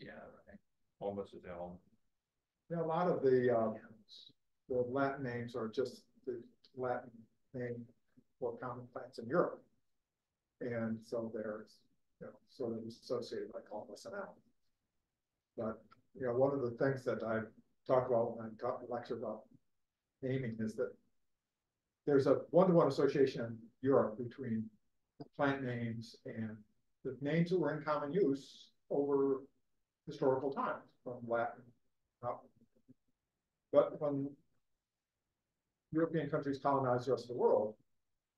Yeah, right. Almost elm. Yeah, a lot of the, um, the Latin names are just the Latin name for common plants in Europe. And so there's, you know, sort of associated like almost an elm. But, you know, one of the things that I talk about when I talk lecture about naming is that there's a one-to-one association in Europe between plant names and the names that were in common use over historical times from Latin up. But when European countries colonized the rest of the world,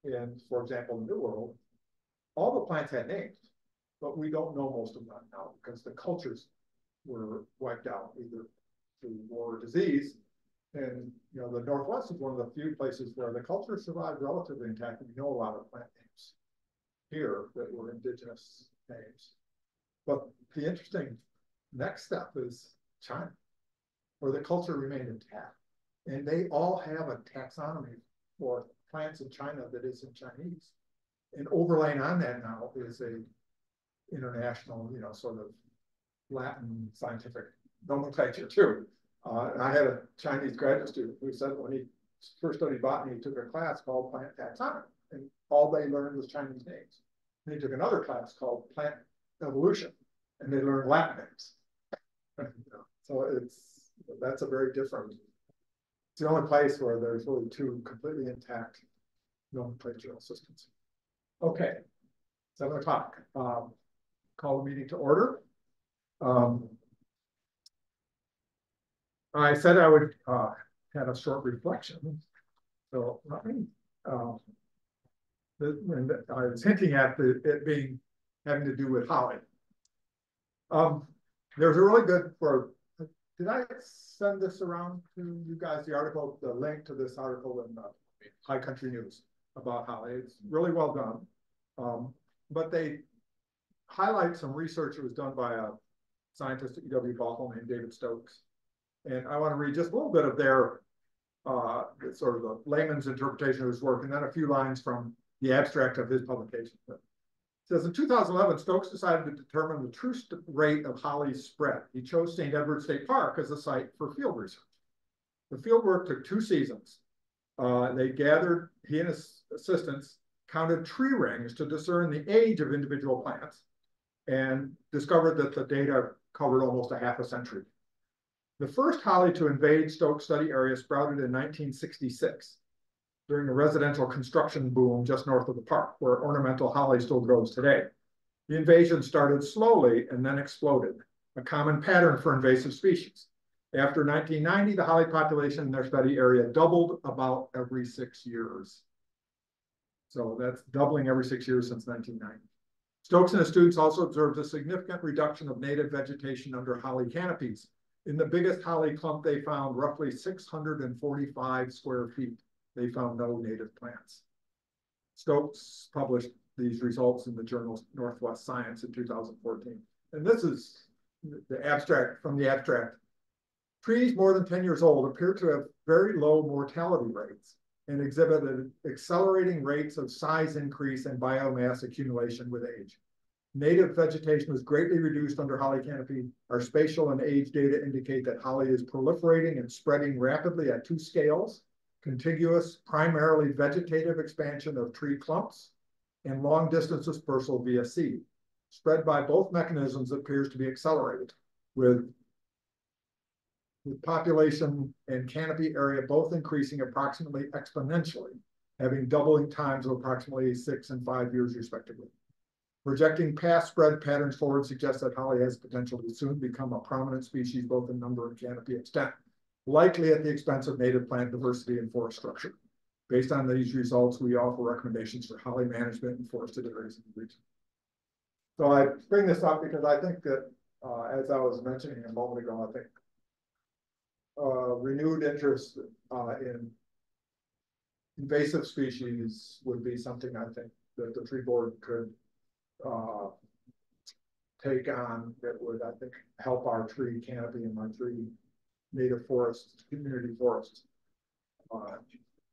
and for example, the New World, all the plants had names, but we don't know most of them now because the cultures were wiped out either through war or disease, and, you know, the Northwest is one of the few places where the culture survived relatively intact. We know a lot of plant names here that were indigenous names. But the interesting next step is China, where the culture remained intact. And they all have a taxonomy for plants in China that is in Chinese. And overlaying on that now is a international, you know, sort of Latin scientific nomenclature too. Uh, I had a Chinese graduate student who said when he first studied botany, he took a class called plant taxonomy, and all they learned was Chinese names. And he took another class called plant evolution, and they learned Latin names. so it's that's a very different. It's the only place where there's really two completely intact nomenclatural systems. Okay, seven o'clock. Um, call the meeting to order. Um, I said I would uh, have a short reflection. So let me, the, I was hinting at the, it being having to do with Holly. Um, there's a really good for, did I send this around to you guys, the article, the link to this article in High Country News about Holly. It's really well done. Um, but they highlight some research that was done by a scientist at UW Bothell named David Stokes. And I want to read just a little bit of their uh, sort of the layman's interpretation of his work, and then a few lines from the abstract of his publication. It says in 2011, Stokes decided to determine the true rate of holly's spread. He chose St. Edward State Park as a site for field research. The field work took two seasons. Uh, they gathered, he and his assistants counted tree rings to discern the age of individual plants and discovered that the data covered almost a half a century. The first holly to invade Stoke study area sprouted in 1966 during the residential construction boom just north of the park, where ornamental holly still grows today. The invasion started slowly and then exploded, a common pattern for invasive species. After 1990, the holly population in their study area doubled about every six years. So that's doubling every six years since 1990. Stokes and his students also observed a significant reduction of native vegetation under holly canopies, in the biggest holly clump, they found roughly 645 square feet. They found no native plants. Stokes published these results in the journal Northwest Science in 2014. And this is the abstract from the abstract. Trees more than 10 years old appear to have very low mortality rates and exhibited accelerating rates of size increase and biomass accumulation with age. Native vegetation was greatly reduced under holly canopy. Our spatial and age data indicate that holly is proliferating and spreading rapidly at two scales, contiguous, primarily vegetative expansion of tree clumps and long distance dispersal via seed. Spread by both mechanisms appears to be accelerated with, with population and canopy area both increasing approximately exponentially, having doubling times of approximately six and five years respectively. Projecting past spread patterns forward suggests that holly has potential to soon become a prominent species both in number and canopy extent, likely at the expense of native plant diversity and forest structure. Based on these results, we offer recommendations for holly management in forested areas in the region. So I bring this up because I think that, uh, as I was mentioning a moment ago, I think uh, renewed interest uh, in invasive species would be something I think that the tree board could uh, take on that would, I think, help our tree canopy and our tree native forest, community forest. Uh,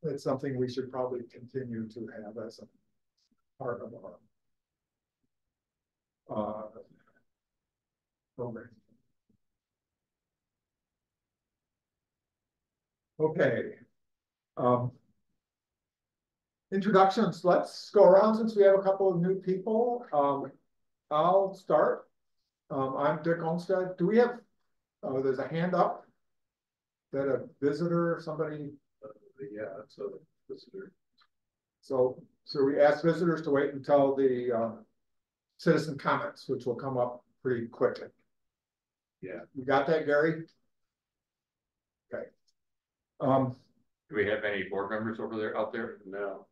it's something we should probably continue to have as a part of our uh, program. Okay. Um, introductions, let's go around since we have a couple of new people. Um, I'll start. Um, I'm Dick Olmstead. Do we have, oh, there's a hand up? That a visitor, or somebody, Uh, Yeah, a visitor. so, so we ask visitors to wait until the, uh, citizen comments, which will come up pretty quickly. Yeah. You got that, Gary? Okay. Um, Do we have any board members over there, out there? No.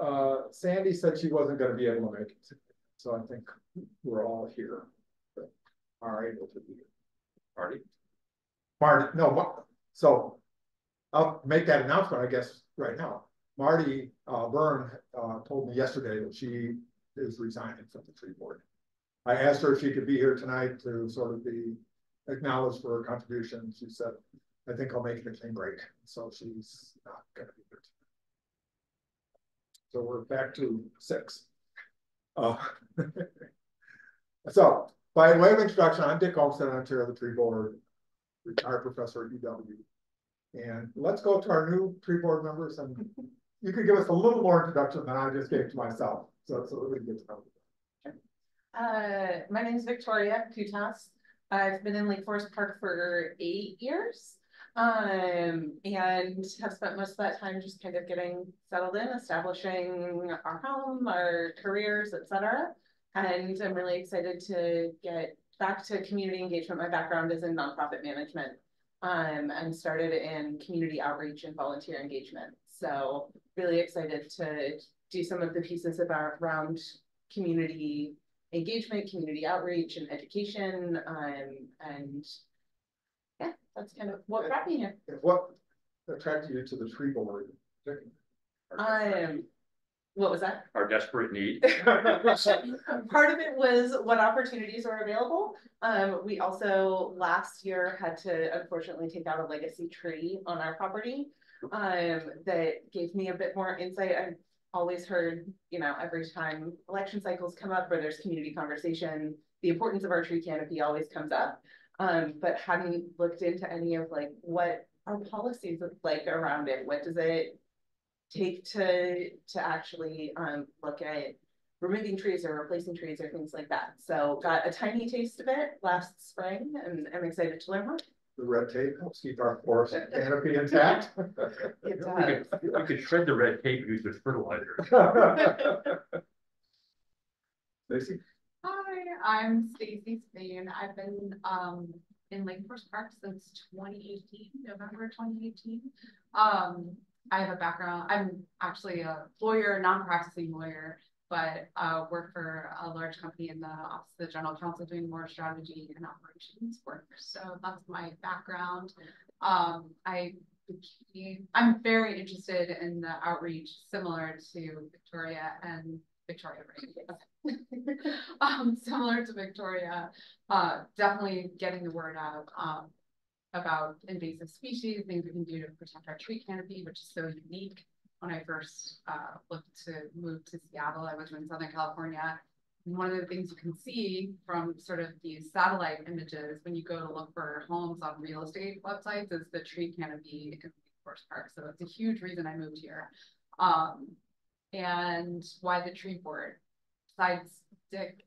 uh, Sandy said she wasn't gonna be able to make it, so I think we're all here. that Are able to be. Party? Marty, Marty, no, so I'll make that announcement, I guess, right now. Marty, uh, Byrne, uh, told me yesterday that she is resigning from the tree board. I asked her if she could be here tonight to sort of be acknowledged for her contribution. She said, I think I'll make it a clean break, so she's not gonna be here. So we're back to six. Uh, So, by way of introduction, I'm Dick Olmstead, I'm chair of the tree board, retired professor at UW. And let's go to our new tree board members and you could give us a little more introduction than I just gave to myself, so, so that we can get to know. you. Uh, my name is Victoria Kutas. I've been in Lake Forest Park for eight years. Um, and have spent most of that time just kind of getting settled in, establishing our home, our careers, et cetera. And I'm really excited to get back to community engagement. My background is in nonprofit management. Um, and started in community outreach and volunteer engagement. So really excited to do some of the pieces about around community engagement, community outreach and education, um, and that's kind of what brought me here. What attracted you to the tree board? Um, what was that? Our desperate need. Part of it was what opportunities are available. Um, we also last year had to unfortunately take out a legacy tree on our property. Um, that gave me a bit more insight. I've always heard, you know, every time election cycles come up or there's community conversation, the importance of our tree canopy always comes up. Um, but hadn't looked into any of like what our policies look like around it. What does it take to to actually um look at removing trees or replacing trees or things like that. So got a tiny taste of it last spring and I'm excited to learn more. The red tape helps keep our forest canopy intact. It We could, we could shred the red tape, use as fertilizer. Stacy, I'm Stacy Spain. I've been um in Lake Forest Park since twenty eighteen, November twenty eighteen. Um, I have a background, I'm actually a lawyer, non-practicing lawyer, but uh work for a large company in the office of the general counsel doing more strategy and operations work. So that's my background. Um, I became, I'm very interested in the outreach similar to Victoria and Victoria, right? um, similar to Victoria, uh, definitely getting the word out, um, about invasive species, things we can do to protect our tree canopy, which is so unique. When I first, uh, looked to move to Seattle, I was in Southern California. And one of the things you can see from sort of these satellite images, when you go to look for homes on real estate websites, is the tree canopy in the Forest Park. So it's a huge reason I moved here. Um, and why the tree board? Besides Dick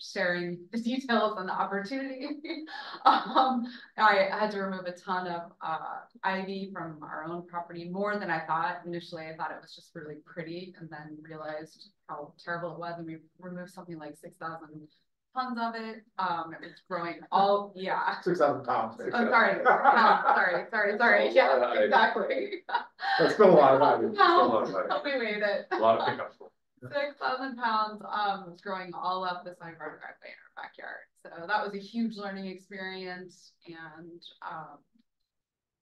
sharing the details on the opportunity. um, I had to remove a ton of uh, ivy from our own property, more than I thought. Initially, I thought it was just really pretty and then realized how terrible it was. And we removed something like 6,000 tons of it. Um, it was growing all, yeah. six thousand pounds. I'm sorry, pounds, sorry, sorry, sorry, yeah, exactly. That's still a lot of value. Pounds, help me weigh it. A lot of pickups. Six thousand pounds, um, growing all up the side of our driveway in our backyard. So that was a huge learning experience and, um,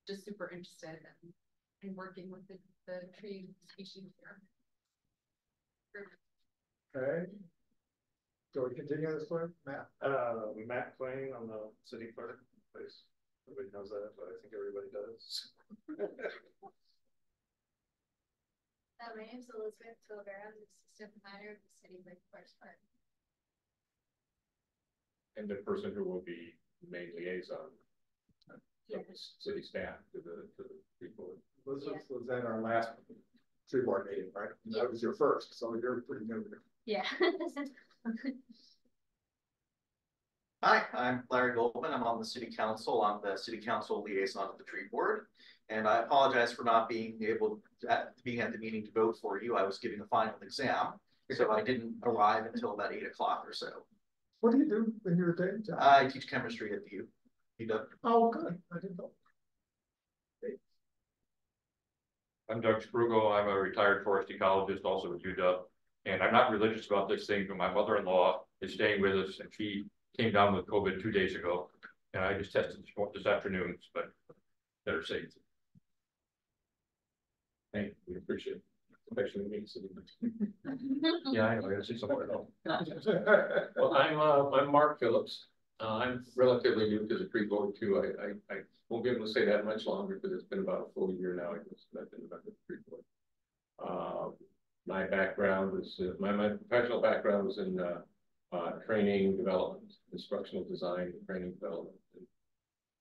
just super interested in, in working with the, the tree species here. Okay. So we continue this way, Matt? Uh, Matt Twain, I'm the city clerk, please. Everybody knows that, but I think everybody does. Uh, my name is Elizabeth Silvera, I'm the assistant planner of the city of Lake Forest Park. And the person who will be main liaison. of the City staff to the, to the people. This was, was at our last tree board meeting, right? That was your first, so you're pretty new. Yeah. Hi, I'm Larry Goldman. I'm on the city council. I'm the city council liaison to the tree board. And I apologize for not being able, to at, being at the meeting to vote for you. I was giving a final exam. So I didn't arrive until about eight o'clock or so. What do you do in your day job? I teach chemistry at the U. UW. Oh, good, I didn't know. I'm Doug Sprugel. I'm a retired forest ecologist, also with UW. And I'm not religious about this thing, but my mother-in-law is staying with us and she came down with COVID two days ago. And I just tested this this afternoon, but better safe. Thank you, we appreciate it, especially me sitting. Yeah, I know, I gotta say somewhere. Well, I'm, uh, I'm Mark Phillips. Uh, I'm relatively new to the tree board too. I, I, I won't be able to say that much longer because it's been about a full year now. I guess I've been about the tree board. Uh, my background was, uh, my, my professional background was in, uh, uh, training, development, instructional design, training development. in-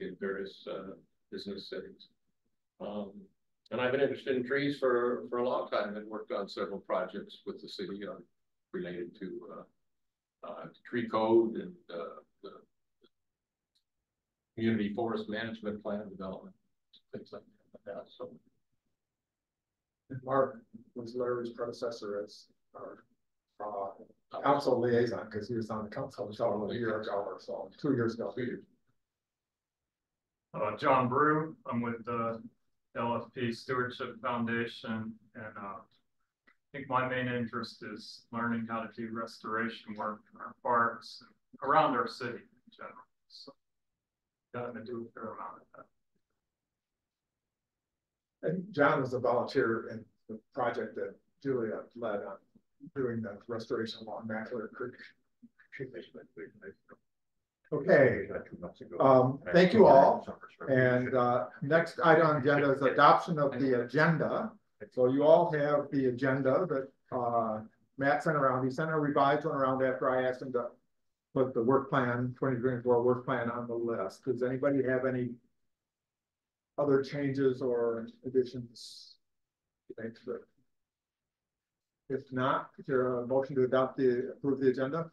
In various, uh, business settings. Um, and I've been interested in trees for, for a long time and worked on several projects with the city, uh, related to, uh, tree code and, the community forest management plan development, things like that, so. Mark was Larry's predecessor as our uh, council liaison, because he was on the council until a year ago or so, two years ago. Uh, John Brew, I'm with the LFP Stewardship Foundation and, uh. I think my main interest is learning how to do restoration work in our parks, around our city in general, so. Gotten to do a fair amount of that. And John was a volunteer in the project that Julia led on doing the restoration along McAleer Creek. Okay, um, thank you all. And uh, next item on the agenda is adoption of the agenda. So you all have the agenda that uh, Matt sent around. He sent a revised one around after I asked him to put the work plan, twenty twenty-four work plan on the list. Does anybody have any other changes or additions? Thanks, Rick. If not, is there a motion to adopt the, approve the agenda?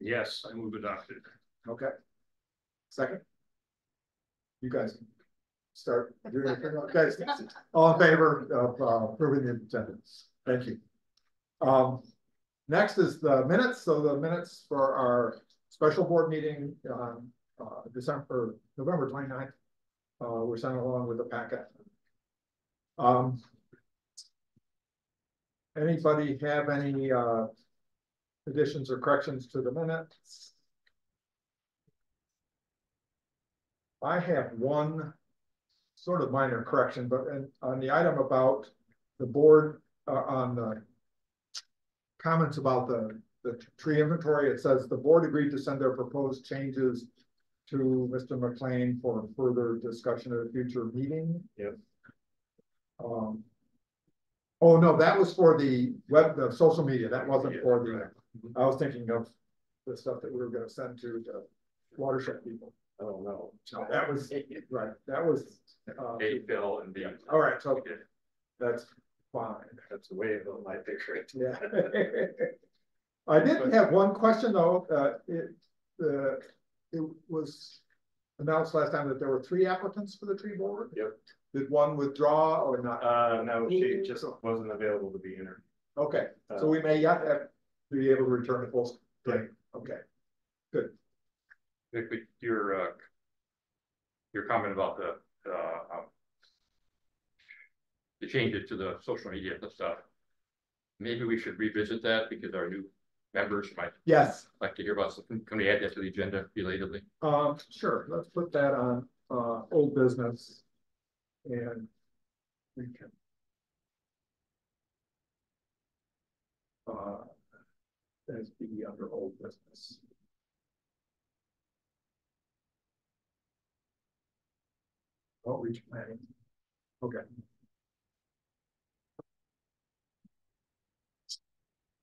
Yes, I move adopted. Okay. Second? You guys can start doing your thing. Guys, all in favor of uh, approving the agenda? Thank you. Um, next is the minutes. So the minutes for our special board meeting on uh, December, November 29th. Uh, were sent along with the packet. Um. Anybody have any uh additions or corrections to the minutes? I have one sort of minor correction, but in- on the item about the board, uh, on the comments about the, the tree inventory, it says the board agreed to send their proposed changes to Mr. McLean for further discussion at a future meeting. Yep. Um. Oh, no, that was for the web, the social media. That wasn't for the, I was thinking of the stuff that we were gonna send to the watershed people. Oh, no. No, that was, right, that was, uh, A, Phil and B. all right, so that's fine, That's the way above my picture. yeah. I did have one question though, uh, it, uh, it was announced last time that there were three applicants for the tree board. Yep. Did one withdraw or not? Uh, no, she just wasn't available to be interviewed. Okay, so we may yet have, be able to return to full, Right. okay, If we- your, uh, your comment about the, uh, um, the changes to the social media and stuff. Maybe we should revisit that because our new members might yes, like to hear about something. Can we add that to the agenda belatedly? um, sure, let's put that on, uh, old business. And we can. Uh, as be under old business. Outreach planning. Okay.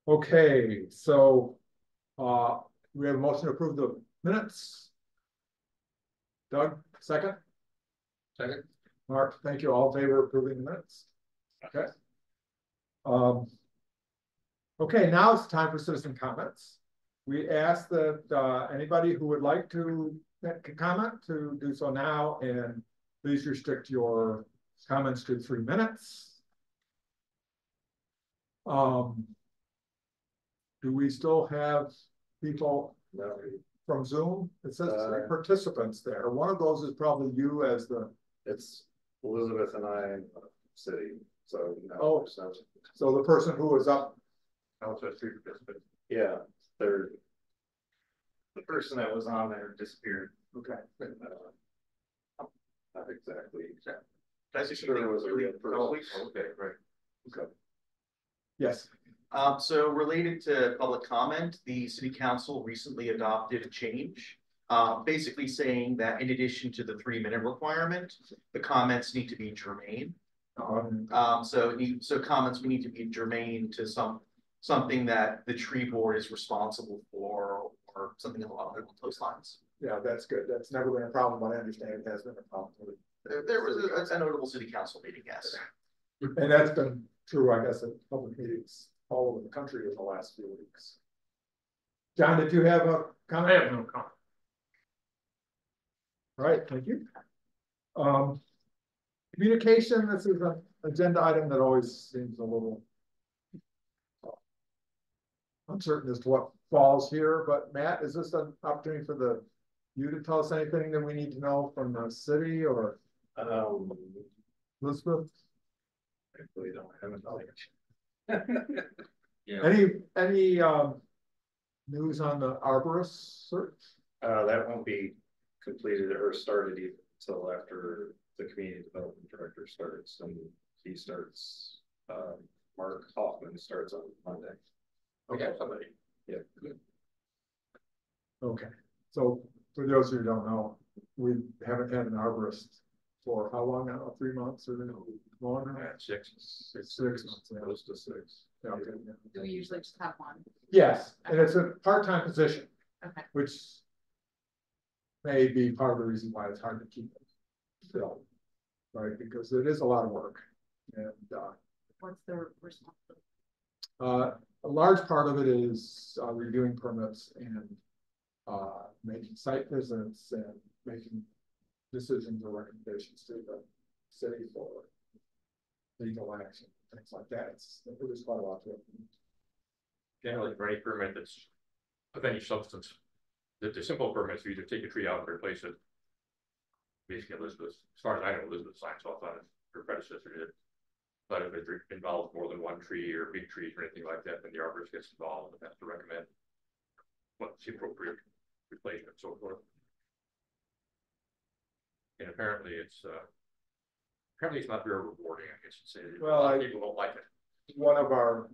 Okay, so, uh, we have a motion to approve the minutes. Doug, second? Second. Mark, thank you. All in favor of approving the minutes? Okay. Um. Okay, now it's time for citizen comments. We ask that, uh, anybody who would like to comment to do so now and please restrict your comments to three minutes. Um. Do we still have people from Zoom? It says three Uh, participants there. One of those is probably you as the, It's Elizabeth and I, city, so. no, Oh. so, so the person who was up. Also, three participants. Yeah, they're. The person that was on there disappeared. Okay. Uh, Not exactly. I just Sure it was a real Oh, person. Okay, right. Yes, Um, so related to public comment, the city council recently adopted a change. Uh, basically saying that in addition to the three minute requirement, the comments need to be germane. um, Um, so need, so comments, we need to be germane to some, something that the tree board is responsible for, or something along those lines. yeah, that's good. That's never been a problem, but I understand it has been a problem. There, there was a, a notable city council meeting, yes. And that's been true, I guess, at public meetings all over the country in the last few weeks. John, did you have a comment? I have no comment. All right, thank you. Um. Communication, this is an agenda item that always seems a little. Uncertain as to what falls here, but Matt, is this an opportunity for the, you to tell us anything that we need to know from the city or Um, Elizabeth? I really don't have it. Yeah. Any, any, um. News on the arborist search? Uh, that won't be completed or started even until after the community development director starts and he starts. Um, Mark Hoffman starts on Monday. We have somebody. Yeah. Okay, so for those who don't know, we haven't had an arborist for how long now? Three months or longer? Yeah, six. Six, six months, yeah. Close to six. Yeah, okay, yeah. Do we usually just have one? Yes, and it's a part-time position. Okay. Which. May be part of the reason why it's hard to keep it filled. Right, because it is a lot of work and uh. What's the responsibility? Uh, a large part of it is uh, reviewing permits and uh, making site visits and making decisions or recommendations to the city for legal action, things like that. It's, it is quite a lot to it. Generally, for any permit that's of any substance, the, the simple permits, you either take a tree out and replace it. Basically Elizabeth, as far as I know, Elizabeth signs off on it, her predecessor did. But if it involves more than one tree or big trees or anything like that, then the arborist gets involved and has to recommend. What's the appropriate replacement, so forth. And apparently it's, uh. Apparently it's not very rewarding, I guess you'd say, a Well, lot of I- people don't like it. One of our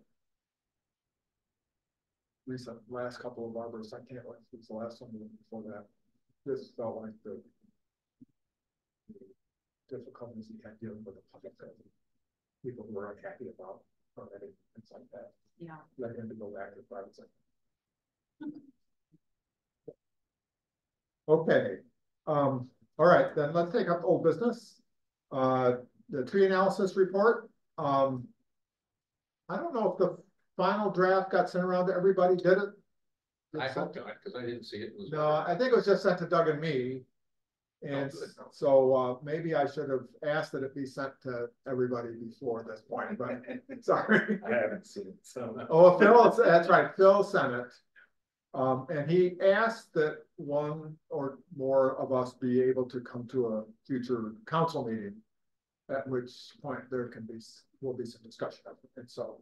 recent, last couple of arborists, I can't, remember if it's the last one before that, this felt like the difficulties he had dealing with the public, that people who were unhappy about permitting, things like that. Yeah. Let him to go back to the private sector. Okay, um, all right, then let's take up old business. Uh, the tree analysis report, um. I don't know if the final draft got sent around to everybody, did it? Did I hope not, because I didn't see it. It No, I think it was just sent to Doug and me. And good. so, uh, maybe I should have asked that it be sent to everybody before this point, but sorry. I haven't seen it, so. Oh, Phil, that's right, Phil sent it. Um, and he asked that one or more of us be able to come to a future council meeting. At which point there can be, will be some discussion of it, and so.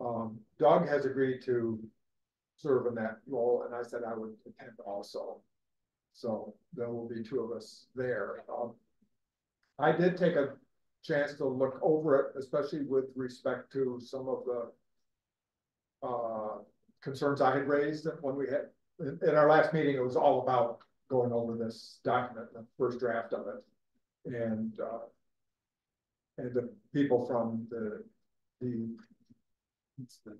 Um, Doug has agreed to serve in that role, and I said I would attend also. So there will be two of us there. Um, I did take a chance to look over it, especially with respect to some of the uh, concerns I had raised when we had, in, in our last meeting, it was all about going over this document, the first draft of it. And, uh, and the people from the, the. what's the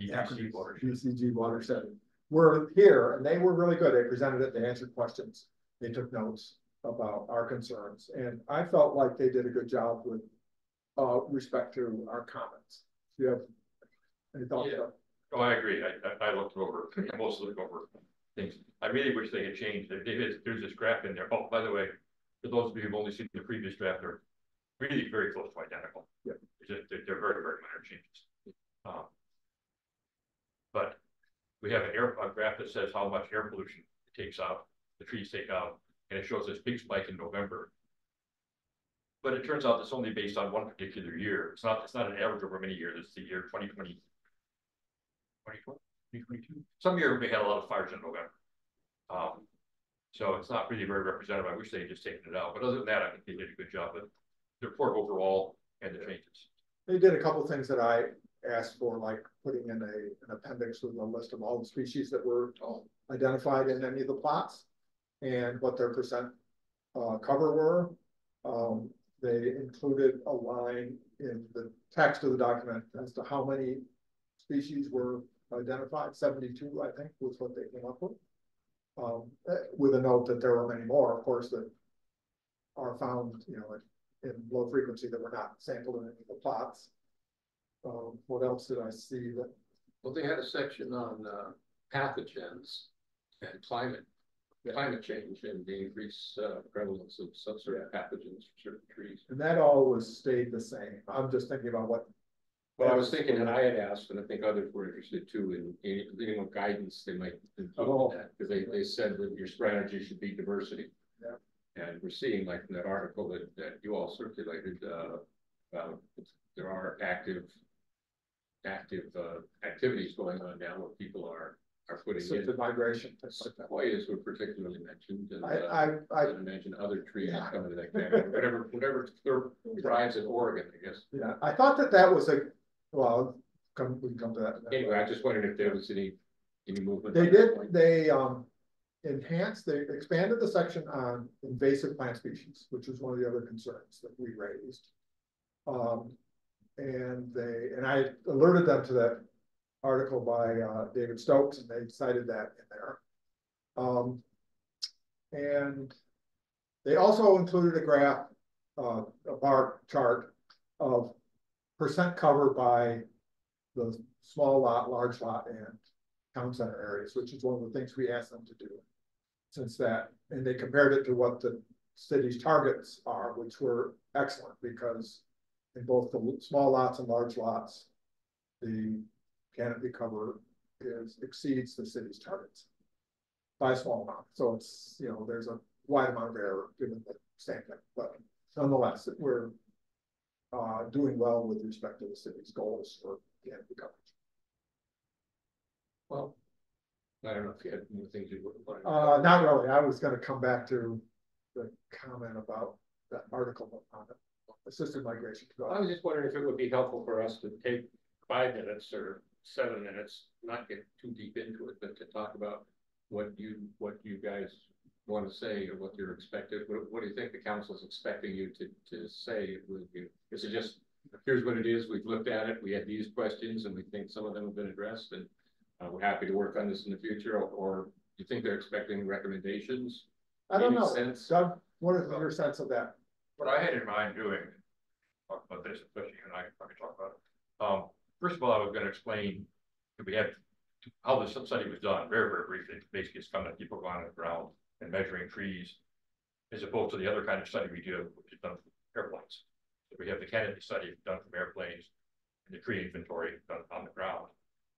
EPC water. DCG watershed were here and they were really good. They presented it, they answered questions. They took notes about our concerns and I felt like they did a good job with uh, respect to our comments. Do you have any thoughts? Yeah. Oh, I agree. I, I, I looked over, I mostly looked over things. I really wish they had changed. There, David, there's this graph in there. Oh, by the way, for those of you who've only seen the previous draft, they're really very close to identical. Yeah. Just, they're, they're very, very minor changes. Um, But we have an air, a graph that says how much air pollution it takes out, the trees take out, and it shows this big spike in November. But it turns out it's only based on one particular year. It's not, it's not an average over many years. It's the year twenty twenty. 2022. Some year we had a lot of fires in November. Um, so it's not really very representative. I wish they had just taken it out, but other than that, I think they did a good job with the report overall and the changes. They did a couple things that I asked for, like putting in a, an appendix with a list of all the species that were identified in any of the plots. And what their percent uh cover were. Um, they included a line in the text of the document as to how many species were identified, seventy-two, I think, was what they came up with. Um, eh, with a note that there were many more, of course, that are found, you know, in low frequency that were not sampled in any of the plots. Um, what else did I see that, Well, they had a section on uh pathogens and climate, climate change and the increased uh prevalence of some sort of pathogens for certain trees. and that all was stayed the same. I'm just thinking about what. Well, I was thinking, and I had asked, and I think others were interested too, in any, any more guidance they might include Oh. in that, because they, they said that your strategy should be diversity. Yeah. And we're seeing like in that article that, that you all circulated, uh, about there are active. Active, uh, activities going on now where people are, are putting in. Assisted migration, things like that. Sequoias were particularly mentioned, and, uh, I, I, I, I imagine other trees Yeah. coming to that, category, whatever, whatever thrives in Oregon, I guess. yeah, I thought that that was a, well, come, we can come to that. Anyway, I just wondered if there was any, any movement. They did, they, um, enhanced, they expanded the section on invasive plant species, which was one of the other concerns that we raised. Um, and they, and I alerted them to that article by, uh, David Stokes, and they cited that in there. Um, and they also included a graph, uh, a bar chart of percent cover by the small lot, large lot, and town center areas, which is one of the things we asked them to do. Since that, and they compared it to what the city's targets are, which were excellent, because in both the small lots and large lots, the canopy cover is exceeds the city's targets by a small amount, so it's, you know, there's a wide amount of error given the sampling, but nonetheless, we're uh, doing well with respect to the city's goals for canopy coverage. Well, I don't know if you had more things you would. Uh, not really, I was gonna come back to the comment about that article on assisted migration. I was just wondering if it would be helpful for us to take five minutes or seven minutes, not get too deep into it, but to talk about what you, what you guys want to say or what you're expected, what, what do you think the council is expecting you to, to say with you? Is it just, here's what it is, we've looked at it, we had these questions and we think some of them have been addressed and uh, we're happy to work on this in the future, or, or do you think they're expecting recommendations? I don't know, sense? Doug, what is your sense of that? What I had in mind doing, talk about this, especially you and I probably talk about it. Um, first of all, I was gonna explain, that we had how the study was done, very, very briefly. Basically, it's kind of people going on the ground and measuring trees. As opposed to the other kind of study we do, which is done from airplanes. So we have the canopy study done from airplanes and the tree inventory done on the ground.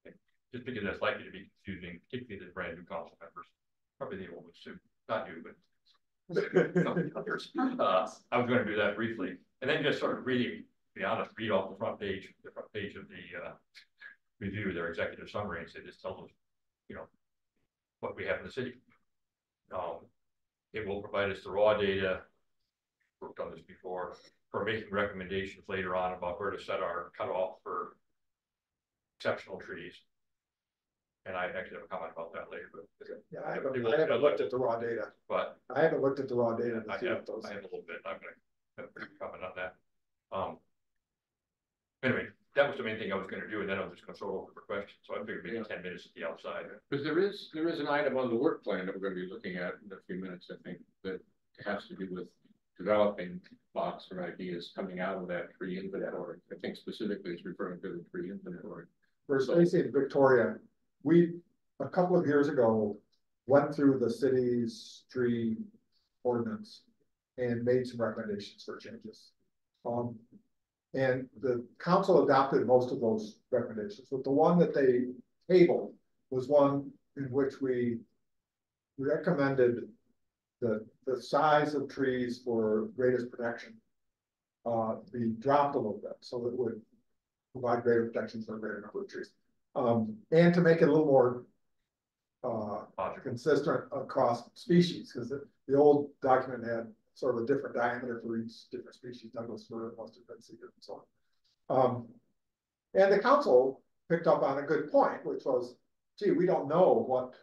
And Just because that's likely to be confusing, particularly the brand new council members, probably the oldest too, not you, but others. Uh, I was gonna do that briefly, and then just sort of reading, to be honest, read off the front page, the front page of the, uh. Review their executive summary and say, this tells us, you know. What we have in the city. Um, it will provide us the raw data. Worked on this before, for making recommendations later on about where to set our cutoff for. Exceptional trees. And I actually have a comment about that later, but. Yeah, I haven't, I haven't looked at the raw data. But I haven't looked at the raw data I have, those. I have a little bit, I'm a brief comment on that. Um. Anyway, that was the main thing I was gonna do, and then I was just gonna throw it over for questions, so I figured maybe Yeah. ten minutes at the outside. Because there is, there is an item on the work plan that we're gonna be looking at in a few minutes, I think, that has to do with developing box or ideas coming out of that tree inventory. I think specifically it's referring to the tree inventory. For Stacy and Victoria, we, a couple of years ago, went through the city's tree ordinance and made some recommendations for changes. Um, and the council adopted most of those recommendations, but the one that they tabled was one in which we recommended the, the size of trees for greatest protection uh, be dropped a little bit, so that it would provide greater protection for a greater number of trees. Um, and to make it a little more uh, consistent across species, because the, the old document had sort of a different diameter for each different species, Douglas fir, red cedar, and so on. Um, and the council picked up on a good point, which was, gee, we don't know what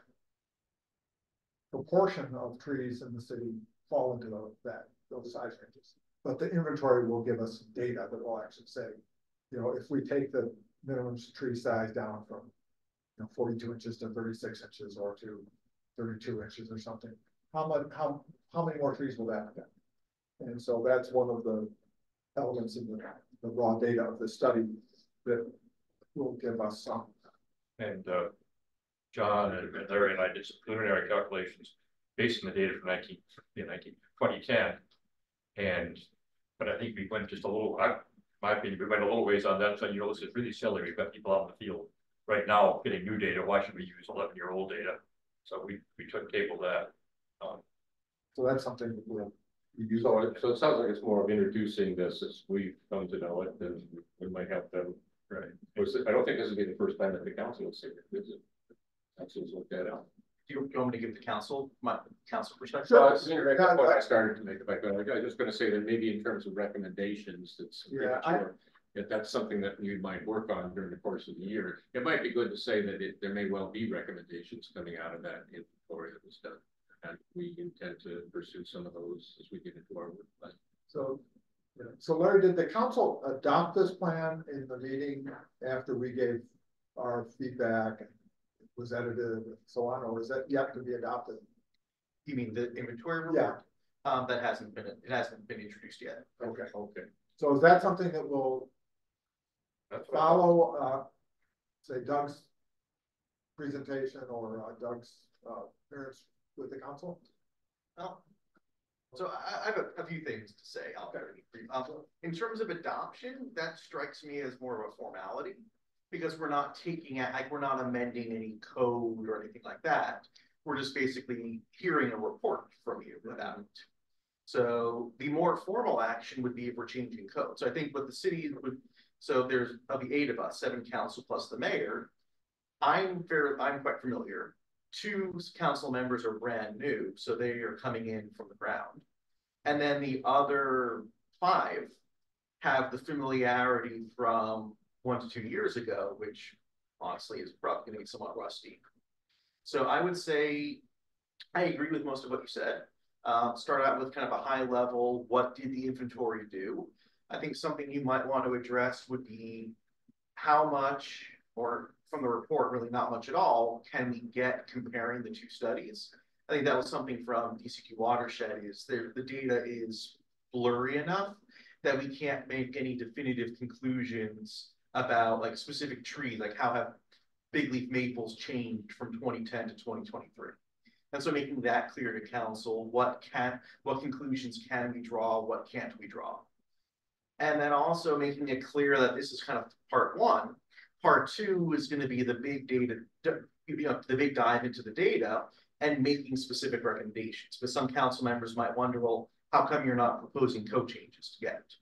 proportion of trees in the city fall into tho- that, those size ranges. But the inventory will give us data that will actually say, you know, if we take the minimum tree size down from you know, forty-two inches to thirty-six inches or to thirty-two inches or something. How much, how, how many more trees will that get? And so that's one of the elements in the, the raw data of the study that will give us some. And, uh, John and Larry and I did some preliminary calculations based on the data from nineteen, yeah, nineteen, twenty ten. And, but I think we went just a little, I, my opinion, we went a little ways on that, so you know, this is really silly, we've got people out in the field. Right now, getting new data, why should we use eleven year old data? So we, we took table that. Um, So that's something that we'll. we use. So it, so it sounds like it's more of introducing this as we've come to know it, then we might have them. Right. Was it- I don't think this will be the first time that the council will see it, is it? Council's looked that out. Do you, do you want me to give the council, my council perspective? Sure. Well, that's the point I started to make, if I I was just gonna say that maybe in terms of recommendations, that's. Yeah, I- If that's something that you might work on during the course of the year, it might be good to say that it, there may well be recommendations coming out of that inventory that was done. And we intend to pursue some of those as we get into our work plan. So, yeah. so Larry, did the council adopt this plan in the meeting after we gave our feedback? and it Was edited and so on, or is that yet to be adopted? You mean the inventory Yeah. report? Um, that hasn't been, it hasn't been introduced yet. Okay, Okay. so is that something that will That's follow, uh, say Doug's presentation or uh, Doug's, uh, appearance with the council? Oh. So I, I have a, a few things to say. Um, in terms of adoption, that strikes me as more of a formality. Because we're not taking, it- like, we're not amending any code or anything like that. We're just basically hearing a report from you about it. So the more formal action would be if we're changing code. So I think what the city would, so there's, of the eight of us, seven council plus the mayor. I'm very, I'm quite familiar two council members are brand new, so they are coming in from the ground. And then the other five have the familiarity from one to two years ago, which honestly is probably gonna be somewhat rusty. So I would say, I agree with most of what you said. Uh, start out with kind of a high level, what did the inventory do? I think something you might want to address would be how much, or from the report, really not much at all, can we get comparing the two studies? I think that was something from DCG Watershed is the data is blurry enough that we can't make any definitive conclusions about like specific trees, like how have big leaf maples changed from twenty ten to twenty twenty-three. And so making that clear to council, what can, what conclusions can we draw, what can't we draw? And then also making it clear that this is kind of part one. Part two is gonna be the big data, you know, the big dive into the data and making specific recommendations. But some council members might wonder, well, how come you're not proposing code changes to get it?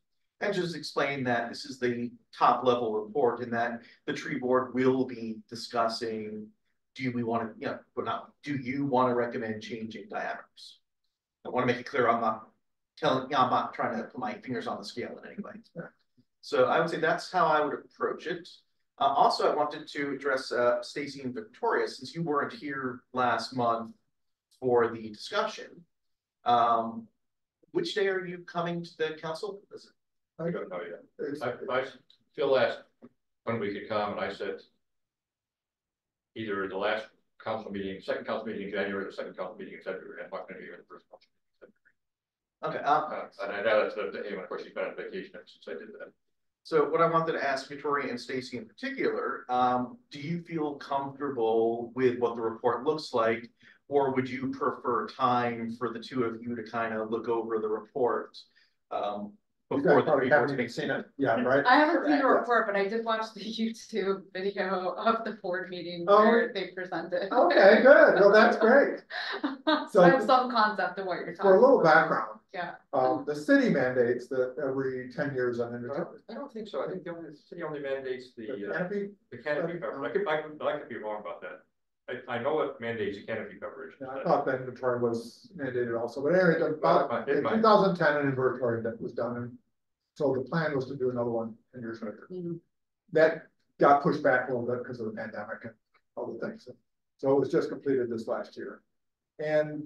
And just explain that this is the top level report and that the tree board will be discussing. Do we want to, you know, but not, do you want to recommend changing diameters? I want to make it clear, I'm not telling, you know, I'm not trying to put my fingers on the scale in any way. So I would say that's how I would approach it. Uh, also, I wanted to address, uh, Stacy and Victoria, since you weren't here last month for the discussion. Um, which day are you coming to the council? I don't know yet. I, I, Phil asked when we could come, and I said. Either the last council meeting, second council meeting in January, or the second council meeting in February, I'm not gonna be here in the first council. meeting in Okay, February. uh, and I know that's the, and of course, he's been on vacation ever since I did that. So what I wanted to ask Victoria and Stacy in particular, um, do you feel comfortable with what the report looks like? Or would you prefer time for the two of you to kind of look over the report? Um, You before guys the probably haven't even seen it, yeah, right? I haven't seen the Yeah. report, but I did watch the YouTube video of the board meeting Oh. where they presented. Okay, good, well, that's great. So I have some concept of what you're talking. About. For a little about. background, Yeah. um, the city mandates that every ten years on I energy. don't, I don't think so, I think the only, the city only mandates the, The uh, canopy, the canopy coverage, I could, I could, I could be wrong about that. I, I know it mandates the canopy coverage. yeah, I thought that inventory was mandated also, but anyway, the- about, Well, it in might- two thousand ten, an inventory that was done, and so the plan was to do another one ten years later. Mhm. That got pushed back a little bit because of the pandemic and other things, so it was just completed this last year. And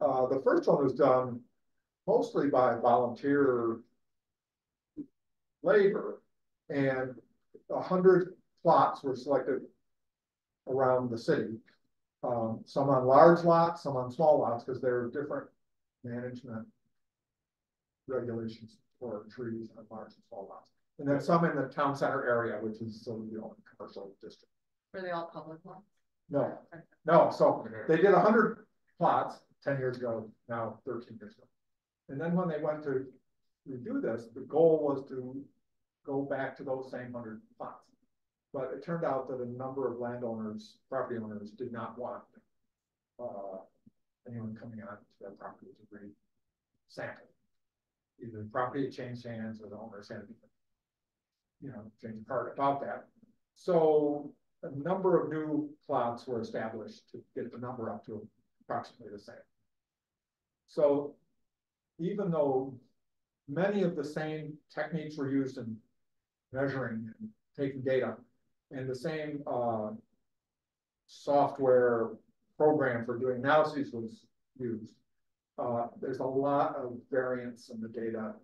uh, the first one was done mostly by volunteer labor, and a hundred plots were selected around the city. Um, some on large lots, some on small lots, because there are different management regulations for trees on large and small lots. And then some in the town center area, which is sort of the only commercial district. Were they all public ones? No, no, so they did hundred plots ten years ago, now thirteen years ago. And then when they went to redo this, the goal was to go back to those same hundred plots. But it turned out that a number of landowners, property owners did not want uh, anyone coming on to their property to read sample. Either the property changed hands or the owners had, you know, changed part about that. So a number of new plots were established to get the number up to approximately the same. So even though many of the same techniques were used in measuring and taking data, and the same uh, software program for doing analyses was used, uh, there's a lot of variance in the data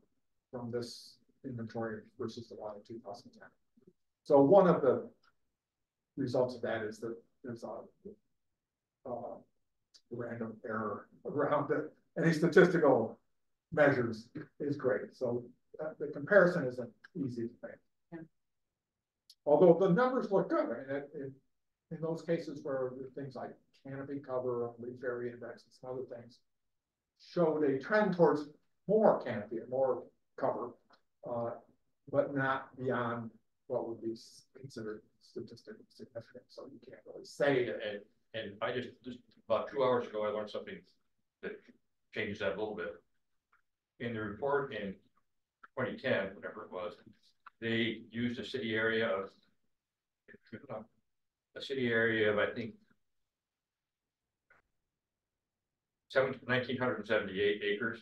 from this inventory versus the one in two thousand ten. So one of the results of that is that there's a uh, random error around it. Any statistical measures is great, so uh, the comparison isn't easy to make. Although the numbers look good, I mean, it, in those cases where things like canopy cover, leaf area index, and some other things showed a trend towards more canopy and more cover, uh, but not beyond what would be considered statistically significant, so you can't really say that. And, and I just, just about two hours ago, I learned something that changes that a little bit. In the report in twenty ten, whatever it was, they used a city area of. A city area of, I think. Seven, nineteen hundred and seventy-eight acres.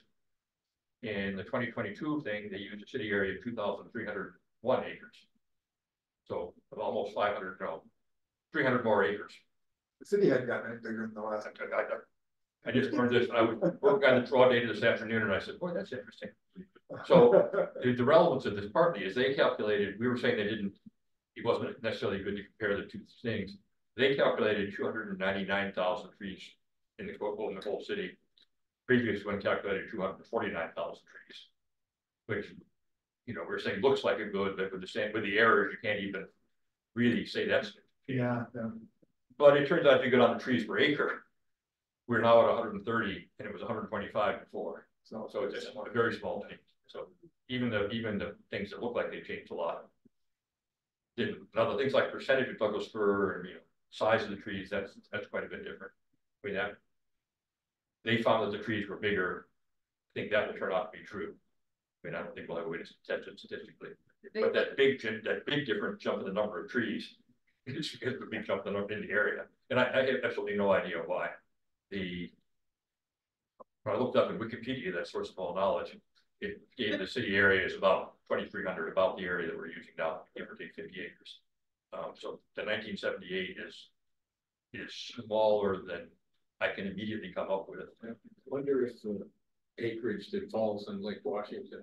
In the twenty twenty-two thing, they used a city area of two thousand three hundred one acres. So almost five hundred, no, three hundred more acres. The city hadn't gotten any bigger in the last. I, I- I just learned this, I was working on the draw data this afternoon and I said, boy, that's interesting. So- The, the relevance of this partly is they calculated, we were saying they didn't, it wasn't necessarily good to compare the two things. They calculated two hundred and ninety-nine thousand trees in the, in the whole city. Previous one calculated two hundred and forty-nine thousand trees. Which, you know, we're saying looks like a good, but with the same, with the errors, you can't even really say that's. Yeah, yeah. But it turns out if you go down to trees per acre. We're now at hundred and thirty and it was hundred and twenty-five before, So, so it's a very small change, so even the, even the things that look like they changed a lot. Didn't, now the things like percentage of Douglas fir and, you know, size of the trees, that's, that's quite a bit different. I mean, that. They found that the trees were bigger, I think that will turn out to be true. I mean, I don't think we'll have a way to test it statistically, but that big, that big difference jump in the number of trees. Is because of the big jump in the, in the area, and I, I have absolutely no idea why. The. When I looked up in Wikipedia, that source of all knowledge, it gave the city area is about twenty-three hundred, about the area that we're using now, give or take fifty acres. Um, so the nineteen seventy-eight is, is smaller than I can immediately come up with. I Wonder if the acreage that falls in Lake Washington.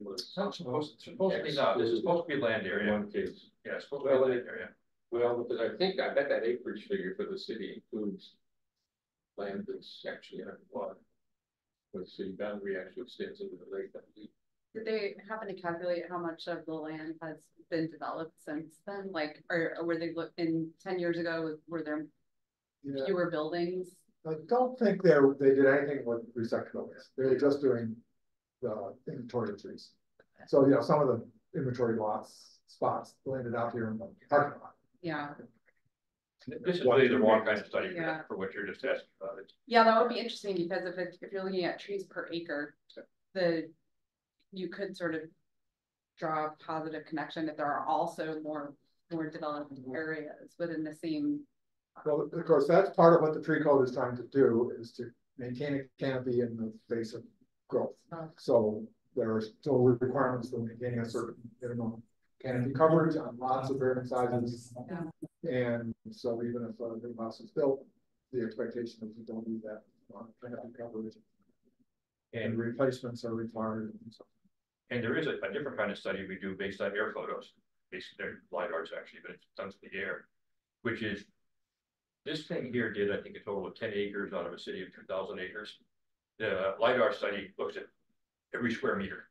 Was not supposed, supposed to be not, this is supposed to be land in area, one case. yeah, it's supposed to be Well, land area. Well, because I think, I bet that acreage figure for the city includes. Land that's actually under water. Where the city boundary actually extends into the lake. Did they happen to calculate how much of the land has been developed since then? Like, or, or were they look, in ten years ago, were there Yeah, fewer buildings? I don't think they, they did anything with respect to those. They were just doing the inventory of trees. So, you know, some of the inventory lots, spots landed out here in the parking lot. Yeah, This is really the wrong kind of study for Yeah. that- for what you're just asking about. It's yeah, that would be interesting because if it, if you're looking at trees per acre, the. You could sort of draw a positive connection if there are also more, more developed areas within the same. Well, of course, that's part of what the tree code is trying to do, is to maintain a canopy in the face of growth. Oh. So there are still requirements for maintaining a certain minimum canopy coverage on lots of varying sizes. Yeah. And so even if a new house is built, the expectation is you don't need that canopy coverage. And replacements are required and so. And there is a, a different kind of study we do based on air photos, based, they're LiDARs actually, but it's done to the air, which is. This thing here did, I think, a total of ten acres out of a city of two thousand acres. The LiDAR study looks at every square meter.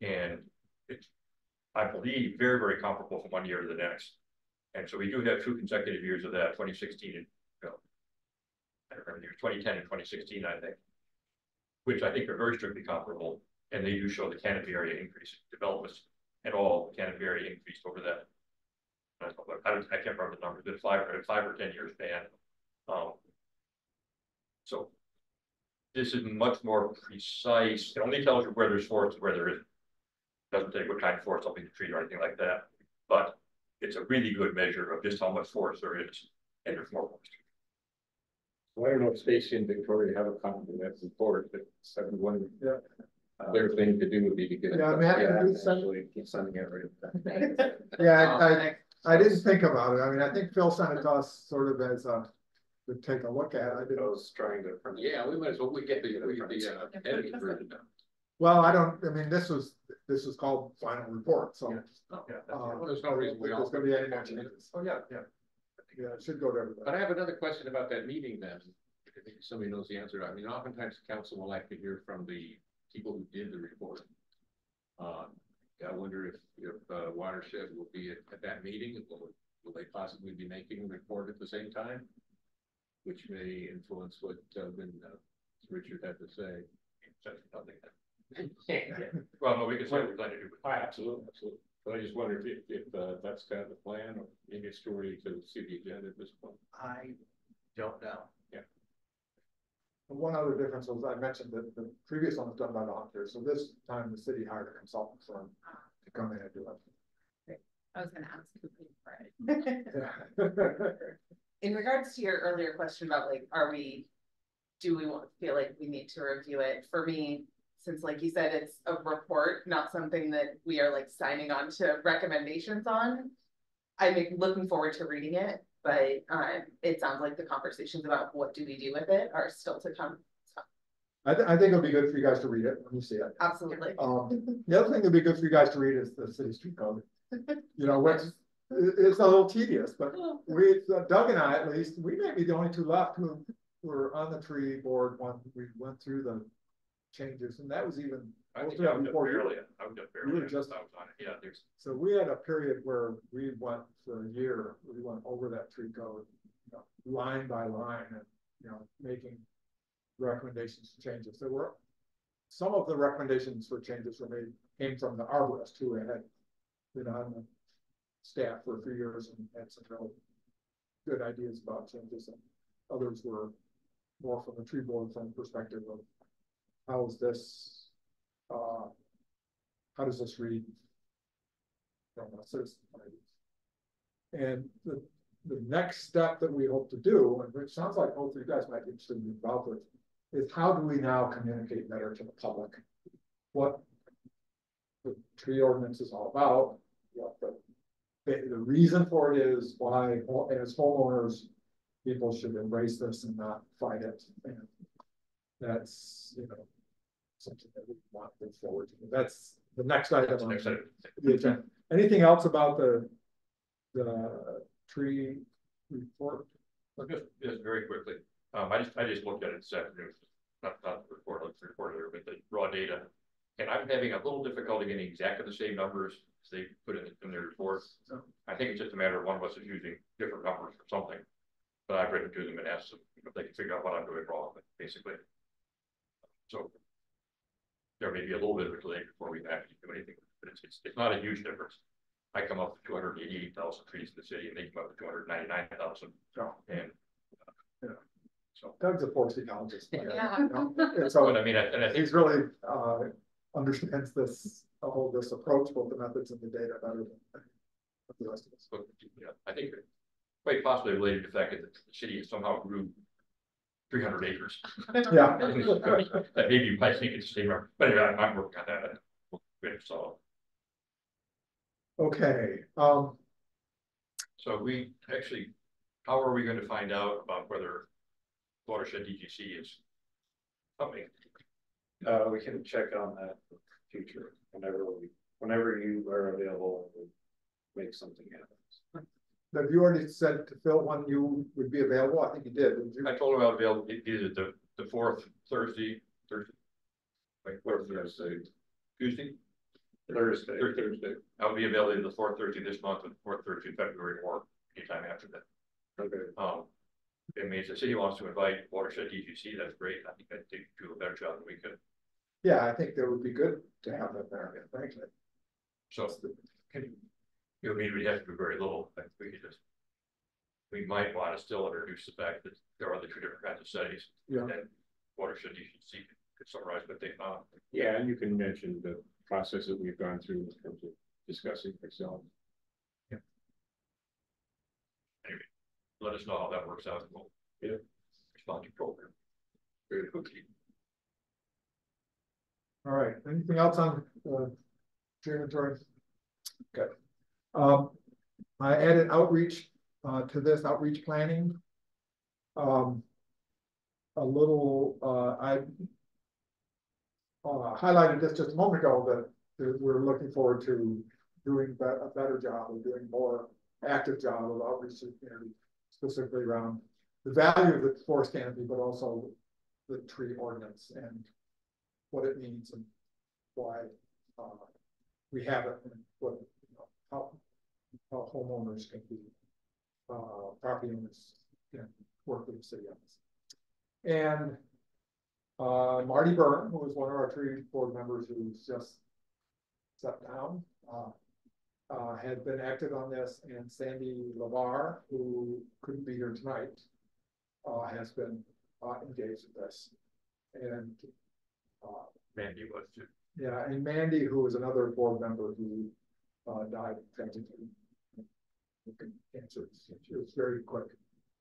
And it's, I believe, very, very comparable from one year to the next. And so we do have two consecutive years of that, twenty sixteen and, you know. I don't remember, twenty ten and twenty sixteen, I think. Which I think are very strictly comparable, and they do show the canopy area increase, developments and all the canopy area increased over that. I don't, I can't remember the numbers, but five, or five or ten years span. Um. So. This is much more precise, it only tells you where there's forest, where there isn't. Doesn't tell you what kind of forest, something to treat or anything like that, but it's a really good measure of just how much forest there is, and there's more forest. Well, I don't know if Stacy and Victoria have a copy of that report, but everyone. Yeah. Their thing to do would be to get. it. Yeah, I'm happy to do I'm Sending it right. Yeah, Um, I, I didn't think about it. I mean, I think Phil sent it to us sort of as a, to take a look at. I I didn't. was trying to. Yeah, we might as well, we get the, we get the, uh, edited version. now. Well, I don't, I mean, this was, this was called final report, so. Yeah. uh, Well, there's no reason we all- There's gonna be any more changes. Oh, yeah, yeah. Yeah, it should go to everybody. But I have another question about that meeting then. I think somebody knows the answer. I mean, oftentimes the council will like to hear from the people who did the report. Uh, I wonder if, if, uh, Watershed will be at, at that meeting, will, will they possibly be making a report at the same time? Which may influence what, uh, when, uh, Richard had to say. That's nothing. Well, no, we can say what we plan to do. Oh, Absolutely, absolutely. But I just wonder if, if, uh, that's kind of the plan, or maybe it's too early to see the agenda at this point. I don't know. And One other difference was I mentioned that the previous one was done by the hunter, so this time the city hired a consultant firm to come in and do it. I was gonna ask who paid for it. Yeah. In regards to your earlier question about like, are we, do we want, feel like we need to review it? For me, since like you said, it's a report, not something that we are like signing on to recommendations on. I'm looking forward to reading it, but um, it sounds like the conversations about what do we do with it are still to come. So, I, thi- I think it'll be good for you guys to read it when you see it. Absolutely. Um, the other thing that'd be good for you guys to read is the city's tree code. You know, which, it's a little tedious, but we, Doug and I at least, we may be the only two left who were on the tree board when we went through the changes, and that was even. I think I it was up before you. barely, I You barely, I just- was on it, yeah, there's. So we had a period where we went for a year, we went over that tree code, you know, line by line and, you know, making recommendations to changes. There were, some of the recommendations for changes were made, came from the arborist who had been on the staff for a few years and had some real good ideas about changes and others were more from the tree board from perspective of how is this, uh, how does this read from a citizen point of view. And the, the next step that we hope to do, and which sounds like both of you guys might be interested in involved with, is how do we now communicate better to the public? What the tree ordinance is all about, what the the, the reason for it is why, as homeowners, people should embrace this and not fight it, and that's, you know, something that we want to move forward to, that's the next item on next item. the agenda. Anything else about the, the tree report? Just, just very quickly, um, I just, I just looked at it this afternoon, not, not the report, like the report there, but the raw data. And I'm having a little difficulty getting exactly the same numbers as they put in, in their report. I think it's just a matter of one of us is using different numbers or something. But I've written to them and asked them if they can figure out what I'm doing wrong, basically. So. There may be a little bit of a delay before we actually do anything, but it's, it's, it's not a huge difference. I come up with two hundred eighty-eight thousand trees in the city and they come up with two hundred ninety-nine thousand. No. And. Yeah. So, Doug's a forest ecologist. but, Yeah. you know, And but so I mean, I- and I think, he's really, uh, understands this, all this approach, both the methods and the data better than the rest of us. but, yeah, I think quite possibly related to the fact that the city somehow grew three hundred acres. Yeah. That maybe you might think it's the same, but anyway, I'm, I'm working on that. So, Okay, um, so we actually, how are we going to find out about whether watershed DCG is coming? Uh, we can check on that in the future, whenever we, whenever you are available, we'll make something happen. Have you already said to Phil when you would be available? I think you did, didn't you? I told him I'll be able, either the, the fourth Thursday, Thursday. Wait, what Thursday? Tuesday? Thursday. Thur- Thursday. I'll be available the fourth Thursday this month and the fourth Thursday in February or anytime after that. Okay, Um, it means the city wants to invite watershed DCG, that's great. I think that they do a better job than we could. Yeah, I think that would be good to have that there, frankly. So, can, you know, I mean, we'd have to do very little, like, we could just. We might want to still introduce the fact that there are the two different kinds of studies. Yeah. And watershed DCG could summarize what they found. yeah, and you can mention the process that we've gone through in terms of discussing Excel. Yeah. Anyway, let us know how that works out. and We'll. Yeah. Respond to your program. Very quickly. All right, anything else on, uh, tree inventory? Okay. Um, I added outreach, uh, to this outreach planning. Um. A little, uh, I. Uh, highlighted this just a moment ago, that, we're looking forward to doing be- a better job of doing more active job of outreach to the community. Specifically around the value of the forest canopy, but also the tree ordinance and what it means and why, uh, we have it and what, you know, how, how homeowners can be, uh, property owners can work with the city on this. And, uh, Marty Byrne, who was one of our tree board members who's just stepped down, uh, uh, had been active on this, and Sandy Lavar, who couldn't be here tonight, uh, has been, uh, engaged with this. And, uh, Mandy was too. yeah, and Mandy, who was another board member who, uh, died tragically. With Cancer, she was very quick,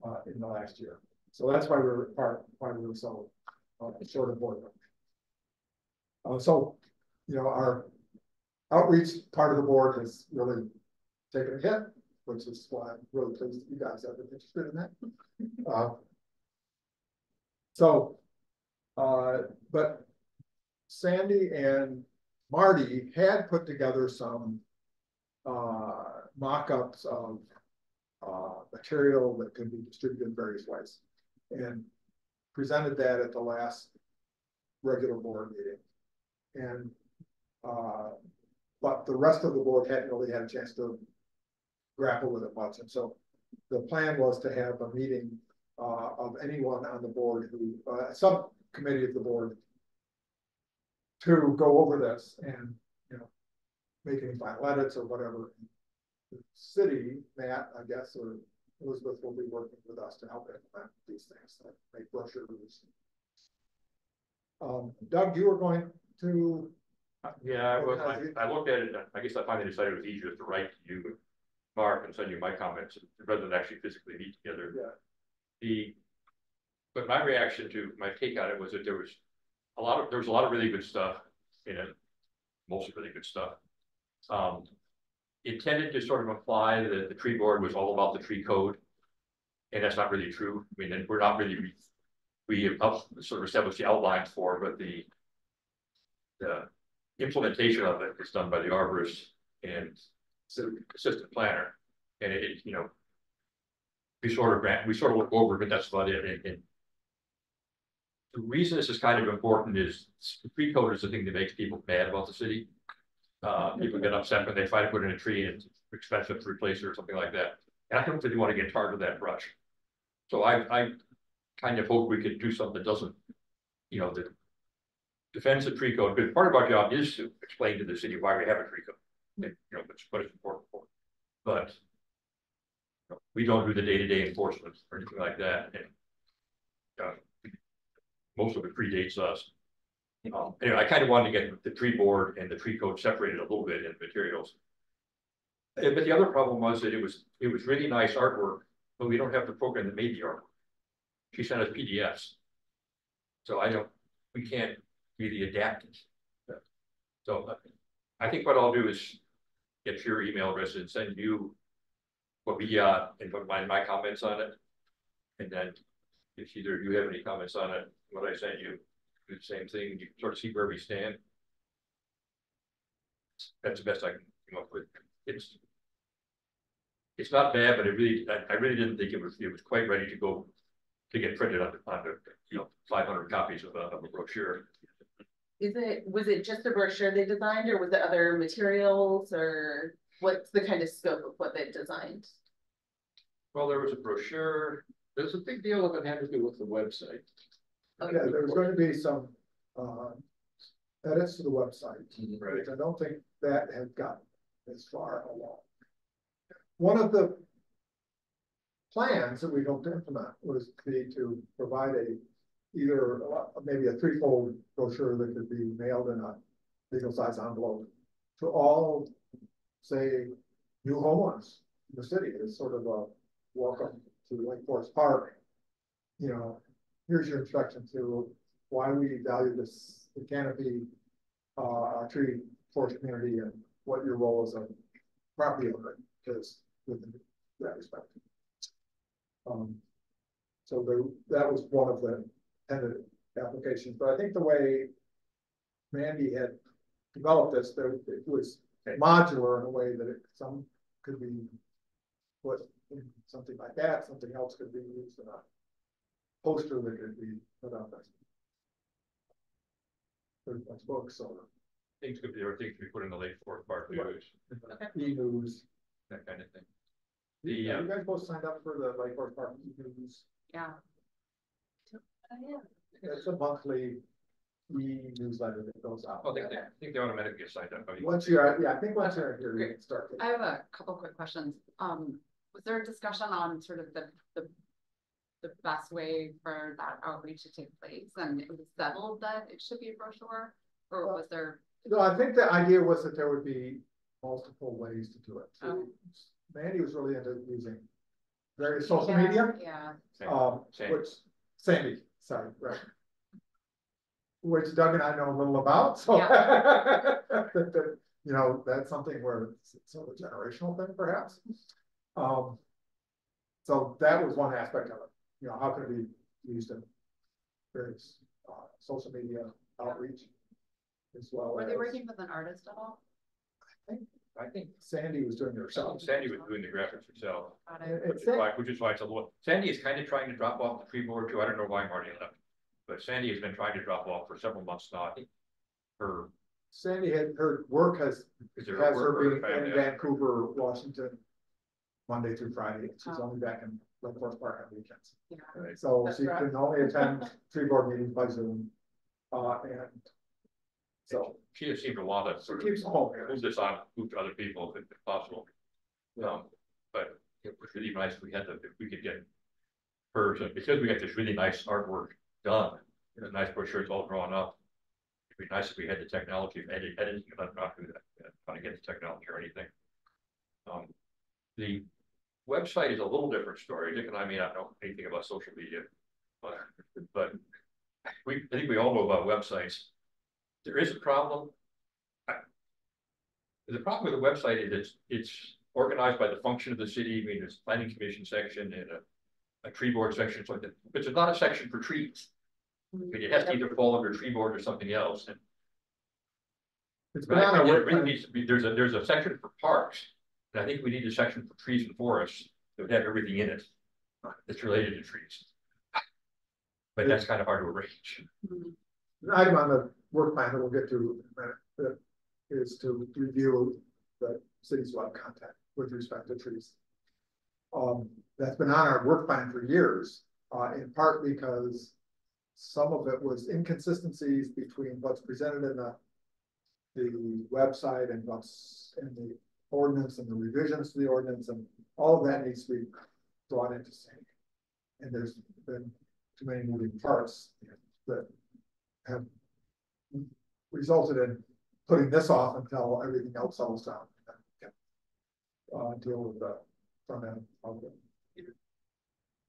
uh, in the last year, so that's why we we're part, why we were so, uh, short of board. Uh, so, you know, our outreach part of the board has really taken a hit, which is why I'm really pleased that you guys have been interested in that. Uh, So, uh, but Sandy and Marty had put together some uh, mock-ups of uh, material that could be distributed in various ways. And presented that at the last regular board meeting. And uh, but the rest of the board hadn't really had a chance to grapple with it much. And so the plan was to have a meeting uh, of anyone on the board who, uh, subcommittee of the board to go over this and, you know, make any final edits or whatever. The city, Matt, I guess, or Elizabeth will be working with us to help implement these things, like make brochures. Um, Doug, you were going to, Yeah, I was, I, I looked at it, I guess I finally decided it was easier to write to you, Mark, and send you my comments, rather than actually physically meet together. Yeah. The, but my reaction to, my take on it was that there was a lot of, there was a lot of really good stuff in it, mostly really good stuff. Um, intended to sort of imply that the tree board was all about the tree code. And that's not really true. I mean, we're not really, we have helped sort of establish the outlines for, but the. The implementation of it is done by the arborist and assistant planner. And it, it, you know. We sort of grant, we sort of look over, but that's about it. And- and The reason this is kind of important is tree code is the thing that makes people mad about the city. Uh, people get upset when they try to put in a tree and it's expensive to replace it or something like that. And I don't really want to get tarred with that brush. So I, I kind of hope we could do something that doesn't, you know, that. Defends the tree code, because part of our job is to explain to the city why we have a tree code. and, You know, what it's important for. But. you know, We don't do the day-to-day enforcement or anything like that, and. uh, Most of it predates us. Um, anyway, I kind of wanted to get the tree board and the tree code separated a little bit in materials. Uh, But the other problem was that it was, it was really nice artwork, but we don't have the program that made the artwork. She sent us PDFs. So I don't, we can't really adapt it. So I think what I'll do is get your email address and send you what we got and put my, my comments on it. And then if either you have any comments on it, what I sent you, do the same thing, you can sort of see where we stand. That's the best I can come up with. It's it's not bad, but it really, I, I really didn't think it was, it was quite ready to go to get printed on the, on the, you know, five hundred copies of a, of a brochure. Is it, was it just a brochure they designed or was it other materials or what's the kind of scope of what they designed? Well, there was a brochure, There's a big deal of it had to do with the website. Yeah, there's going to be some, uh, edits to the website. Right. which I don't think that has gotten as far along. One of the plans that we hope to implement was to be to provide a, either uh, maybe a threefold brochure that could be mailed in a legal size envelope to all, say, new homeowners in the city as sort of a welcome to Lake Forest Park. You know, here's your instruction to why we value this the canopy uh, tree forest community and what your role as a property owner is within that respect. Um, so there, that was one of the intended applications, but I think the way Mandy had developed this, there, it was modular in a way that it, some could be put in something like that, something else could be used in a poster that could be put up as pretty much books or things could be, there were things to be put in the Lake Forest Park news, e-news. that kind of thing. The, The, uh, you guys both signed up for the Lake Forest Park e-news. Yeah. It's a monthly e-newsletter that goes out. oh, I think, they- I think they automatically get signed up. I mean, Once you're, yeah, I think once you're here, you can start. I have a couple quick questions. Um, was there a discussion on sort of the, the. The best way for that outreach to take place and it was settled that it should be a brochure? Or was there? No, I think the idea was that there would be multiple ways to do it. Okay. Mandy was really into using various social Yeah, media. Yeah, same- Um, Sandy. which, Sandy, sorry, right. Which Doug and I know a little about, so. that- that, You know, that's something where it's sort of a generational thing perhaps. Um. So that was one aspect of it, you know, how can it be used in various, uh, social media outreach. As well were they as, working with an artist at all? I think I think Sandy was doing it herself. Sandy was doing the graphics herself, it. which is why, which is why it's a little, Sandy is kind of trying to drop off the tree board too. I don't know why Marty left. But Sandy has been trying to drop off for several months now. I think her, Sandy had, her work has Has a her word being in Vancouver, Washington. Monday through Friday, she's Oh. only back in Lake Forest Park on weekends, Yeah. Right. so That's she rough. can only attend tree board meetings by Zoom. Uh, and. So She has seemed to want to she sort of keeps home, move this on, move to other people if if possible. Um, but it was really nice if we had the, if we could get. Hers, and because we got this really nice artwork done, and a nice brochure, it's all drawn up. It'd be nice if we had the technology of edit, editing, but I'm not gonna, trying to get the technology or anything. Um, the website is a little different story, Dick and I may not know anything about social media. But, but we, I think we all know about websites. There is a problem. I- The problem with the website is it's, it's organized by the function of the city, I mean, there's planning commission section and a. A tree board section, so that, but there's not a section for trees. I mean, it has to either fall under tree board or something else, and. It's been on our work really needs to be, there's a, there's a section for parks, and I think we need a section for trees and forests that would have everything in it. That's related to trees. But that's kind of hard to arrange. An item on the work plan that we'll get to in a minute, is to review the city's web content with respect to trees. Um, that's been on our work plan for years, uh, in part because some of it was inconsistencies between what's presented in the the website and what's in the ordinance and the revisions to the ordinance and all of that needs to be brought into sync. And there's been too many moving parts that have resulted in putting this off until everything else settles down. And Uh, deal with the front end of it.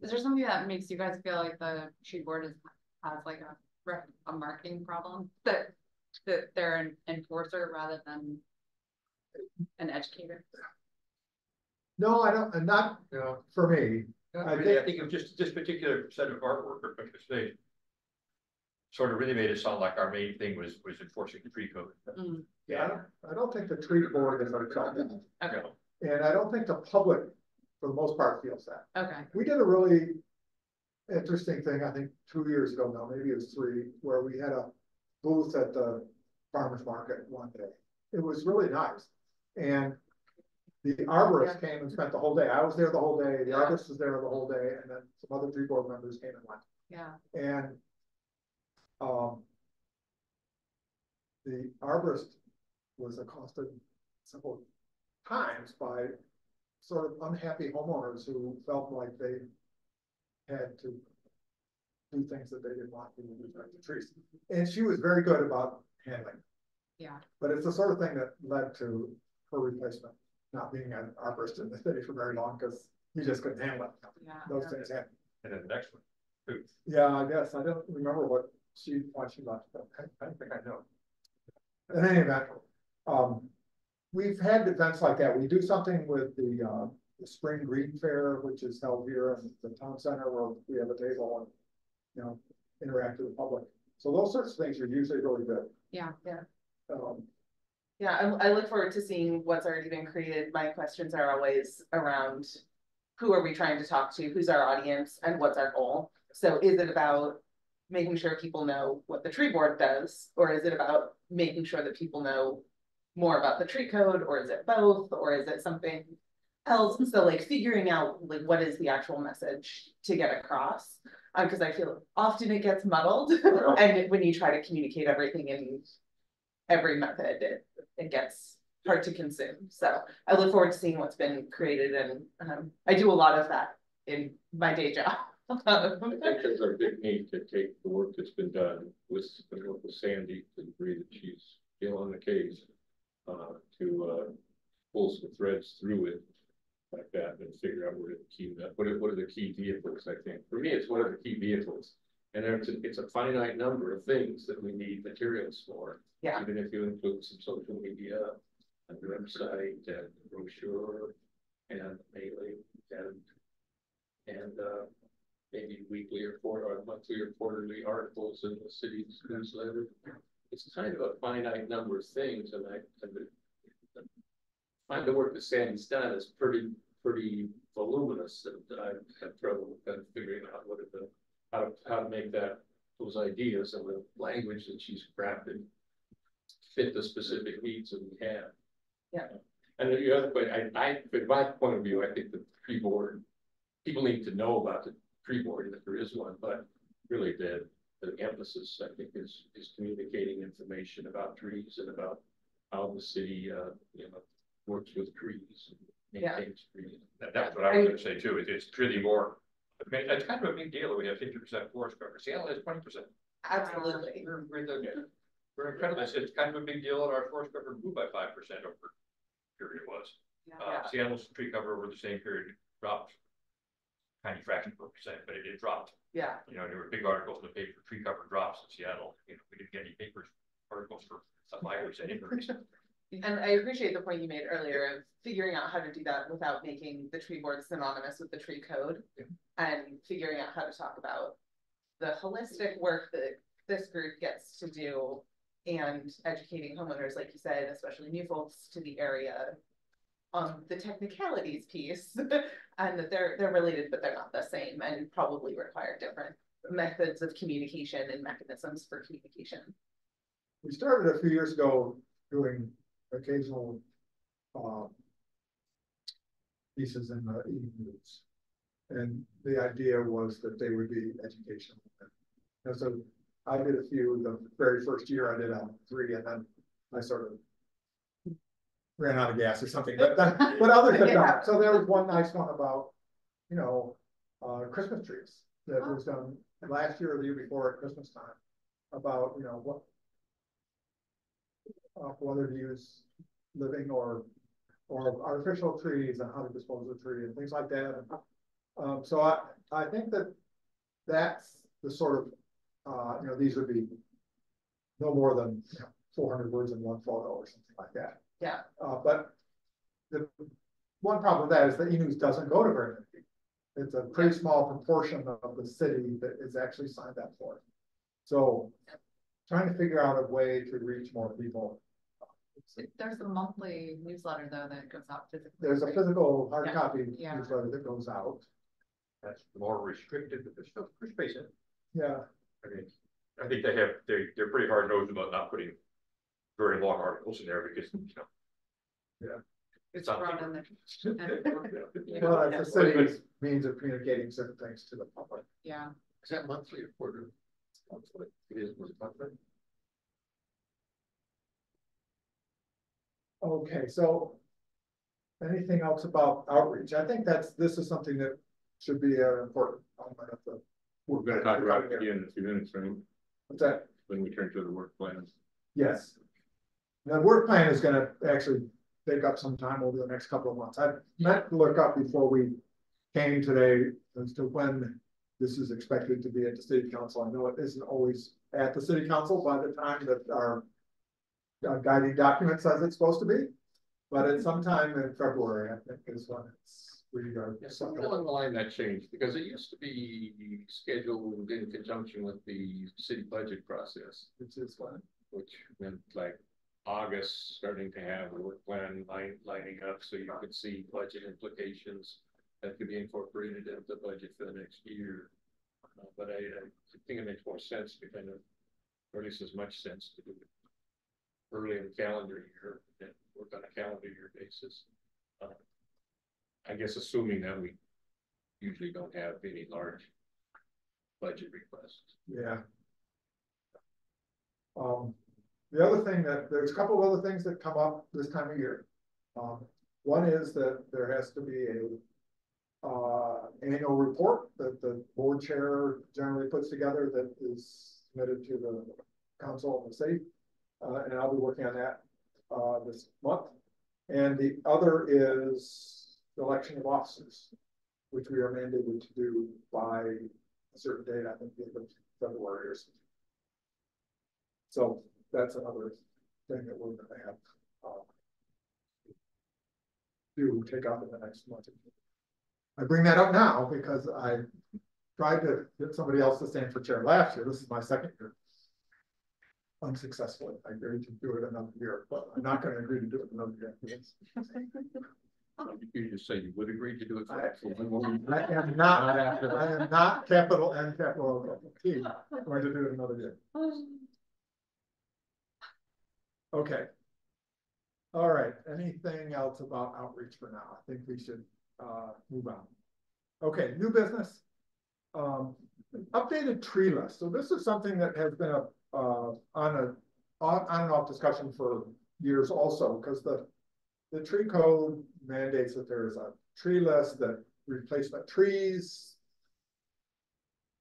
Is there something that makes you guys feel like the tree board is, has like a, a marketing problem? That, that they're an enforcer rather than an educator? No, I don't, and not Yeah. for me. Not I really, I think- think of just this particular set of artwork or participation. Sort of really made it sound like our main thing was, was enforcing the tree code. Mm, Yeah, I don't, I don't think the tree board is our problem. Okay, And I don't think the public, for the most part, feels that. okay, We did a really interesting thing, I think, two years ago now, maybe it was three, where we had a booth at the farmer's market one day. It was really nice. And the arborist came and spent the whole day. I was there the whole day, the arborist was there the whole day, and then some other tree board members came and went. yeah, And um the arborist was accosted several times by sort of unhappy homeowners who felt like they had to do things that they didn't want to do to trees. And she was very good about handling. yeah, But it's the sort of thing that led to her replacement not being an arborist in the city for very long because he just couldn't handle it. yeah. Those things happen. And then the next one. too. Yeah, I guess. I don't remember what she, why she left, but I, I don't think I know. In any event, um, we've had events like that. We do something with the, uh, the Spring Green Fair, which is held here in the town center where we have a table and, you know, interact with the public. So those sorts of things are usually really good. Yeah, Yeah. Um, Yeah, I, I look forward to seeing what's already been created. My questions are always around. Who are we trying to talk to? Who's our audience and what's our goal? So is it about making sure people know what the tree board does? Or is it about making sure that people know more about the tree code? Or is it both? Or is it something else? So like figuring out like what is the actual message to get across? Uh, cause I feel often it gets muddled and when you try to communicate everything in every method, it, it gets hard to consume. So I look forward to seeing what's been created and, um, I do a lot of that in my day job. I think there's our big need to take the work that's been done with, with Sandy, to degree that she's still on the case. Uh, to, uh, pull some threads through it like that and figure out where to keep that, what are, what are the key vehicles, I think. For me, it's one of the key vehicles? And there's, a- it's a finite number of things that we need materials for. Yeah. Even if you include some social media, and website, and brochure, and mailing, and. And, uh, maybe weekly or quarter, or monthly or quarterly articles in the city's newsletter. It's kind of a finite number of things, and I, the- Find the work that Sandy's done is pretty, pretty voluminous, and I have trouble kind of figuring out what are the, how to, how to make that, those ideas and the language that she's crafted. Fit the specific needs that we have. Yeah. And the other point, I, I, from my point of view, I think the tree board, people need to know about the tree board, if there is one, but really the, the emphasis, I think, is, is communicating information about trees and about how the city, uh, you know, works with trees. and Yeah. Trees. That- That's what I was gonna say too, It- it's really more, I mean, it's kind of a big deal that we have fifty percent forest cover, Seattle has twenty percent. Absolutely. We're, we're the, we're incredible, it's, kind of a big deal that our forest cover grew by five percent over the period it was. yeah, Uh, Seattle's tree cover over the same period dropped. Tiny fraction per percent, but it, it dropped, Yeah, you know, there were big articles in the paper, tree cover drops in Seattle, you know, we didn't get any papers, articles for a five percent increase. And I appreciate the point you made earlier of figuring out how to do that without making the tree board synonymous with the tree code. And figuring out how to talk about the holistic work that this group gets to do. And educating homeowners, like you said, especially new folks to the area. On the technicalities piece, and that they're, they're related, but they're not the same and probably require different methods of communication and mechanisms for communication. We started a few years ago doing occasional, uh. Pieces in the evening news. And the idea was that they would be educational. And so I did a few, the very first year I did um three and then I sort of. Ran out of gas or something, but then, but others have done, it. so there was one nice one about, you know, uh, Christmas trees. That was done last year or the year before at Christmas time, about, you know, what. Uh, whether to use living or, or artificial trees and how to dispose of tree and things like that. Um, so I, I think that that's the sort of, uh, you know, these would be no more than, you know, four hundred words in one photo or something like that. Yeah. Uh, but the one problem with that is that E-News doesn't go to very many people. It's a pretty small proportion of the city that is actually signed up for it. So trying to figure out a way to reach more people. There's a monthly newsletter though that goes out physically. There's a physical hard Yeah. copy Yeah. newsletter that goes out. That's more restricted, but there's still push base in. Yeah, I mean, I think they have, they, they're pretty hard nosed about not putting very long articles in there because, you know. Yeah. It's Thrown not. in there. well, that's the city's means of communicating certain things to the public. Yeah, Is that monthly or quarterly? Monthly. It is, monthly? Okay, so. Anything else about outreach? I think that's, this is something that should be an important element of the. We're gonna talk about it again in a few minutes, right? What's that? When we turn to the work plans. Yes. The work plan is gonna actually take up some time over the next couple of months. I meant to look up before we came today as to when this is expected to be at the city council. I know it isn't always at the city council by the time that our uh, guiding document says it's supposed to be, but it's sometime in February, I think is when it's. We are. Yeah, somewhere along the line that changed, because it used to be scheduled in conjunction with the city budget process, It's this one. which meant like. August, starting to have a work plan line lining up, so you could see budget implications. That could be incorporated into the budget for the next year. Uh, But I, I think it makes more sense to kind of, or at least as much sense to do it. Early in the calendar year, and work on a calendar year basis. Uh, I guess assuming that we usually don't have any large budget requests. Yeah. Um, the other thing that, there's a couple of other things that come up this time of year. Um, one is that there has to be a. Uh, annual report that the board chair generally puts together that is submitted to the council and the city. Uh, and I'll be working on that, uh, this month. And the other is the election of officers, which we are mandated to do by a certain date, I think of February or something. So that's another thing that we're gonna have. uh, Do take up in the next month. I bring that up now because I tried to get somebody else to stand for chair last year. This is my second year. Unsuccessfully. I agreed to do it another year, but I'm not gonna agree to do it another year. You just say you would agree to do it. I- for one more year? I am not. I am not capital N capital T, going to do it another year. Okay. All right, anything else about outreach for now? I think we should uh move on. Okay, new business. Um, updated tree list. So this is something that has been a uh on a on on and off discussion for years also, because the. The tree code mandates that there is a tree list that replacement trees.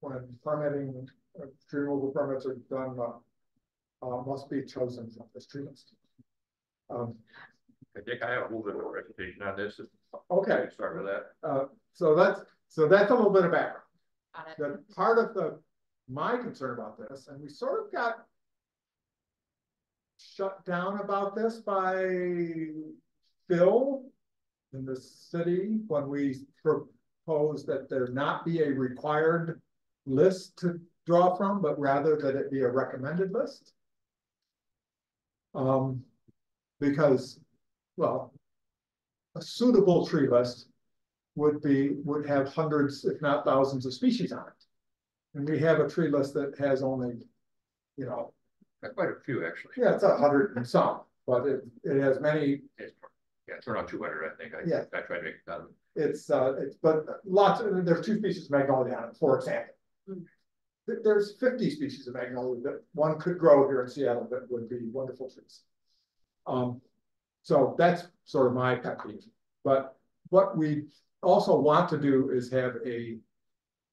When permitting, uh, tree removal permits are done, uh, uh, must be chosen from this tree list. Um, I think I have a little bit of a reputation on this. okay, Start with that. uh, so that's, so that's a little bit of background. got it. The part of the, my concern about this, and we sort of got. shut down about this by Phil in the city when we proposed that there not be a required list to draw from, but rather that it be a recommended list. Um, because, well, a suitable tree list would be, would have hundreds, if not thousands of species on it. And we have a tree list that has only, you know, Quite a few, actually. yeah, it's a hundred and some, but it, it has many, It's- Yeah, it's around two hundred, I think. I, Yeah. I tried to make it down. it's, uh, it's, but lots, of there's two species of magnolia on it, for example. Mm. There's fifty species of magnolia that one could grow here in Seattle that would be wonderful trees. Um, so that's sort of my pet peeve, but what we also want to do is have a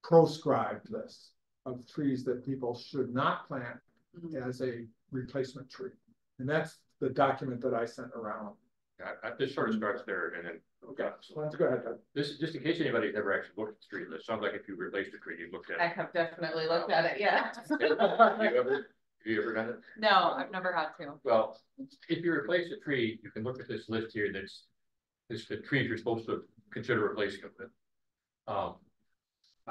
proscribed list of trees that people should not plant Mhm. as a replacement tree. And that's the document that I sent around. I, I, this sort of starts there and then. Okay, so let's go ahead. Doug. This, is just in case anybody's ever actually looked at the tree list, sounds like if you replaced a tree, you looked at I at have definitely looked at it, yeah. Have you ever, have you ever done it? No, I've never had to. Well, if you replace a tree, you can look at this list here that's, this the trees you're supposed to consider replacing it with. Um,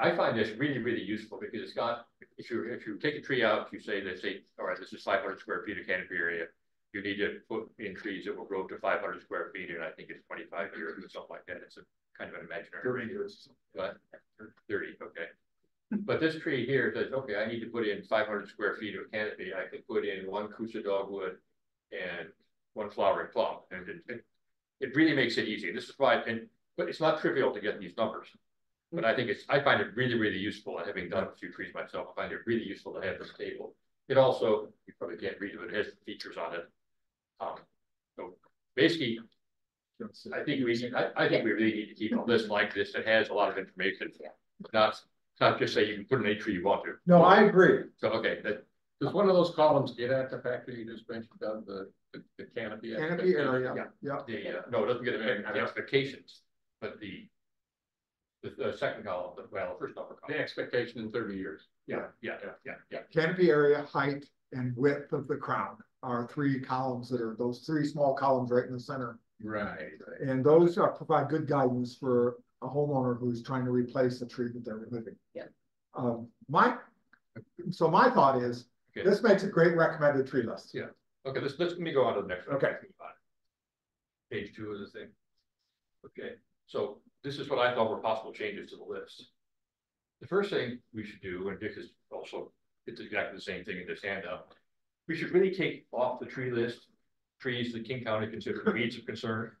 I find this really, really useful because it's got, if you, if you take a tree out, you say, they say, all right, this is five hundred square feet of canopy area. You need to put in trees that will grow to five hundred square feet, and I think it's twenty-five years or something like that. It's a kind of an imaginary. Thirty range. years. But thirty, okay. But this tree here says, okay, I need to put in five hundred square feet of canopy, I can put in one Kousa dogwood. And one flowering plum, and it, it, it really makes it easy, this is why, and, but it's not trivial to get these numbers. But I think it's, I find it really, really useful, and having done a few trees myself, I find it really useful to have this table. It also, you probably can't read it, but it has features on it. Um, so basically, I think we, I, I think we really need to keep a list like this that has a lot of information. Not, not just say you can put in any tree you want to. No, I agree. So, okay, that, Does one of those columns get at the factor you just mentioned of the, the- the canopy? Canopy area, Yeah. yeah. the, uh, no, it doesn't get the the expectations, but the. The, the second column, the- well, the first number. The expectation in thirty years. Yeah, yeah, yeah, yeah, yeah. Canopy area, height, and width of the crown are three columns that are, those three small columns right in the center. Right, right. And those are, provide good guidance for a homeowner who's trying to replace a tree that they're removing. Yeah. Um, my, so my thought is, Okay. this makes a great recommended tree list. Yeah. Okay, let's, let's, let me go on to the next one. Okay. Page two of the thing. Okay, so this is what I thought were possible changes to the list. The first thing we should do, and Dick is also, it's exactly the same thing in this handout. We should really take off the tree list, trees that King County considers weeds of concern.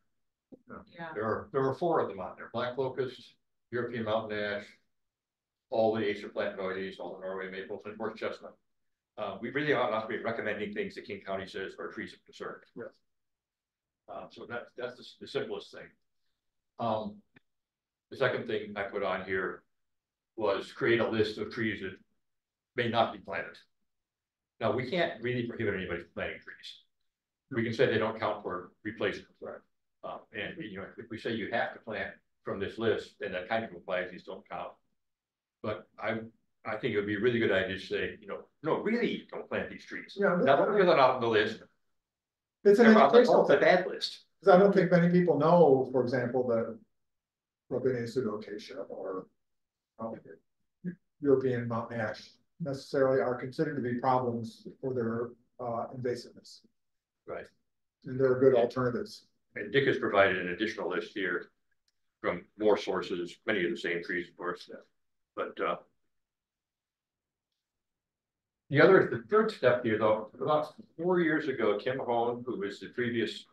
Yeah. There are, there are four of them on there, black locust, European mountain ash. All the Acer platanoides, all the Norway maples and horse chestnut. Uh, we really ought not to be recommending things that King County says are trees of concern. Yes. Uh, so that, that's the, the simplest thing. Um, the second thing I put on here was create a list of trees that may not be planted. Now, we can't really prohibit anybody from planting trees. We can say they don't count for replacement. Right. Uh, and, you know, if we say you have to plant from this list, then that kind of implies these don't count. But I, I think it would be a really good idea to say, you know, no, really, don't plant these trees. Yeah. Now, not on the list, It's an they're on the educational thing, bad list. because I don't think many people know, for example, the Robinia pseudoacacia or um, European mountain ash necessarily are considered to be problems for their uh invasiveness. Right. And there are good alternatives. And Dick has provided an additional list here from more sources, many of the same trees, of course, but, uh. The other, the third step here, though, about four years ago, Tim Hone, who was the previous,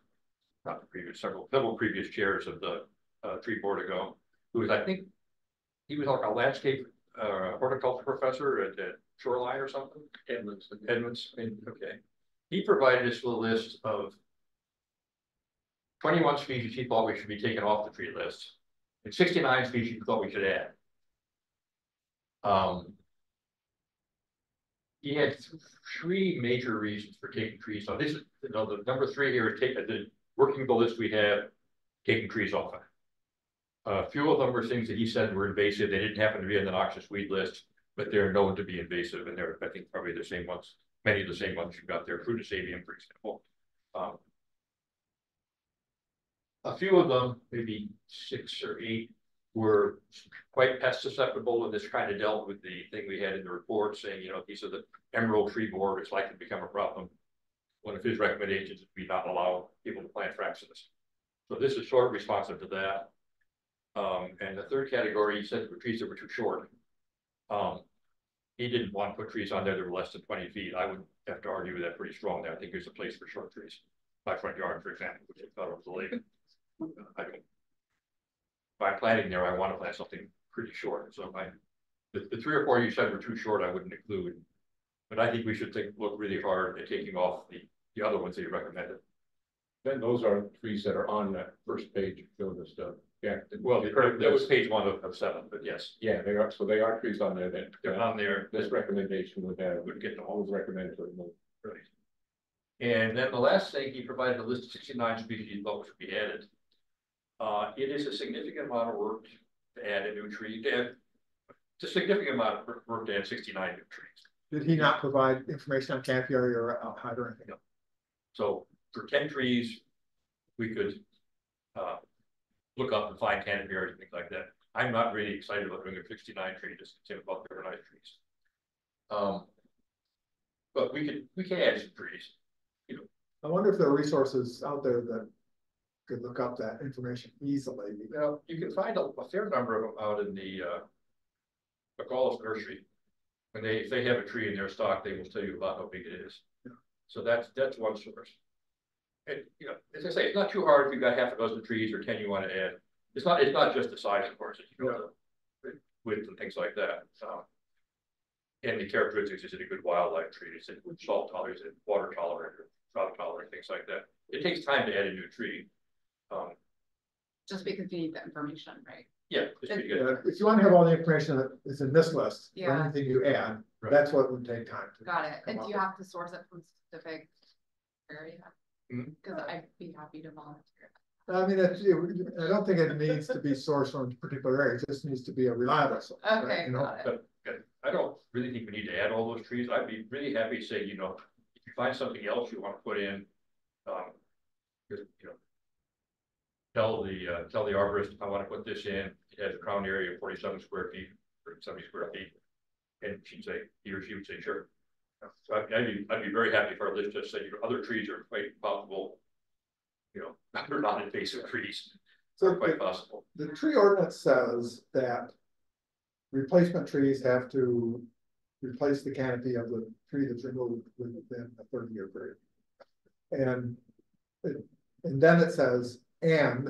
not the previous, several, several previous chairs of the, uh, tree board ago, who was, I think, he was like a landscape, uh, horticulture professor at, at Shoreline or something. Edmonds. Edmonds, okay. He provided us with a list of twenty-one species he thought we should be taking off the tree list, and sixty-nine species he thought we should add. Um. He had th- three major reasons for taking trees off. This is, you know, the number three here is take, the, working the list we have, taking trees off. A few of them were things that he said were invasive. They didn't happen to be on the noxious weed list, but they're known to be invasive, and they're, I think, probably the same ones, many of the same ones you've got there, Prunus avium, for example. Um. A few of them, maybe six or eight, were quite pest susceptible, and this kind of dealt with the thing we had in the report saying, you know, these are the emerald tree board, it's likely to become a problem. One of his recommendations would be not allow people to plant fraxinus. So this is sort of responsive to that. Um, and the third category, he said were trees that were too short. Um, he didn't want to put trees on there that were less than twenty feet. I would have to argue with that pretty strongly. I think there's a place for short trees. My front yard, for example, which I thought was the lake. I don't. By planting there, I want to plant something pretty short, so I, the, the three or four you said were too short, I wouldn't include. But I think we should think, look really hard at taking off the, the other ones that you recommended. Then those are trees that are on that first page showing the stuff. Yeah. Well, that was page one of, of seven, but yes, Yeah, they are, so they are trees on there that. they're on there. This recommendation would have, Would get them all all. was recommended to remove. Right. And then the last thing, he provided a list of sixty-nine species that thought should be added. Uh, it is a significant amount of work to add a new tree, to add. It's a significant amount of work- work to add sixty-nine new trees. Did he not provide information on canopy area or uh, height or anything? So for ten trees, we could. Uh, look up and find canopy areas and things like that. I'm not really excited about doing a sixty-nine tree, just to say about are nice trees. Um. But we could, we can add some trees. You know. I wonder if there are resources out there that could look up that information easily. You know, you can find a, a fair number of them out in the, uh. McCall's nursery. When they, if they have a tree in their stock, they will tell you about how big it is. So that's, that's one source. And, you know, as I say, it's not too hard if you've got half a dozen trees or ten you wanna add. It's not, it's not just the size, of course, it's, you know, the width and things like that, um. And the characteristics, is it a good wildlife tree, is it salt tolerant, is it water tolerant, or drought tolerant, things like that. It takes time to add a new tree. Um, Just because you need the information, right? yeah. just to get- Uh, If you want to have all the information that is in this list, or anything you add, Right. that's what would take time. to Got it. And do you with. have to source it from specific area? Mhm. Cause I'd be happy to volunteer. I mean, it's, it- I don't think it needs to be sourced from a particular area, it just needs to be a reliable source. right? Okay, You know, got it. But, but I don't really think we need to add all those trees. I'd be really happy to say, you know, if you find something else you wanna put in, um. Just, you know. Tell the, uh, tell the arborist, I wanna put this in, it has a crown area of forty-seven square feet, or seventy square feet. And she'd say, he or she would say, sure. So I'd, I'd be, I'd be very happy for our list to say, you know, other trees are quite possible. You know, they're not invasive trees, So quite the, possible. the tree ordinance says that. Replacement trees have to replace the canopy of the tree that's removed within a thirty year period. And. it- and then it says, and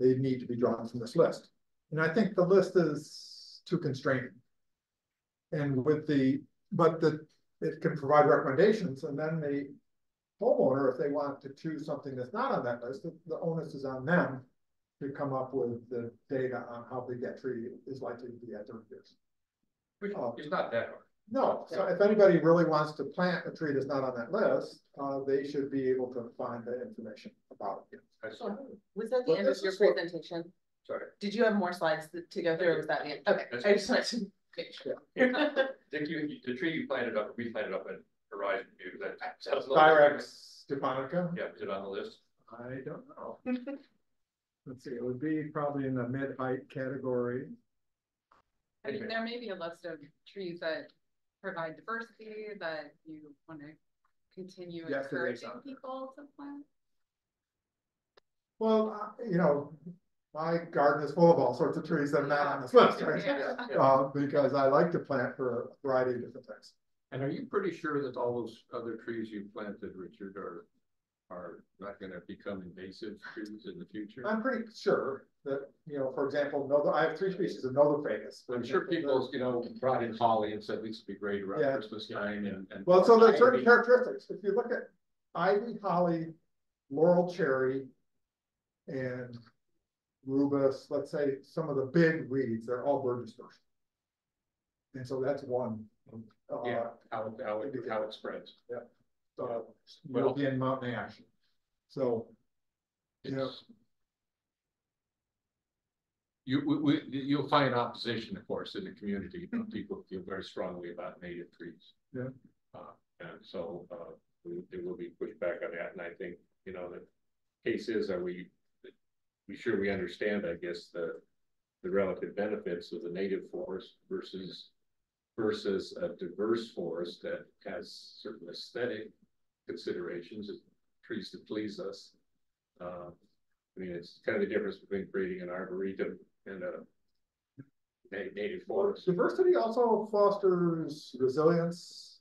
they need to be drawn from this list. And I think the list is too constraining. And with the, but the, it can provide recommendations and then the homeowner, if they want to choose something that's not on that list, the- the onus is on them. To come up with the data on how big that tree is likely to be at thirty years. Which Oh. is not that hard. No, so if anybody really wants to plant a tree that's not on that list, uh, they should be able to find the information about it. That's- Was that the Well, end of your is what- presentation? Sorry. Did you have more slides to to go through, or was that the end? Okay, That's I just wanted to. Make. Dick, you, you- the tree you planted up, we planted up in Horizon View, that. that's the- Styrax japonica, Yeah, is it on the list? I don't know. Let's see, it would be probably in the mid-height category. I mean, there may be a list of trees that provide diversity that you wanna continue Yes, encouraging people to plant. Well, uh, you know, my garden is full of all sorts of trees that are not on this list, right? Yeah. Uh, because I like to plant for a variety of different things. And are you pretty sure that all those other trees you planted, Richard, are, are not gonna become invasive trees in the future? I'm pretty sure that, you know, for example, Nova, I have three species of Nothofagus. I'm sure people, you know, brought in holly and said this would be great around Yeah. Christmas time and, and. Well, so there's certain characteristics, if you look at ivy, holly, laurel, cherry. And rubus, let's say some of the big weeds, they're all bird dispersed. And so that's one. uh, Yeah, how, it- how, it- how it spreads. uh, European mountain ash. So, you know, It's- You, we, we, you'll find opposition, of course, in the community, You know, people feel very strongly about native trees. Yeah. Uh, and so, uh, we- there will be pushback on that, and I think you know, the case is, are we, we sure we understand, I guess, the, the relative benefits of the native forest versus versus a diverse forest that has certain aesthetic considerations, of trees that please us. Uh, I mean, it's kind of the difference between creating an arboretum and a native forest. Diversity also fosters resilience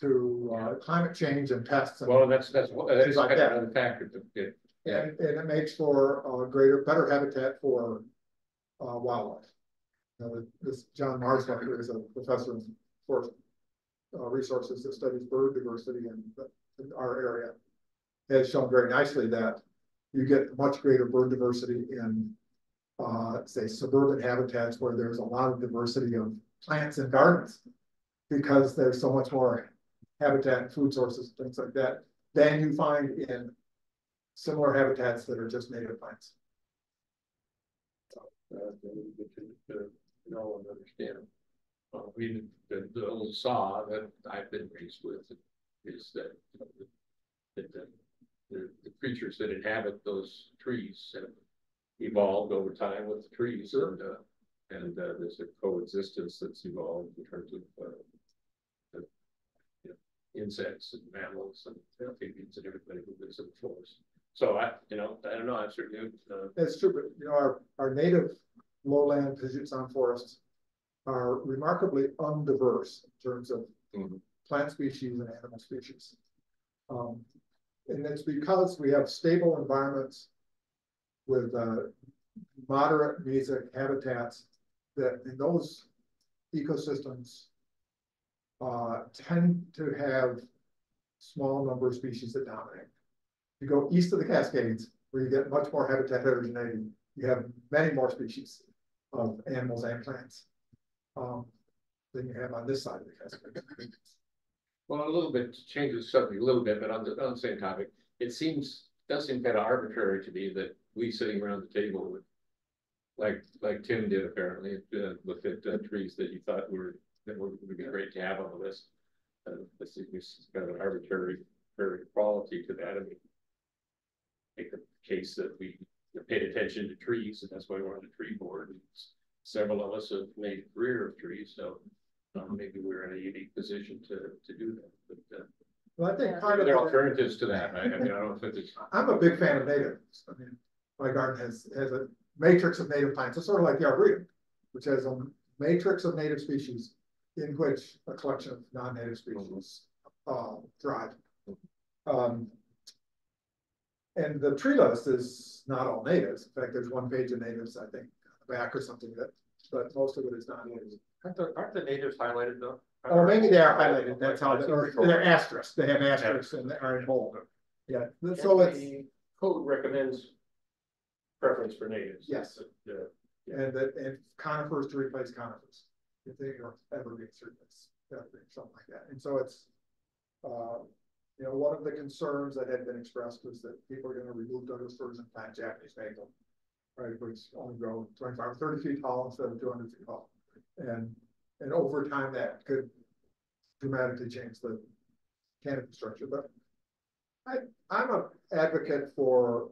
to uh, climate change and pests. and- Well, that's, that's, that's like kind of that. another factor to get, And, and it makes for a greater, better habitat for uh wildlife. You know, this John Marzluff is a professor of forest uh, resources that studies bird diversity in, in our area. Has shown very nicely that you get much greater bird diversity in uh, say suburban habitats where there's a lot of diversity of plants and gardens. Because there's so much more habitat and food sources, things like that, than you find in similar habitats that are just native plants. uh, good to, know and understand. Uh, we, the, the old saw that I've been raised with is that, you know, that the, the, the creatures that inhabit those trees have evolved over time with the trees and, uh, and, uh, there's a coexistence that's evolved in terms of, uh, the, you know, insects and mammals and amphibians and everybody who lives in the forest. So I, you know, I don't know, I'm certainly, uh, It's true, but you know, our, our native lowland Puget forests are remarkably undiverse in terms of Mhm. plant species and animal species. Um, and it's because we have stable environments with, uh, moderate mesic habitats that in those ecosystems uh, tend to have small number of species that dominate. You go east of the Cascades, where you get much more habitat heterogeneity, you have many more species of animals and plants. Um, than you have on this side of the Cascades. Well, a little bit, changes the subject a little bit, but on the, on the same topic, it seems, does seem kind of arbitrary to me that we sitting around the table with. Like, like Tim did apparently, uh, looked at uh, trees that you thought were, that would, would be great to have on the list. Uh, this is kind of an arbitrary, very quality to that, I mean. Make the case that we paid attention to trees, and that's why we're on the tree board, and several of us have made a career of trees, so. Um, maybe we're in a unique position to, to do that, but, uh, Well, I think part of there are alternatives to that, right? I mean, I don't think it's. I'm a big fan of natives. I mean, my garden has, has a matrix of native plants. It's sort of like the arboretum, which has a matrix of native species in which a collection of non-native species uh, thrive. Um, and the tree list is not all natives. In fact, there's one page of natives, I think, on the back or something that, but most of it is not natives. Aren't the, aren't the natives highlighted though? Or maybe they are highlighted, that's how, they- or they're asterisks, they have asterisks and they are in bold. Yeah, so it's, Code recommends preference for natives. Yes. Yeah. and that, and conifers to replace conifers. If they are evergreens to replace, something like that, and so it's. Uh, you know, one of the concerns that had been expressed was that people are gonna remove Douglas firs and plant Japanese maple. Right, which only grow 25 or 30 feet tall instead of two hundred feet tall, and, and over time that could. Dramatically change the canopy structure, but. I, I'm a advocate for.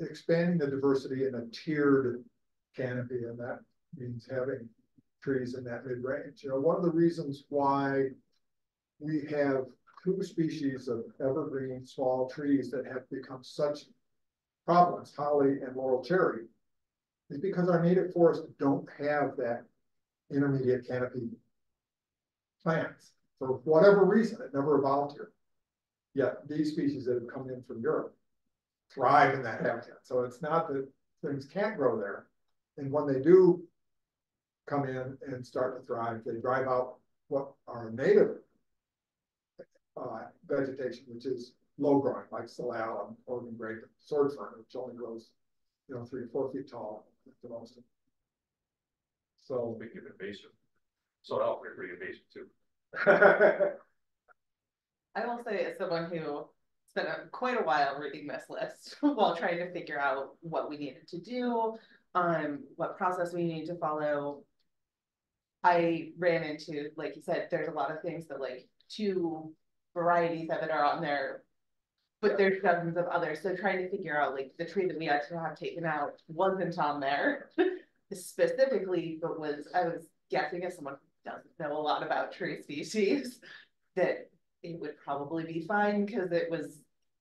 Expanding the diversity in a tiered canopy, and that means having trees in that mid-range. You know, one of the reasons why. We have two species of evergreen small trees that have become such problems, holly and laurel cherry. Is because our native forests don't have that intermediate canopy plants, for whatever reason, it never evolved here. Yet these species that have come in from Europe thrive in that habitat, so it's not that things can't grow there. And when they do come in and start to thrive, they drive out what are native vegetation, which is low growing, like salal and Oregon grape, and sword fern, which only grows, you know, three or four feet tall at the most. So. We give it invasive. So I'll be pretty invasive too. I will say as someone who spent a- quite a while reading this list while trying to figure out what we needed to do, um, what process we need to follow. I ran into, like you said, there's a lot of things that like two varieties of it are on there But there's dozens of others, so trying to figure out like the tree that we had to have taken out wasn't on there. Specifically, but was, I was guessing if someone who doesn't know a lot about tree species. That it would probably be fine, cause it was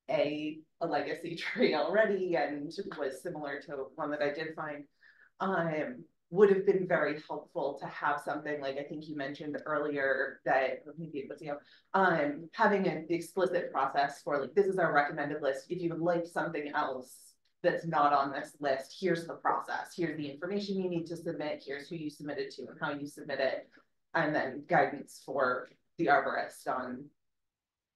a, a legacy tree already and was similar to one that I did find. Um, would have been very helpful to have something like I think you mentioned earlier that maybe it was, you know, um, having an explicit process for like, this is our recommended list. If you would like something else that's not on this list, here's the process. Here's the information you need to submit. Here's who you submitted to and how you submit it. And then guidance for the arborist on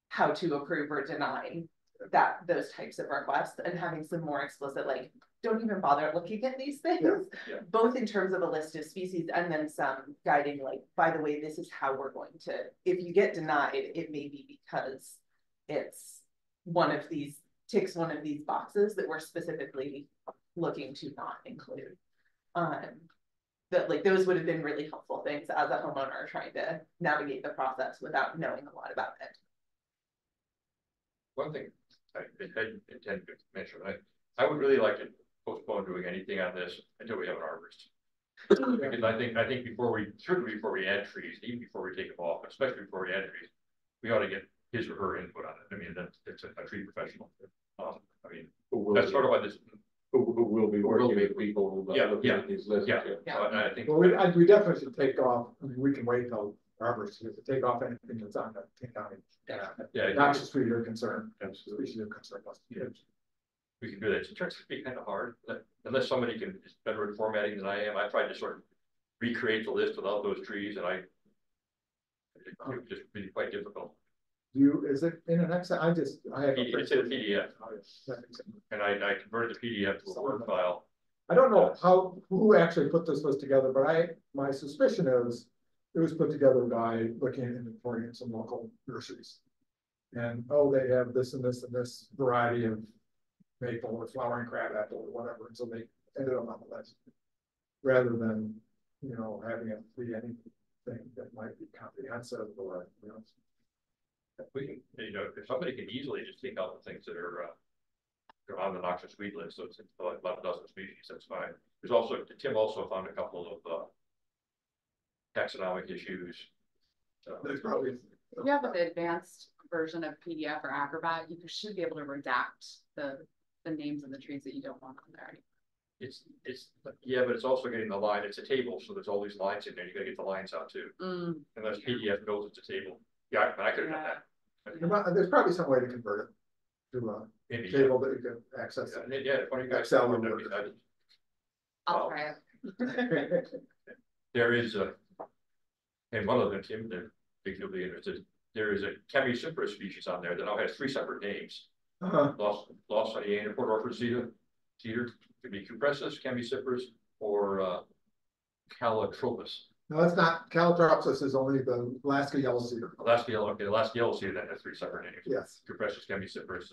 how to approve or deny that, those types of requests and having some more explicit, like, don't even bother looking at these things. yeah. Both in terms of a list of species and then some guiding, like, by the way, this is how we're going to, if you get denied, it may be because it's one of these, ticks one of these boxes that we're specifically looking to not include. Um, that like, those would have been really helpful things as a homeowner trying to navigate the process without knowing a lot about it. One thing I had intended to mention, I, I would really like to postpone doing anything on this until we have an arborist. Because I think, I think before we, certainly before we add trees, even before we take them off, especially before we add trees, we ought to get his or her input on it. I mean, that's, it's a, a tree professional. Um, I mean, that's be- sort of why this, Who, who will be Who will working be- with people. uh, Yeah, looking yeah, at These lists. yeah. Yeah. so I I think. Well, we, I- we definitely should take off, I mean, we can wait till Robert's, to take off anything that's on the King County. Yeah, yeah. Not just for your concern, Absolutely. species of concern. Yeah. We can do that. It turns out to be kind of hard, unless somebody can, is better at formatting than I am, I tried to sort of recreate the list without those trees and I. It would just be quite difficult. Do you, is it in an Excel? I just, I have. It's in a PDF Oh, yes, that makes sense. and I, I converted the PDF to a Word file. I don't know how, who actually put this list together, but I, my suspicion is it was put together by looking at inventory in some local nurseries. And, oh, they have this and this and this variety of maple or flowering crab apple or whatever, and so they ended up on the list. Rather than, you know, having it be anything that might be comprehensive or, you know. We can, you know, if somebody can easily just take out the things that are, uh. They're on the noxious weed list, so it's like about a dozen species, that's fine. There's also, Tim also found a couple of, uh. Taxonomic issues. So, There's probably. If you have an advanced version of PDF or Acrobat, you should be able to redact the, the names of the trees that you don't want on there. anymore. It's, it's, yeah, but it's also getting the line, it's a table, so there's all these lines in there, you gotta get the lines out too. Mm, Unless PDF knows it's a table. Yeah, I I could have done that. There might- uh, There's probably some way to convert it to a Maybe, yeah. table that you can access. Yeah, Yeah, if one of you guys. Excel would that'd be I'll try it. Uh, there is a. And one of them, Tim, they're big, you'll be interested, there is a Chamaecyparis species on there that now has three separate names. Uh, Lost, Lawsoniana, Port Orford cedar, cedar, could be Cupressus, Chamaecyparis, or uh. Callitropsis, No, that's not, Callitropsis is only the Alaska yellow cedar. Alaska yellow, okay, Alaska yellow cedar that has three separate names. Yes. Cupressus, Chamaecyparis,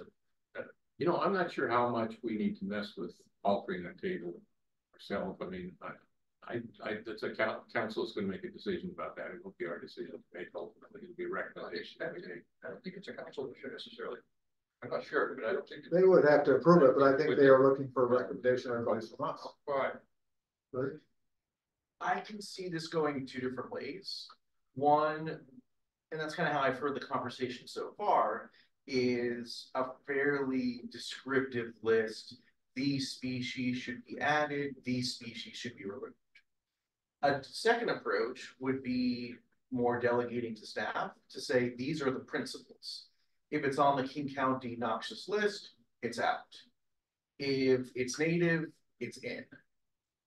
and You know, I'm not sure how much we need to mess with altering the table ourselves. I mean, I, I, I, that's a coun- council's gonna make a decision about that. It won't be our decision to make ultimately. It'll be a recommendation. that we make. I don't think it's a council issue necessarily. I'm not sure, but I don't think. They would have to approve it, but I think they are looking for a recommendation or advice from us. Right. right? I can see this going two different ways. One, and that's kind of how I've heard the conversation so far, is a fairly descriptive list. These species should be added, these species should be removed. A second approach would be more delegating to staff to say, these are the principles. If it's on the King County noxious list, it's out. If it's native, it's in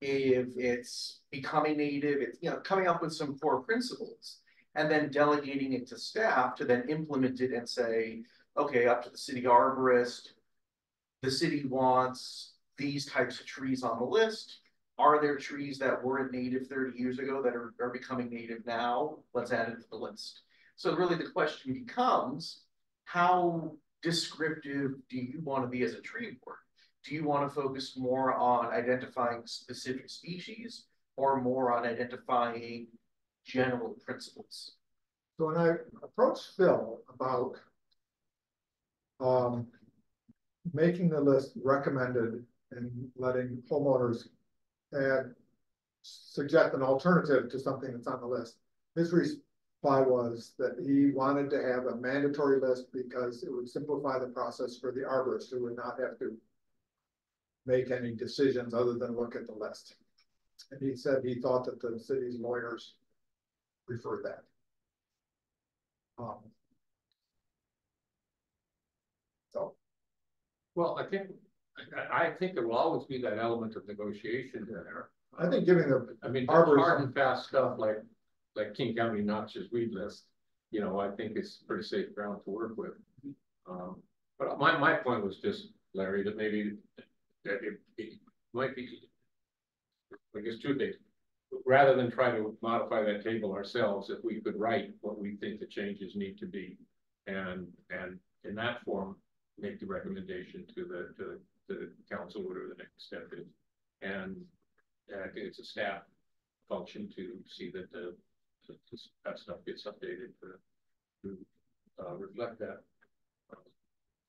if it's becoming native, it's, you know, coming up with some core principles. And then delegating it to staff to then implement it and say, okay, up to the city arborist. The city wants these types of trees on the list. Are there trees that weren't native thirty years ago that are, are becoming native now? Let's add it to the list. So really the question becomes, how descriptive do you want to be as a tree board? Do you want to focus more on identifying specific species or more on identifying general principles? So when I approached Phil about. Um, making the list recommended and letting homeowners add, suggest an alternative to something that's on the list. His reply was that he wanted to have a mandatory list because it would simplify the process for the arborist who would not have to make any decisions other than look at the list. And he said he thought that the city's lawyers preferred that. Um, So, Well, I think, I, I think there will always be that element of negotiation there. I think giving the, I mean, hard and fast stuff like, like King County noxious weed list, you know, I think it's pretty safe ground to work with. Um, but my, my point was just, Larry, that maybe, that it, it might be. I guess two things, rather than try to modify that table ourselves, if we could write what we think the changes need to be. And, and in that form, make the recommendation to the, to the, to the council, whatever the next step is. And and I think it's a staff function to see that the, this- that stuff gets updated to, to, uh, reflect that.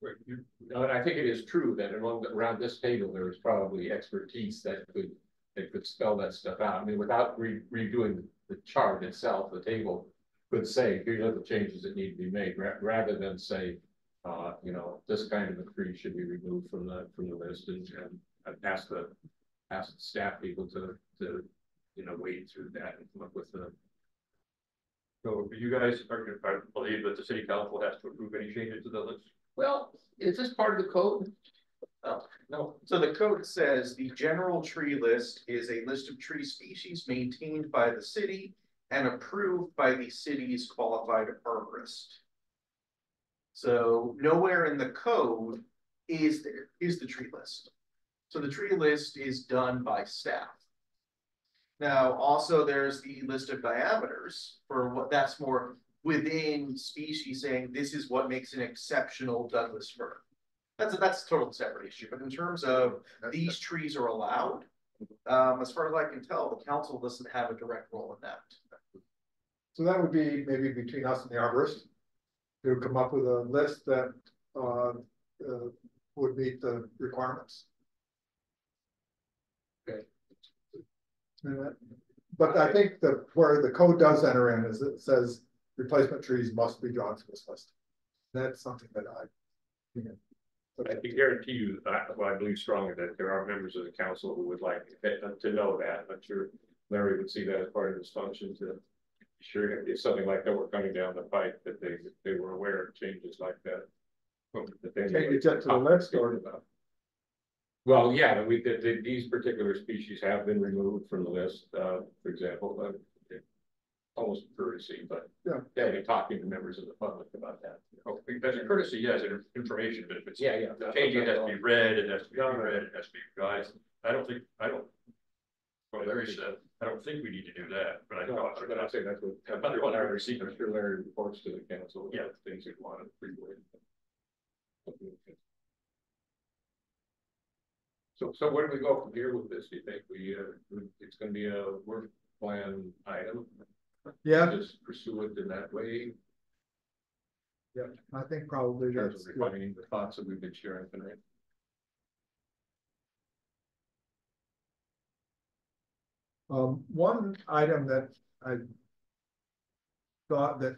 Right, and I think it is true that along, around this table, there is probably expertise that could, that could spell that stuff out. I mean, without re- redoing the chart itself, the table could say, here are the changes that need to be made, ra- rather than say, uh, you know, this kind of a tree should be removed from the, from the list and, and ask the ask the staff people to, to, you know, wade through that and come up with the. So you guys are, I believe that the city council has to approve any changes to the list? Well, is this part of the code? Oh. No, So the code says the general tree list is a list of tree species maintained by the city and approved by the city's qualified arborist. So nowhere in the code is there, is the tree list. So the tree list is done by staff. Now, also there's the list of diameters for what that's more within species saying this is what makes an exceptional Douglas fir. That's a, that's a total separate issue, but in terms of these trees are allowed. Um, as far as I can tell, the council doesn't have a direct role in that. so that would be maybe between us and the arborist. To come up with a list that, uh, uh, would meet the requirements. Okay. And that- But I think that where the code does enter in is it says replacement trees must be drawn from this list. That's something that I. you know, I can guarantee you, I, well, I believe strongly that there are members of the council who would like to- to know that. I'm sure Larry would see that as part of his function to. Sure, if something like that were coming down the pipe, that they, they were aware of changes like that. That they- you get to the list or? Well, yeah, we, that, that these particular species have been removed from the list, uh, for example, uh. it- Almost courtesy, but. Yeah. Yeah, you're talking to members of the public about that. Oh, As a courtesy, yes, and information, but if it's. Yeah, yeah. Changing, it has to be read, it has to be read, it has to be revised. I don't think, I don't. Well, Larry said, I don't think we need to do that, but I No, know. but I'm saying that's what, But that's what Larry Larry, received. I'm sure Larry reports to the council. Yeah. Things he wanted, freeway. So, so where do we go from here with this? Do you think we, uh, it's gonna be a work plan item? Yeah, Just pursue it in that way, yeah, I think probably in terms that's. of refining the thoughts that we've been sharing tonight. Um, one item that I thought that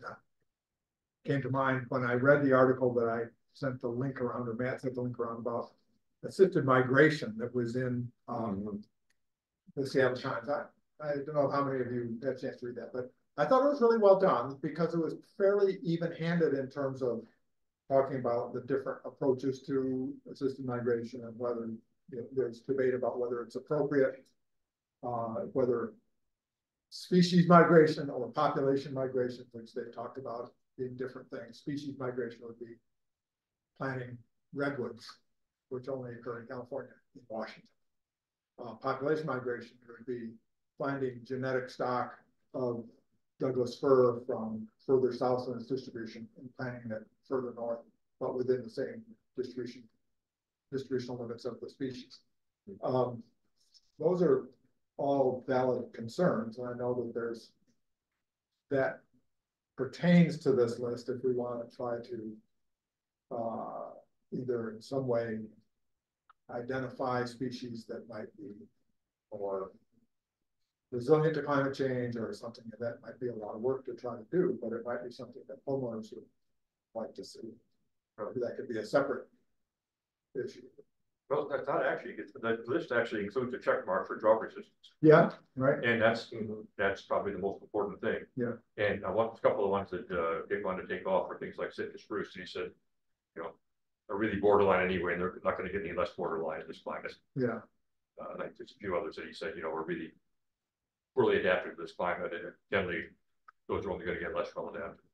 came to mind when I read the article that I sent the link around, or Matt sent the link around about assisted migration that was in, um, the Seattle Times. I, I don't know how many of you had a chance to read that, but I thought it was really well done because it was fairly even-handed in terms of talking about the different approaches to assisted migration and whether, you know, there's debate about whether it's appropriate uh, whether species migration or population migration, which they talked about being different things. Species migration would be planting redwoods, which only occur in California, in Washington. Uh, population migration would be finding genetic stock of Douglas fir from further south in its distribution and planting it further north, but within the same distribution, distributional limits of the species. Um, those are all valid concerns, and I know that there's that pertains to this list if we want to try to uh, either in some way. Identify species that might be or. Resilient to climate change or something that might be a lot of work to try to do, but it might be something that homeowners would like to see. That could be a separate issue. Well, that's not actually, the list actually includes a check mark for drought resistance. Yeah, right, And that's, that's probably the most important thing. Yeah. And I want a couple of ones that, uh, Dick wanted to take off are things like Sitka spruce, and he said, you know. Are really borderline anyway, and they're not gonna get any less borderline in this climate. yeah, Uh, like there's a few others that he said, you know, are really. Poorly adapted to this climate, and generally, those are only gonna get less well adapted.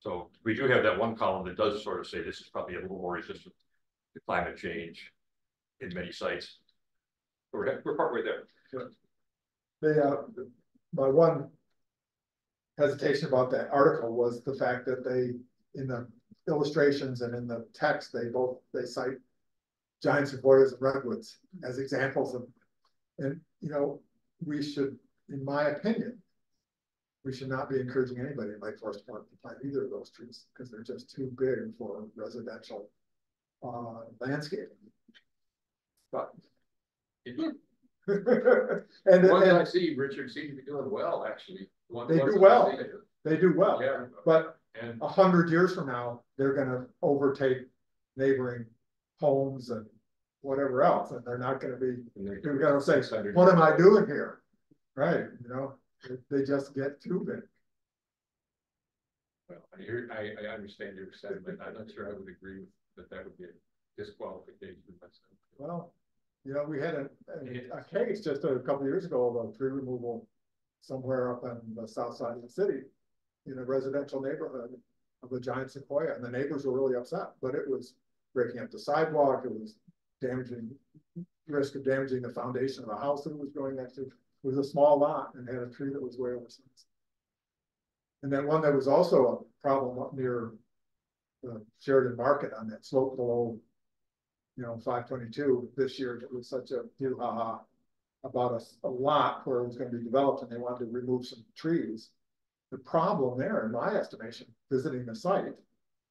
So we do have that one column that does sort of say this is probably a little more resistant to climate change in many sites. We're, we're partway there. the, uh, my one. Hesitation about that article was the fact that they, in the illustrations and in the text, they both, they cite. Giant sequoias and redwoods as examples of, and, you know, we should, in my opinion. We should not be encouraging anybody in Lake Forest Park to plant either of those trees, because they're just too big for residential. Uh, landscaping. But. And, The ones I see, Richard seems to be doing well, actually. The They do well. they do well, Yeah, but and a hundred years from now, they're gonna overtake neighboring homes and whatever else, and they're not gonna be, and they're they're gonna say, what am I doing here? Right, you know, they- just get too big. Well, I hear, I, I understand your sentiment. I'm not sure I would agree with that that would be a disqualification myself. Well, you know, we had a, a- a case just a couple of years ago of a tree removal somewhere up on the south side of the city in a residential neighborhood of a giant sequoia, and the neighbors were really upset, but it was breaking up the sidewalk, it was damaging, risk of damaging the foundation of the house that it was going next to. It was a small lot and had a tree that was way over. And then one that was also a problem up near the Sheridan Market on that slope below you know, five twenty-two this year, it was such a hoo-ha-ha about a, a lot where it was gonna be developed and they wanted to remove some trees. The problem there, in my estimation, visiting the site,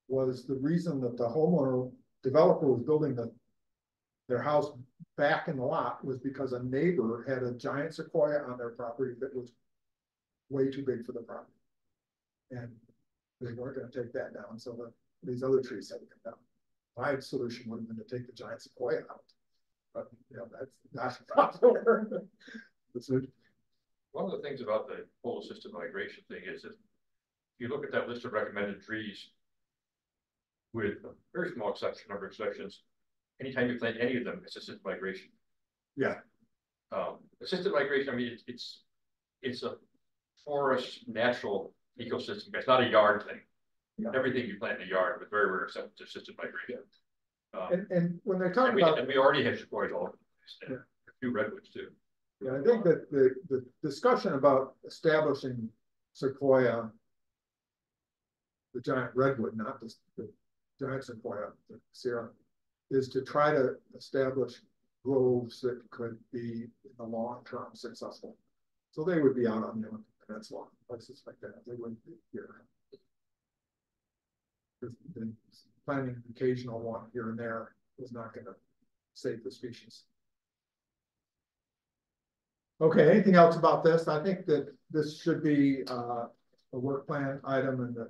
was the reason that the homeowner developer was building the their house back in the lot was because a neighbor had a giant sequoia on their property that was way too big for the property. And they weren't gonna take that down, so the, these other trees had to come down. My solution would have been to take the giant sequoia out. But, you know, that's not popular. One of the things about the whole assisted migration thing is that. If you look at that list of recommended trees. With a very small exception, number of exceptions, anytime you plant any of them, it's assisted migration. Yeah. Um, assisted migration, I mean, it's, it's, it's a forest natural ecosystem, it's not a yard thing. Yeah. Everything you plant in a yard, with very rare exceptions, assisted migration. Um, And, and when they're and talking we, about, and we already have sequoias all over, the place, Yeah. a few redwoods too. Yeah, I think that the, the discussion about establishing sequoia. The giant redwood, not the, the giant sequoia, the Sierra, is to try to establish groves that could be in the long term successful. So they would be out on the Peninsula, places like that, they wouldn't be here. Planting occasional one here and there is not gonna save the species. Okay, anything else about this? I think that this should be uh a work plan item and that.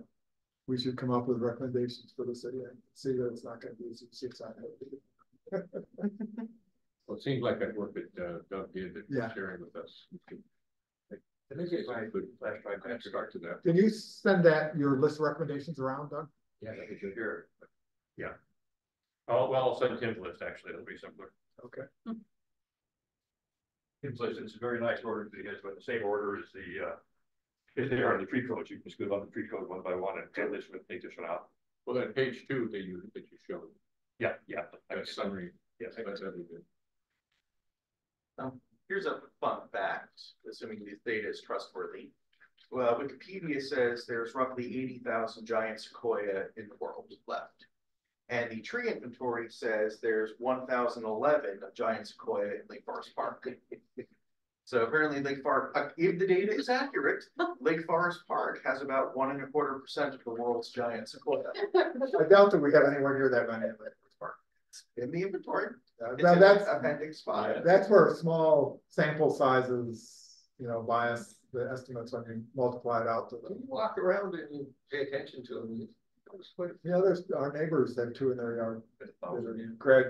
We should come up with recommendations for the city and see that it's not gonna be as six I hope. Well, it seems like that work that uh, Doug did, that Yeah. was sharing with us. I think it's my good flash drive I'd start to that. Can you send that, your list of recommendations around, Doug? Yeah, I think you're here. Yeah. Oh, well, I'll send Tim's list, actually, that'll be simpler. Okay. Tim's list, it's a very nice order, because with the same order as the, uh. Is there on the tree codes, you can just go on the tree code one by one and Tim this would take this one out. Well, that page two that you, that you showed, Yeah, yeah. that summary, Yes, that's everything. Here's a fun fact, assuming this data is trustworthy. Well, Wikipedia says there's roughly eighty thousand giant sequoia in the world left. And the tree inventory says there's one thousand eleven of giant sequoia in Lake Forest Park. So apparently Lake Forest, uh, if the data is accurate, Lake Forest Park has about one and a quarter percent of the world's giant sequoia. I doubt that we have anywhere near that many in Lake Forest Park. In the inventory. Uh, It's that- in that's, appendix five. that's where small sample sizes, you know, bias the estimates when you multiply it out to When the. you walk around and you pay attention to them, you. it's Yeah, there's, our neighbors have two in their yard. Greg,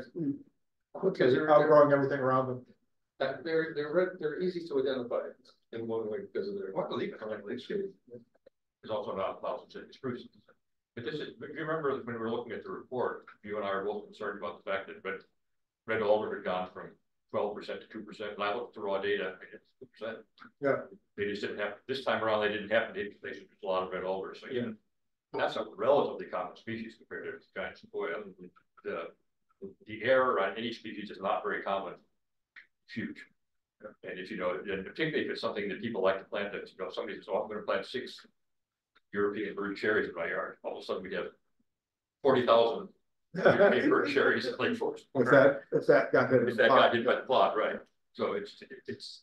Because they're, they're, outgrowing everything around them. that- they're, they're, re- they're easy to identify in one way because of their. What believe it, I believe so. There's also not a thousand Sitka spruce. But this is, if you remember when we were looking at the report, you and I are both concerned about the fact that red, red alder had gone from twelve percent to two percent, and I looked at the raw data, I guess two percent. Yeah. They just didn't have, this time around, they didn't have to, they, there's a lot of red alder, so yeah. That's a relatively common species compared to giant sequoia, um, the, the error on any species is not very common. It's Huge. And if you know, and particularly if it's something that people like to plant, that, you know, somebody says, oh, I'm gonna plant six European bird cherries in my yard, all of a sudden we have forty thousand European bird cherries in Lake Forest. If that, if that got hit. in that got hit by the plot, right, so it's, it's.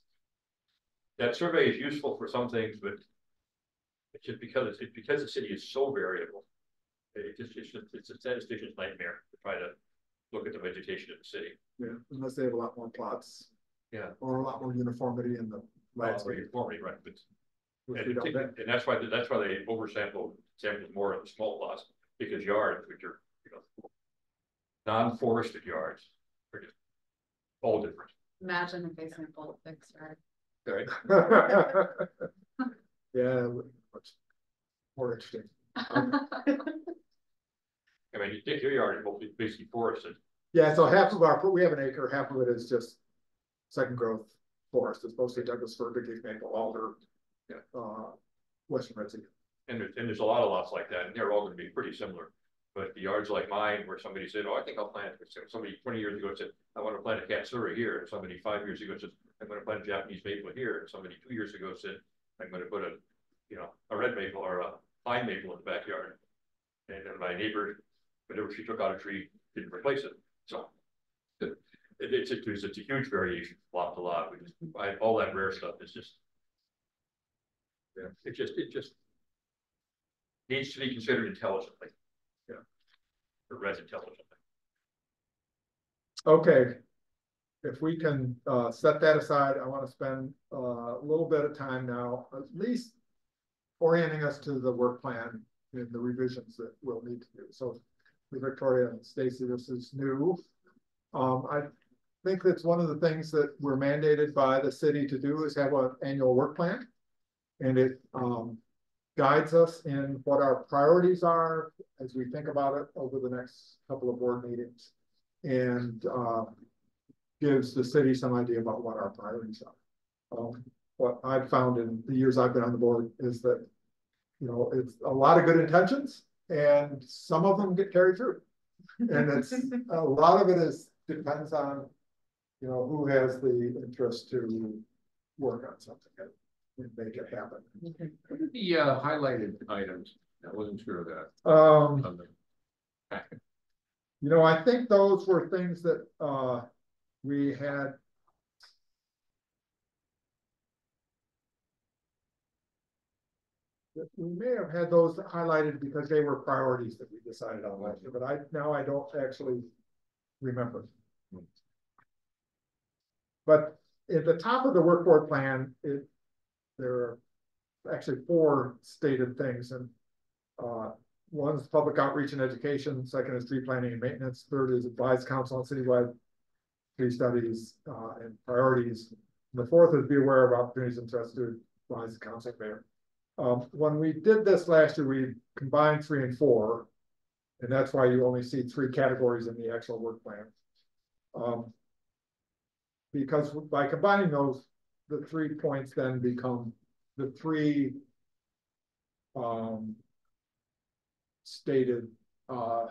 That survey is useful for some things, but. It's just because, it's it's because the city is so variable. It just, it's just, it's a statistician's nightmare to try to look at the vegetation of the city. Yeah, unless they have a lot more plots. Yeah. Or a lot more uniformity in the landscape. Uniformity, right, but, and we don't particularly- get. and that's why, that's why they oversample samples more of the small plots, because yards, which are, you know. Non-forested yards are just all different. Imagine if they sampled Vicksburg. Right. Yeah, much more interesting. I mean, you take your yard, it's mostly basically forested, Yeah, so half of our, we have an acre, half of it is just second growth forest. It's mostly Douglas fir, big leaf maple, alder. Yeah. Uh, western red cedar. and there's, and there's a lot of lots like that, and they're all gonna be pretty similar. But the yards like mine, where somebody said, oh, I think I'll plant, somebody twenty years ago said, I wanna plant a katsura here, and somebody five years ago said, I'm gonna plant a Japanese maple here, and somebody two years ago said, I'm gonna put a, you know, a red maple or a vine maple in the backyard. And then my neighbor, whenever she took out a tree, didn't replace it, so. It, it's, it's, it's a huge variation, lot to lot, we just, I, all that rare stuff is just. Yeah, it just, it just. Needs to be considered intelligently. Yeah. Or read intelligently. Okay. If we can uh set that aside, I want to spend uh, a little bit of time now, at least. Orienting us to the work plan and the revisions that we'll need to do. So with Victoria and Stacy, this is new. Um, I think that's one of the things that we're mandated by the city to do is have an annual work plan. And it um guides us in what our priorities are as we think about it over the next couple of board meetings. And uh, gives the city some idea about what our priorities are. Um, what I've found in the years I've been on the board is that, you know, it's a lot of good intentions and some of them get carried through. And it's, a lot of it is, depends on, you know, who has the interest to work on something and make it happen. What are the uh, highlighted items? I wasn't sure of that. Um, on the packet. You know, I think those were things that uh we had. We may have had those highlighted because they were priorities that we decided on last year, but I, now I don't actually remember. But at the top of the work board plan, it, there are actually four stated things and. Uh, one is public outreach and education, second is tree planting and maintenance, third is advise council on citywide. Tree studies uh and priorities. The fourth is be aware of opportunities and threats to advise council there. Um, when we did this last year, we combined three and four. And that's why you only see three categories in the actual work plan. Um. Because by combining those, the three points then become the three. Um stated, uh,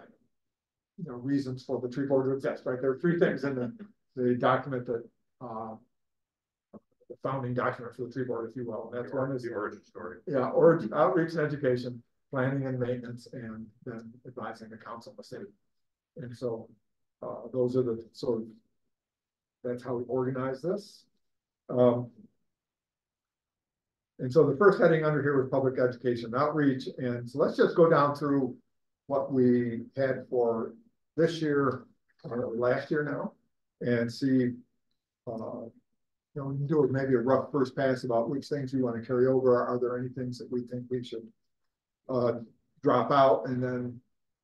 you know, reasons for the tree board to exist, right? There are three things in the, the document that, uh, the founding document for the tree board, if you will, and that's one is, The origin story. yeah, or outreach and education, planning and maintenance, and then advising the council of the city. And so, uh, those are the sort of, that's how we organize this. Um, and so the first heading under here was public education outreach, and so let's just go down through what we had for this year uh, last year now, and see. Uh, you know, we can do it maybe a rough first pass about which things we want to carry over, are there any things that we think we should. Uh, drop out, and then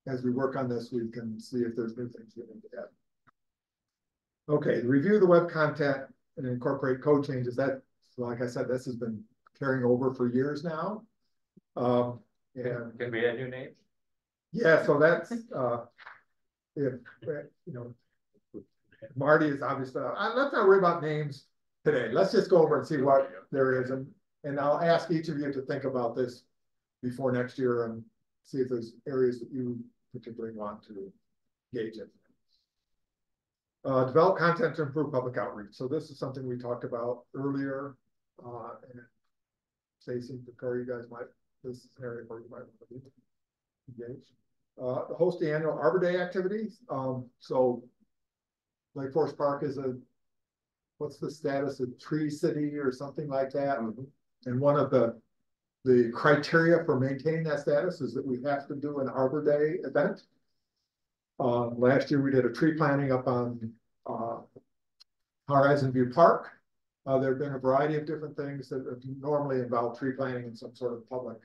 as we work on this, we can see if there's new things we need to add. Okay, review the web content and incorporate code changes, that, like I said, this has been carrying over for years now. Um, and Can we add new names? yeah, so that's, uh, if, you know. Marty is obviously, uh, let's not worry about names today, let's just go over and see what there is, and, and I'll ask each of you to think about this. Before next year and see if there's areas that you particularly want to engage in. Uh, develop content to improve public outreach, so this is something we talked about earlier, uh, and. Stacy, Victoria, you guys might, this is an area where you might want to be engaged. Uh, host the annual Arbor Day activities, um, so. Lake Forest Park is a. What's the status of tree city or something like that? And one of the. The criteria for maintaining that status is that we have to do an Arbor Day event. Uh, last year we did a tree planting up on, uh. Horizon View Park. Uh, there have been a variety of different things that normally involve tree planting and some sort of public.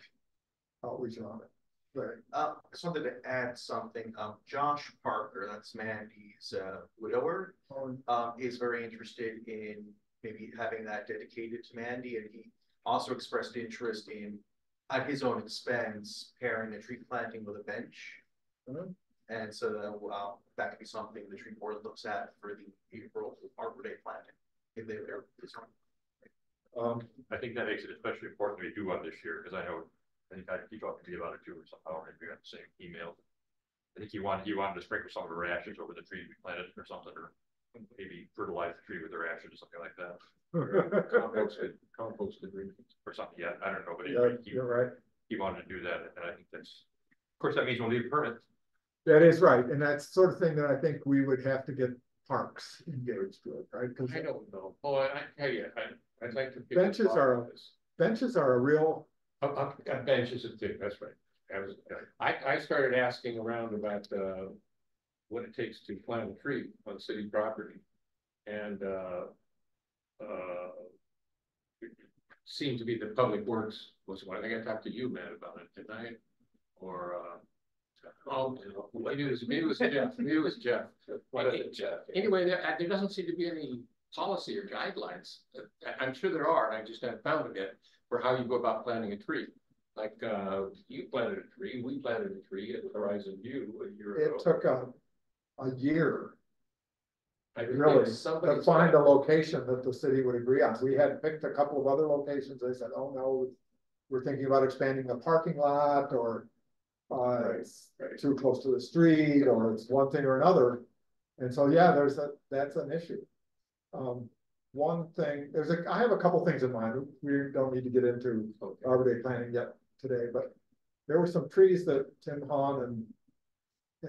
Outreach on it. Right. Uh, I just wanted to add something, um, Josh Parker, that's Mandy's, uh, widower, um, is very interested in maybe having that dedicated to Mandy, and he also expressed interest in, at his own expense, pairing a tree planting with a bench. Mhm. And so, that, uh, that could be something the tree board looks at for the April Arbor Day planting, if they, they're, Um, I think that makes it especially important we do one this year, because I know, I think I, he talked to me about it too, or something, I don't remember, we got the same email. I think he wanted, he wanted to sprinkle some of the ashes over the tree we planted or something, or maybe fertilize the tree with their ashes or something like that, Composted, composted. or something, yeah, I don't know, but he, yeah, he, you're right. he wanted to do that, and I think that's. Of course, that means we'll need a permit, That is right, and that's the sort of thing that I think we would have to get parks engaged with, right? Because I don't know, oh, I, I tell you, I, I'd like to. pick Benches are- this. benches are a real, Up benches and things, that's right. I was, I, I started asking around about, uh, what it takes to plant a tree on city property. And, uh, uh, it seemed to be the public works was one, I think I talked to you, man, about it, didn't Or, uh, oh, maybe it was, maybe it was Jeff, maybe it was Jeff. It, Jeff? Anyway, there, there doesn't seem to be any policy or guidelines. I'm sure there are, I just haven't found it yet, for how you go about planting a tree. Like, uh, you planted a tree, we planted a tree at Horizon View a year ago. it took a, a year I think really to find a location that the city would agree on. We had picked a couple of other locations. They said, oh no, we're thinking about expanding the parking lot or uh, it's too close to the street or it's one thing or another. And so, yeah, there's a, that's an issue. Um, one thing, there's a, I have a couple things in mind. We don't need to get into Okay. Arbor Day planning yet today, but there were some trees that Tim Hahn and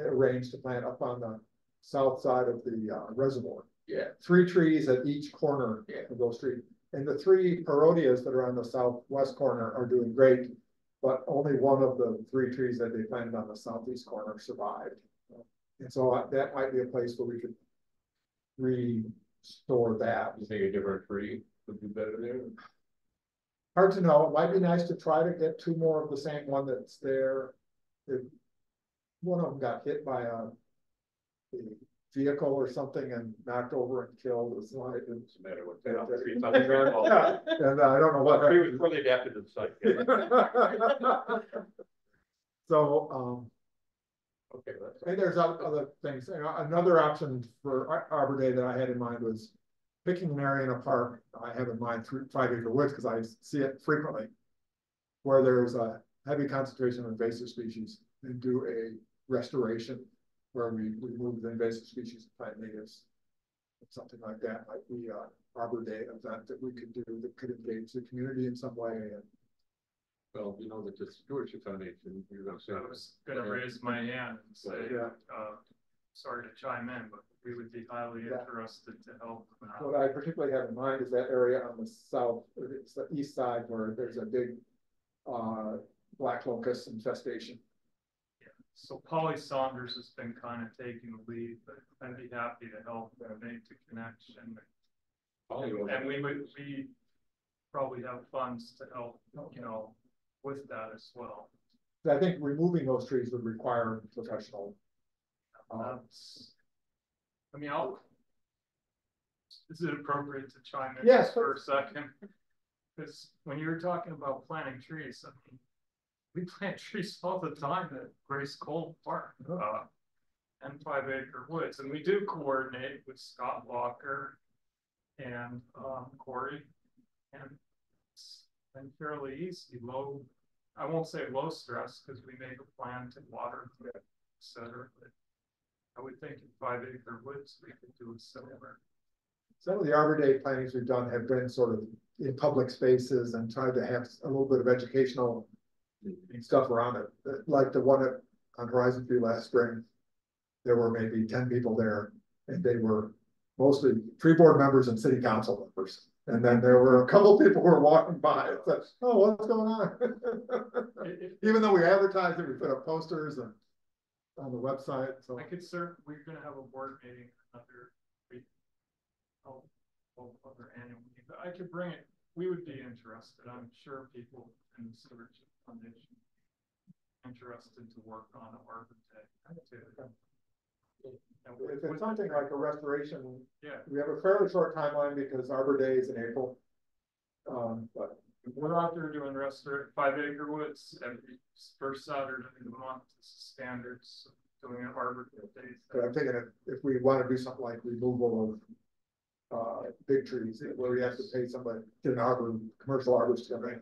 arranged to plant up on the south side of the uh, reservoir. Yeah, Three trees at each corner Yeah. of those trees. And the three parrotias that are on the southwest corner are doing great. But only one of the three trees that they planted on the southeast corner survived. And so that might be a place where we could restore that. you think a different tree would be better there? Hard to know. It might be nice to try to get two more of the same one that's there. If one of them got hit by a a vehicle or something and knocked over and killed. It's like, Doesn't matter what. kind of tree, something very well. yeah, and I don't know what. Tree was really adapted to the site. So, um, Okay, and there's other things, uh, another option for Ar- Arbor Day that I had in mind was picking an area in a park, I have in mind through Five Acre Woods, because I see it frequently. Where there's a heavy concentration of invasive species and do a restoration where we remove the invasive species and plant natives. Something like that might be a Arbor Day event that we could do that could engage the community in some way and Well, you know, that the Stewardship Foundation, you're say. I was gonna raise my hand and say, Yeah. uh, sorry to chime in, but we would be highly Yeah. interested to help. uh, What I particularly have in mind is that area on the south, it's the east side where there's a big. Uh, black locust infestation. Yeah. so Polly Saunders has been kind of taking the lead, but I'd be happy to help uh, make the connection. And we would, we probably have funds to help, you know, with that as well. I think removing those trees would require professional. That's. I mean, I'll. Is it appropriate to chime in? Yes, just For a second? Cause when you were talking about planting trees, I mean. We plant trees all the time at Grace Cole Park, uh. And Five Acre Woods, and we do coordinate with Scott Walker. And, um, Corey. And been fairly easy, low, I won't say low stress, cause we make a plan to water, et cetera, but. I would think in Five Acre Woods, we could do a similar. Some of the Arbor Day plantings we've done have been sort of in public spaces and tried to have a little bit of educational. Stuff around it, like the one at, on Horizon View last spring. There were maybe ten people there and they were mostly tree board members and city council members. And then there were a couple people who were walking by and said, oh, what's going on? Even though we advertised it, we put up posters and. On the website, so. I could serve, we're gonna have a board meeting another week. Oh, other annual meeting, but I could bring it, we would be interested, I'm sure people in the Stewardship Foundation. Interested to work on Arbor Day too. And with- If it's something like a restoration Yeah, We have a fairly short timeline because Arbor Day is in April. Um, but we're out there doing restaurant, Five Acre Woods, every first Saturday of the month, this is standards, doing an Arbor Day. but I'm thinking if, if we want to do something like removal of. Uh, big trees, where we have to pay somebody, get an arbor, commercial arborist to come in,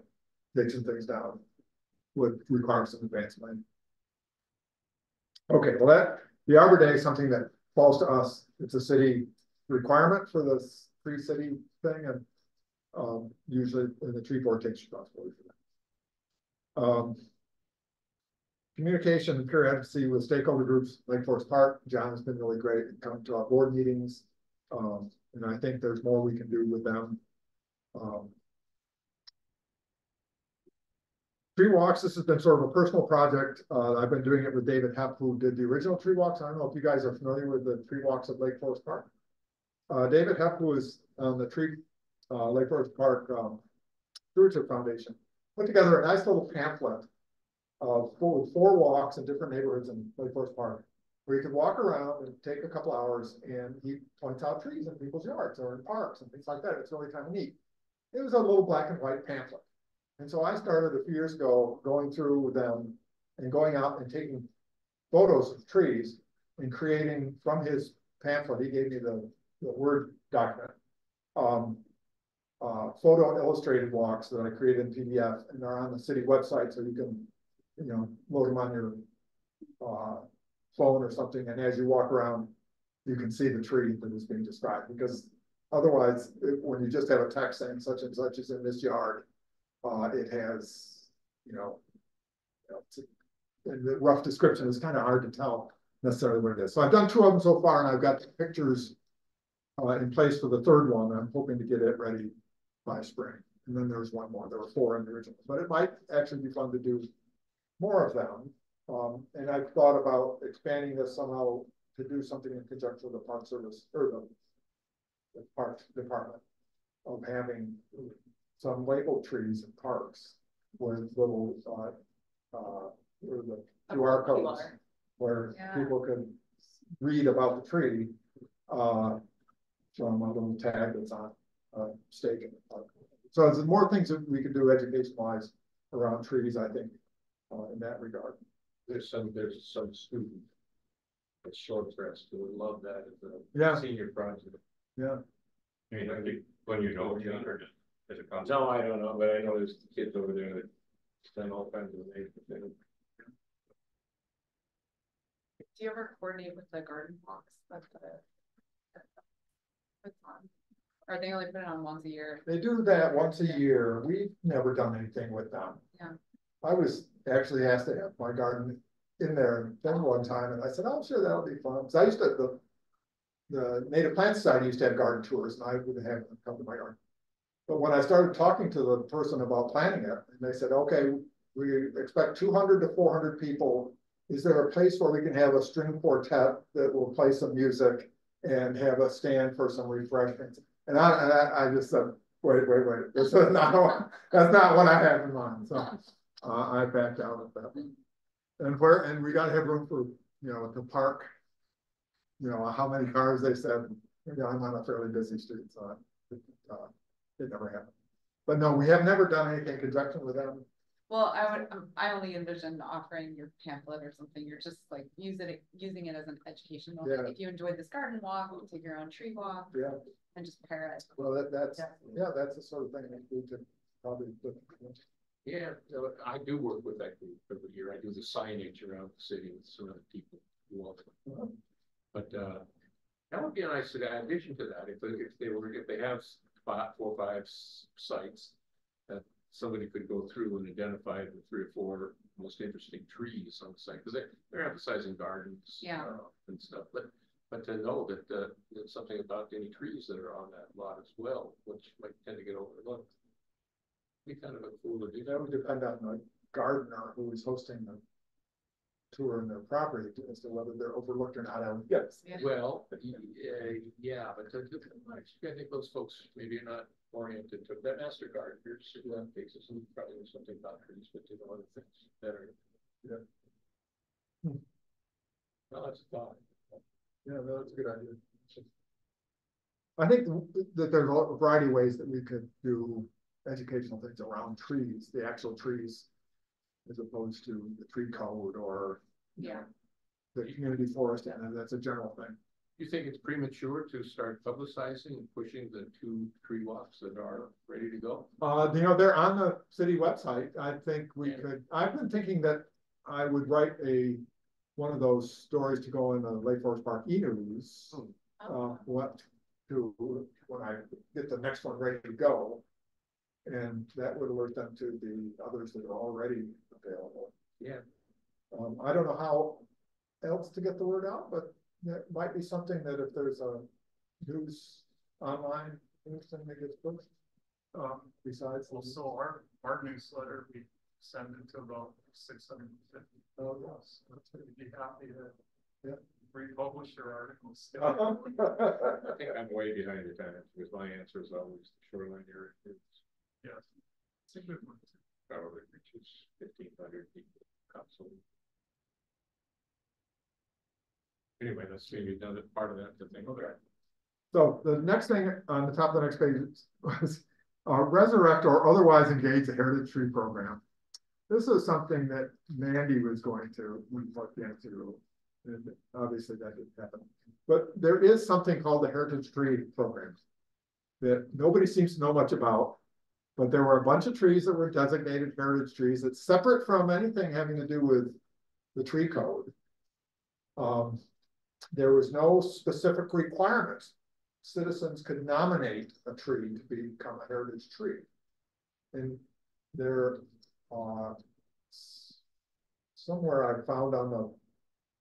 take some things down. Would require some advance money. Okay, well, that, the Arbor Day is something that falls to us, it's a city requirement for the free city thing and. Um, usually, the tree board takes responsibility for that. Um. Communication and periodicity with stakeholder groups, Lake Forest Park, John has been really great at coming to our board meetings. Um, and I think there's more we can do with them. Um. Tree walks, this has been sort of a personal project. Uh, I've been doing it with David Hepp, who did the original tree walks. I don't know if you guys are familiar with the tree walks at Lake Forest Park. Uh, David Hepp, who is on the tree, uh, Lake Forest Park, um, Stewardship Foundation, put together a nice little pamphlet. Full with four walks in different neighborhoods in Lake Forest Park. Where you could walk around and take a couple hours and he points out trees in people's yards or in parks and things like that. It's really kind of neat. It was a little black and white pamphlet. And so I started a few years ago going through them and going out and taking photos of trees and creating from his pamphlet, he gave me the, the Word document. Um, uh, photo illustrated walks that I created in PDF and they're on the city website, so you can, you know, load them on your uh, phone or something, and as you walk around, you can see the tree that is being described, because otherwise, if- when you just have a text saying such and such is in this yard, uh, it has, you know, you know, and the rough description is kind of hard to tell necessarily what it is. So I've done two of them so far, and I've got the pictures uh, in place for the third one. I'm hoping to get it ready by spring. And then there's one more. There were four in the original, but it might actually be fun to do more of them. Um, and I've thought about expanding this somehow to do something in conjunction with the Park Service or the the Parks Department of having some label trees in parks with little, uh, uh, where the QR codes where Yeah. people can read about the tree, uh, from a little tag that's on, uh, stake in the park. So there's more things that we can do education wise around trees, I think, uh, in that regard. There's some, there's some student. At Shorecrest who would love that as Yeah. a senior project. Yeah, I mean, I think when you know, John, or just as a concept. No, I don't know, but I know there's kids over there that spend all kinds of amazing things. Do you ever coordinate with the garden walks that the? Puts on, or they only put it on once a year? they do that once a year. We've never done anything with them. Yeah. I was actually asked to have my garden in there then one time, and I said, oh, sure, that'll be fun. Cause I used to, the. The Native Plant Society used to have garden tours, and I would have them come to my garden. But when I started talking to the person about planning it, and they said, okay, we expect two hundred to four hundred people is there a place where we can have a string quartet that will play some music and have a stand for some refreshments? And I, I, I just said, wait, wait, wait, this is not, that's not what I have in mind, so, uh, I backed out of that. And where, and we gotta have room for, you know, to park. You know, how many cars they said, know, I'm on a fairly busy street, so, uh, it never happened. But no, we have never done anything in conjunction with them, Well, I would, um, I only envisioned offering your pamphlet or something, you're just like, use it, using it as an education moment. Yeah. If you enjoyed this garden walk, take your own tree walk yeah, and just pair it. well, that, that's, Yeah. yeah, that's the sort of thing that we could probably. look at. Yeah, I do work with that group every year. I do the signage around the city with some of the people who want it. But, uh, that would be a nice addition to that, if, they- if they were, if they have five, four, or five sites. That somebody could go through and identify the three or four most interesting trees on the site, because they, they're emphasizing gardens. Yeah. uh, And stuff, but, but to know that, uh, there's something about any trees that are on that lot as well, which might tend to get overlooked. Be kind of a cool to do That would depend on the gardener who is hosting the. Tour in their property as to whether they're overlooked or not, I would guess. Yeah. Well, uh, yeah, but the- the- I think those folks maybe are not oriented to that master gardeners who have cases and probably know something about trees, but you know other things that are. Yeah. Hmm. Well, that's a thought. Yeah, no, that's a good idea. I think that there's a variety of ways that we could do educational things around trees, the actual trees. As opposed to the tree code or. you know, Yeah. The community forest, and that's a general thing. Do you think it's premature to start publicizing and pushing the two tree walks that are ready to go? Uh, you know, they're on the city website. I think we Yeah. could, I've been thinking that I would write a. One of those stories to go in the Lake Forest Park e-news. Hmm. Uh, what to, when I get the next one ready to go. And that would alert them to the others that are already available. Yeah. Um, I don't know how else to get the word out, but it might be something that if there's a news online, news thing that gets pushed. Um, besides. the- Also, our, our newsletter, we send it to about six hundred and fifty. Oh, yes. We'd be happy to. Yeah. Republish your articles. I think I'm way behind the times, because my answer is always the shoreline area, it's Yes. It's a good one. Probably reaches fifteen hundred people, absolutely. Anyway, that's maybe another part of that to think about. So the next thing on the top of the next page was, uh, resurrect or otherwise engage the heritage tree program. This is something that Mandy was going to, we looked into, and obviously that didn't happen. But there is something called the heritage tree program. That nobody seems to know much about, but there were a bunch of trees that were designated heritage trees. It's separate from anything having to do with the tree code. Um, there was no specific requirements citizens could nominate a tree to become a heritage tree. And there, uh. Somewhere I found on the,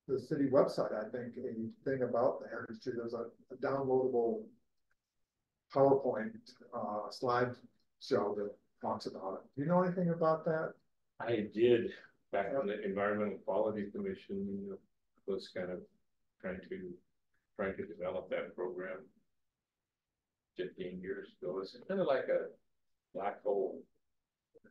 the city website, I think, a thing about the heritage tree, there's a a downloadable. PowerPoint, uh, slide show that talks about it. Do you know anything about that? I did, back on the Environmental Quality Commission you know, was kind of trying to, trying to develop that program. Fifteen years ago, it's kind of like a black hole.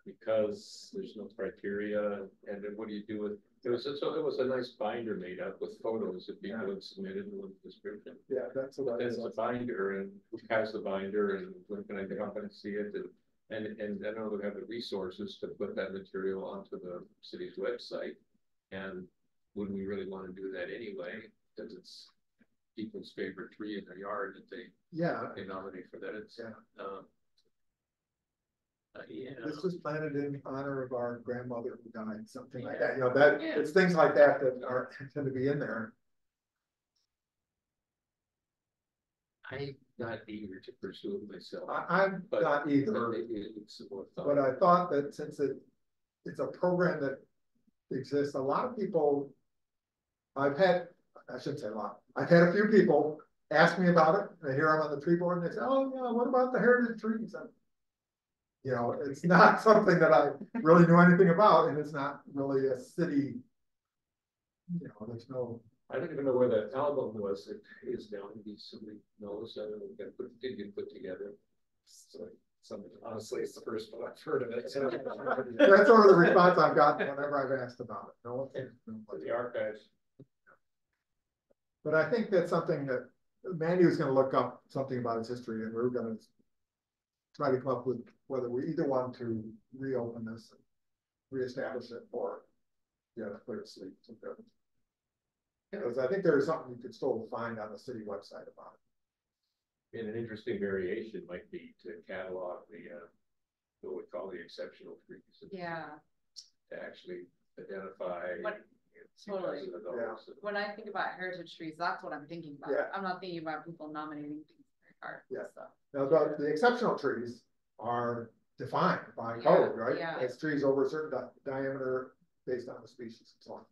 Because there's no criteria, and then what do you do with, it was, so there was a nice binder made up with photos that people had submitted with description. Yeah, that's what. There's a binder and who has the binder and when can I get up and see it and. And, and I know we have the resources to put that material onto the city's website. And wouldn't we really want to do that anyway? Because it's people's favorite tree in their yard that they, Yeah, they nominate for that. It's, Yeah. um. Uh, yeah. This was planted in honor of our grandmother who died, something like that, you know, that, it's things like that that are, tend to be in there. I'm not eager to pursue it myself. I, I'm But- not either, but I thought that since it, it's a program that exists, a lot of people. I've had, I shouldn't say a lot, I've had a few people ask me about it, and here I'm on the tree board, and they say, oh, yeah, what about the heritage trees? And, You know, it's not something that I really knew anything about, and it's not really a city. you know, there's no, I don't even know where that album was, it is now, maybe somebody knows, I don't know, put, did get put together. So, something, honestly, it's the first one I've heard of it. so- that's sort of the response I've gotten whenever I've asked about it, no. one- The archives. But I think that's something that Mandy was gonna look up something about its history and we we're gonna. Try to come up with whether we either want to reopen this and reestablish it or. Yeah, put it asleep. Because I think there is something you could still find on the city website about it. And an interesting variation might be to catalog the, uh, what we call the exceptional trees. Yeah, To actually identify. What- totally. because of those. when I think about heritage trees, that's what I'm thinking about. Yeah. I'm not thinking about people nominating things in their art, Yeah. so. Now, the, the exceptional trees are defined by Yeah, code, right? yeah. It's trees over a certain di- diameter based on the species and so on.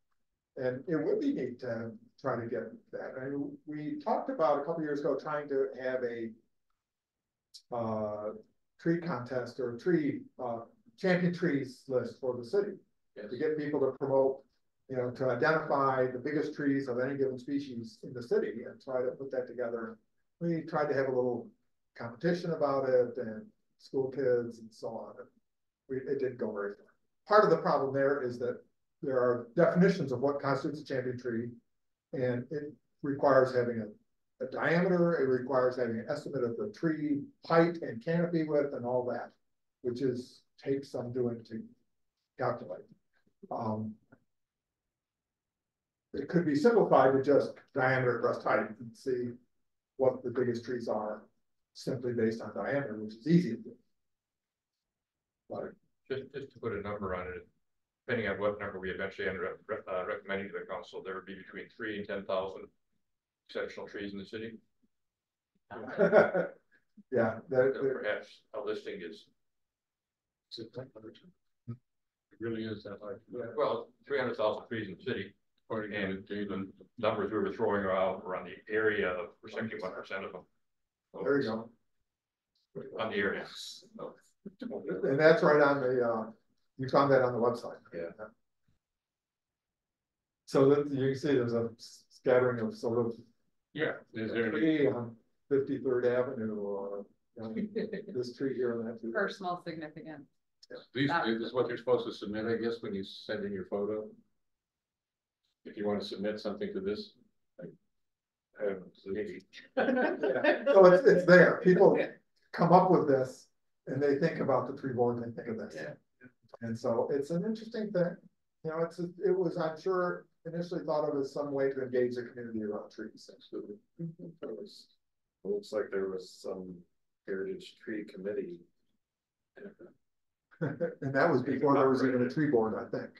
And it would be neat to try to get that. I mean, we talked about a couple years ago trying to have a uh, tree contest or a tree, uh, champion trees list for the city Yes. to get people to promote, you know, to identify the biggest trees of any given species in the city and try to put that together. We tried to have a little competition about it and school kids and so on. We, it didn't go very far. Part of the problem there is that there are definitions of what constitutes a champion tree. And it requires having a, a diameter, it requires having an estimate of the tree height and canopy width and all that. Which is, takes some doing to calculate. Um. It could be simplified to just diameter breast height and see what the biggest trees are. Simply based on diameter, which is easy to do. But Just, just to put a number on it, depending on what number we eventually end up re- uh, recommending to the council, there would be between three and ten thousand exceptional trees in the city. Yeah, that, So Perhaps a listing is, It really is that hard. well, three hundred thousand trees in the city. And the numbers we were throwing around were on the area of seventy-one percent of them. So there you go. On the area. And that's right on the, uh, you found that on the website. Yeah. So that you can see there's a scattering of sort of Yeah, is there any, tree on Fifty-third Avenue uh, or this tree here and that. tree. Personal significance. these, this is what you're supposed to submit, I guess, when you send in your photo? If you wanna submit something to this? like, I don't know. Yeah. So it's, it's there. People come up with this and they think about the tree board and they think of this. Yeah. And so it's an interesting thing. You know, it's, it was, I'm sure, initially thought of as some way to engage the community around trees. Absolutely. There was, it looks like there was some heritage tree committee. And that was before there was even a tree board, I think.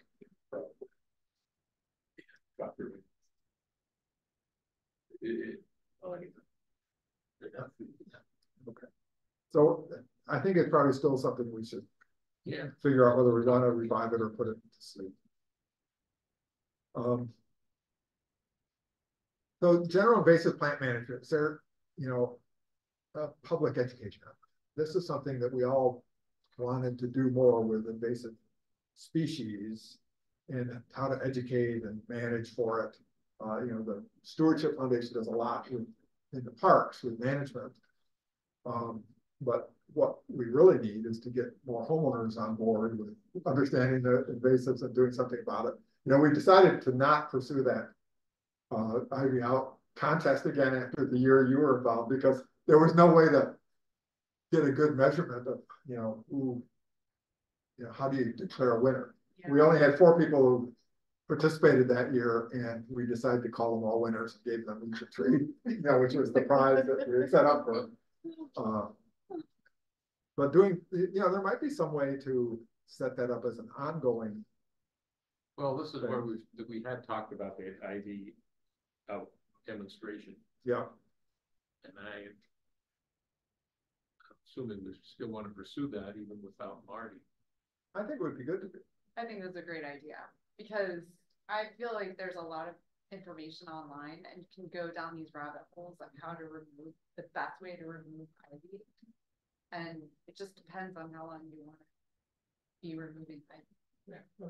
It- oh, So I think it's probably still something we should Yeah, figure out whether we want to revive it or put it to sleep. Um. So general invasive plant management, is there, you know, public education. This is something that we all wanted to do more with invasive species and how to educate and manage for it. Uh, you know, the Stewardship Foundation does a lot with, in the parks with management. Um, but what we really need is to get more homeowners on board with understanding the invasives and doing something about it. You know, we decided to not pursue that. Uh, Ivy out contest again after the year you were involved, because there was no way to. Get a good measurement of, you know, who. You know, how do you declare a winner? We only had four people who participated that year and we decided to call them all winners and gave them each a tree, you know, which was the prize that we had set up for. Uh, But doing, you know, there might be some way to set that up as an ongoing, well, this is where we, that we had talked about the Ivy out demonstration, yeah, and I. I'm Assuming we still wanna pursue that even without Marty. I think it would be good to do. I think that's a great idea, because I feel like there's a lot of information online and you can go down these rabbit holes on how to remove, the best way to remove ivy. And it just depends on how long you wanna be removing ivy.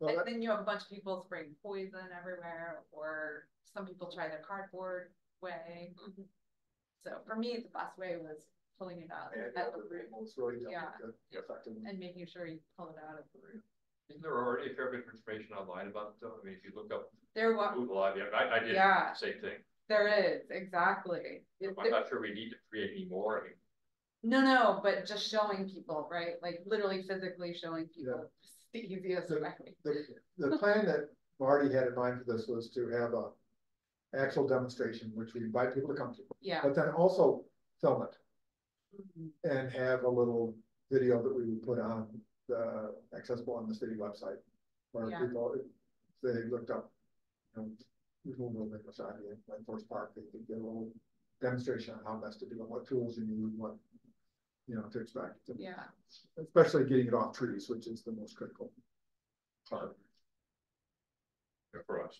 Well, And that- then you have a bunch of people spraying poison everywhere, or some people try the cardboard way. Mm-hmm. So for me, the best way was pulling it out and at the root really Yeah. and making sure you pull it out of the root. Isn't there already a fair bit of information online about it though? I mean, if you look up There wa- Google, I I, I did Yeah. the same thing. there is, exactly. I'm not sure we need to create any more. I mean, No, no, but just showing people, right? Like literally physically showing people. It's The easiest So- way. The, the plan that Marty had in mind for this was to have a actual demonstration, which we invite people to come to, Yeah. but then also film it Mhm. and have a little video that we would put on the accessible on the city website. Where Yeah. people, if they looked up, you know, removal of Mashagi in Lake Forest Park, they could get a little demonstration on how best to do it, what tools you need, what, you know, to expect. Yeah. Especially getting it off trees, which is the most critical part. you know, for us.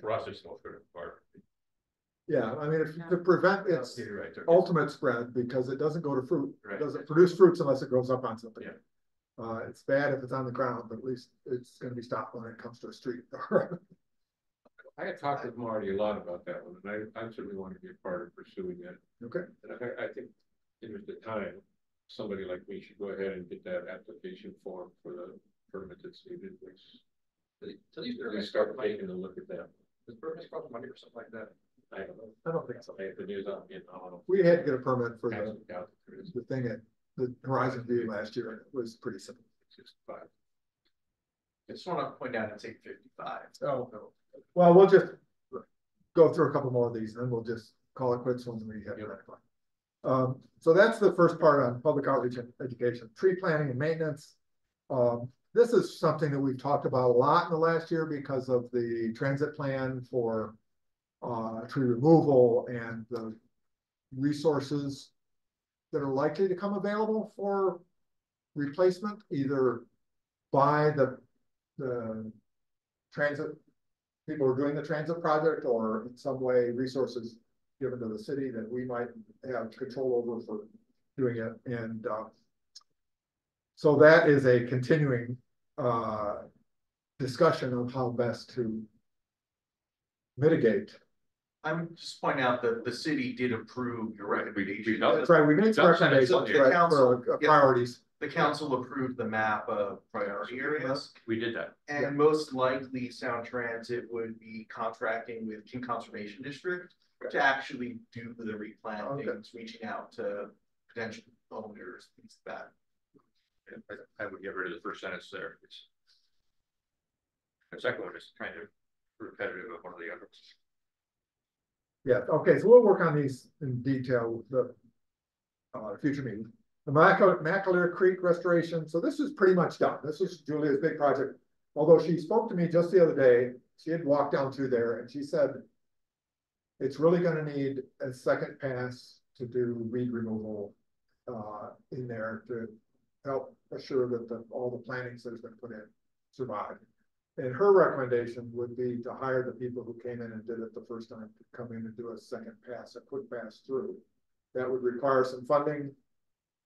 For us, it's no critical part. Yeah, I mean, if, Yeah. to prevent its You're right there. ultimate spread, because it doesn't go to fruit, it Right. doesn't produce fruits unless it grows up on something. Yeah. Uh, it's bad if it's on the ground, but at least it's gonna be stopped when it comes to a street. I had talked with Marty a lot about that one, and I, I certainly want to be a part of pursuing that. Okay. And I, I think, in the time, somebody like me should go ahead and get that application form for the permit that's needed, which. So these At least start taking a look at that. Does permits cost money or something like that? I don't know. I don't think so. I have the news on, you know. We had to get a permit for the, the gal if there is. the thing at the Horizon View last year, and it was pretty simple. It's just five. I just wanna point out it's eight fifty-five. Oh, well, we'll just go through a couple more of these, and then we'll just call it quits when we have. that. Um, so that's the first part on public outreach and education, tree planting and maintenance. Um, this is something that we've talked about a lot in the last year because of the transit plan for uh, tree removal and the resources that are likely to come available for replacement, either by the, the transit, people who are doing the transit project or in some way resources given to the city that we might have control over for doing it. And, uh, so that is a continuing, uh, discussion of how best to mitigate. I'm just pointing out that the city did approve your recommendation. done That's right, we made some That's- that's- recommendations, the right, council- for uh, yeah. priorities. The council approved the map of priority areas. We did that. Yeah. And most likely Sound Transit would be contracting with King Conservation District to actually do the replantings, reaching out to potential owners, things like that. I, I would get rid of the first sentence there. It's. The second one is kind of repetitive of one of the others. Yeah, okay, so we'll work on these in detail with the uh, future meeting. The Mac- McAleer Creek restoration, so this is pretty much done. This is Julia's big project. Although she spoke to me just the other day, she had walked down through there and she said it's really gonna need a second pass to do weed removal uh, in there to help assure that the, all the plantings that has been put in survive. And her recommendation would be to hire the people who came in and did it the first time to come in and do a second pass, a quick pass through. That would require some funding.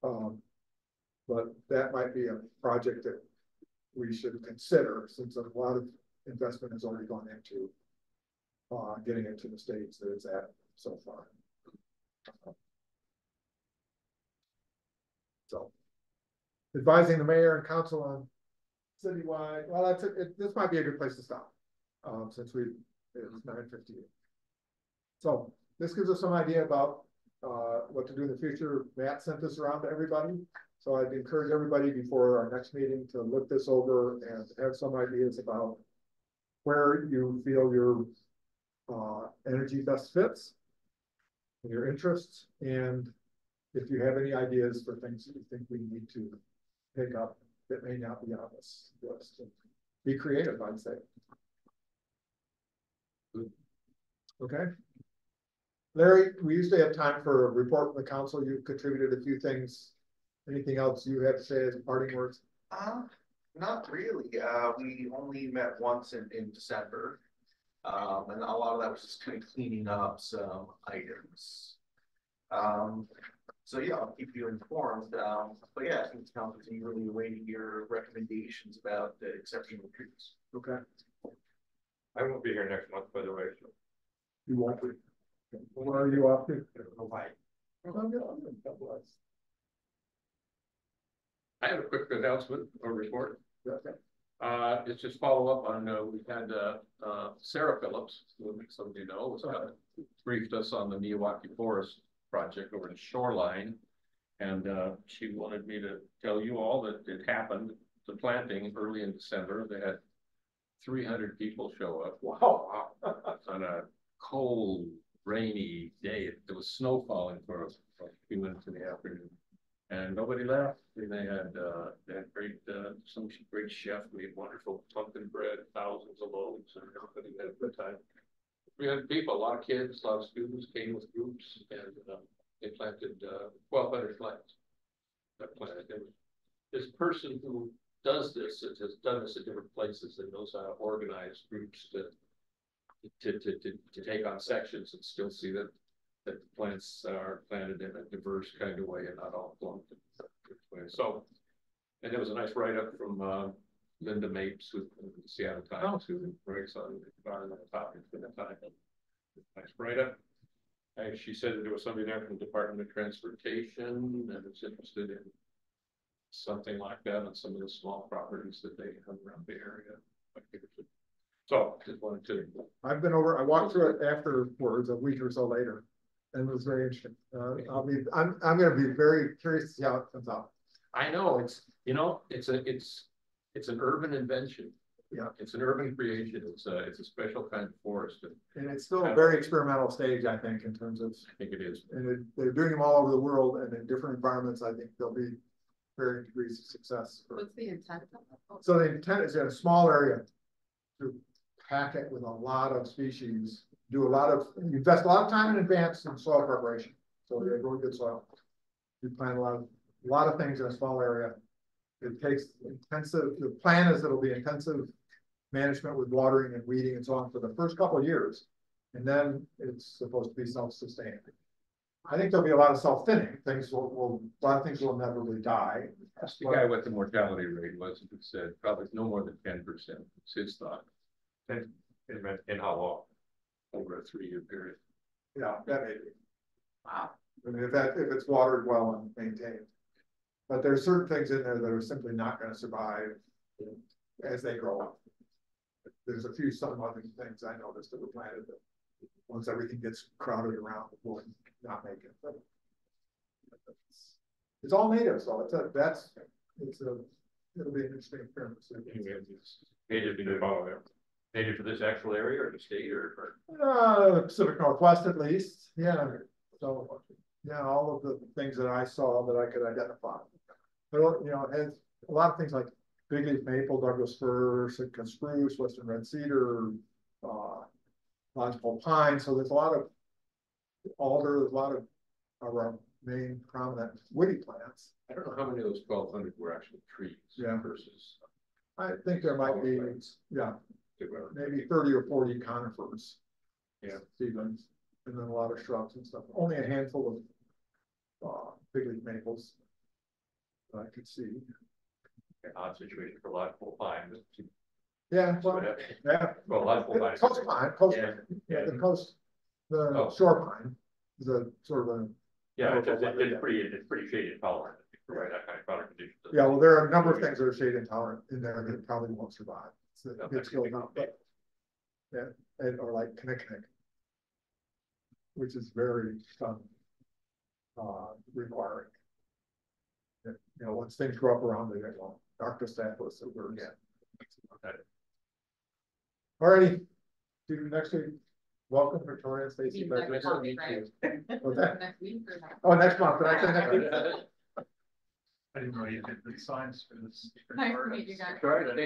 Um, but that might be a project that we should consider since a lot of investment has already gone into uh, getting it to the stage that it's at so far. So advising the mayor and council on citywide, well, that's, it, this might be a good place to stop. Um, since we, it's nine fifty-eight. So this gives us some idea about, uh, what to do in the future. Matt sent this around to everybody. So I'd encourage everybody before our next meeting to look this over and have some ideas about where you feel your, uh, energy best fits. and Your interests, and if you have any ideas for things that you think we need to pick up that may not be on this list. Be creative, I'd say. Okay. Larry, we usually have time for a report from the council. You've contributed a few things. Anything else you have to say as parting words? Uh, not really, uh, we only met once in, in December. Um, and a lot of that was just kind of cleaning up some items. Um, So yeah, I'll keep you informed, um, but yeah, I think the council's eagerly awaiting your recommendations about the exceptional trees. Okay. I won't be here next month, by the way, so. You want to? Where are you off to? Hawaii. I have a quick announcement or report. Okay. Uh, it's just follow up on, uh, we had, uh, uh, Sarah Phillips, who some of you know, was, uh, briefed us on the Miyawaki Forest project over in Shoreline. And, uh, she wanted me to tell you all that it happened, the planting early in December, they had three hundred people show up. Wow. On a cold, rainy day, there was snow falling for a few minutes in the afternoon. And nobody left, and they had, uh, they had great, uh, some great chef, had wonderful pumpkin bread, thousands of loaves, and everybody had a good time. We had people, a lot of kids, a lot of students came with groups, and, uh, they planted, uh, twelve hundred plants. That planted, this person who does this, has done this at different places, and knows how to organize groups to. To, to, to, to take on sections and still see that that the plants are planted in a diverse kind of way and not all clumped. in such a way. So, and there was a nice write-up from, uh, Linda Mapes with the Seattle Times, who writes on environmental topics in the time. Nice write-up. And she said that there was somebody there from the Department of Transportation that was interested in something like that on some of the small properties that they have around the area. I think it's a- So, just wanted to I've been over, I walked through it afterwards, a week or so later. And it was very interesting. Uh, I'll be, I'm, I'm gonna be very curious to see how it comes out. I know, it's, you know, it's a, it's, it's an urban invention. Yeah. It's an urban creation, it's a, it's a special kind of forest, and And it's still a very experimental stage, I think, in terms of, I think it is. and it, they're doing them all over the world and in different environments. I think there'll be varying degrees of success. for- What's the intent? So the intent is in a small area to pack it with a lot of species, do a lot of, invest a lot of time in advance in soil preparation. So you have really good soil. You plant a lot of, a lot of things in a small area. It takes intensive, the plan is it'll be intensive management with watering and weeding and so on for the first couple of years. And then it's supposed to be self-sustaining. I think there'll be a lot of self-thinning, things will, will, a lot of things will inevitably die. Ask the guy what the mortality rate was, and he said probably no more than ten percent, it's his thought, In, in how long? Over a three-year period. Yeah, that may be. Wow. I mean, if that, if it's watered well and maintained. But there's certain things in there that are simply not gonna survive as they grow up. There's a few some other things I noticed that were planted that, once everything gets crowded around, will not make it. But It's all native, so it's a, that's, it's a, it'll be an interesting experience. Native to the, native to this actual area or the state or? Uh, Pacific Northwest at least, yeah, so, yeah, all of the things that I saw that I could identify. But, you know, and a lot of things like big leaf maple, Douglas fir, Sitka spruce, western red cedar, uh, lodgepole pine, so there's a lot of alder, there's a lot of our main prominent woody plants. I don't know how many of those twelve hundred were actually trees. Yeah. Versus. I think there might be, yeah, maybe thirty or forty conifers. Yeah. Seedlings, and then a lot of shrubs and stuff, only a handful of. Uh, big leaf maples. that I could see, An odd situation for lodgepole pine. yeah, well, yeah. Well, lodgepole pine. Coast pine, coast, Yeah. pine, yeah, the coast, the Oh. shore pine, is a sort of a, Yeah, it's, it's it's pretty, it's pretty shade intolerant, to provide that kind of product condition. yeah, well, there are a number of things that are shade intolerant in there that probably won't survive. So Yeah, It's still not, but. Yeah, and, or like kinnikinnick. Which is very, um. Uh, requiring. You know, once things grow up around it, well, Arctostaphylos over again. Okay. Alrighty, see you next week. Welcome Victoria and Stacy. Next Nice month, to meet you. Next week or not? Oh, next month, did I say next week? I didn't know you did the signs for this. Nice to meet you guys. All right,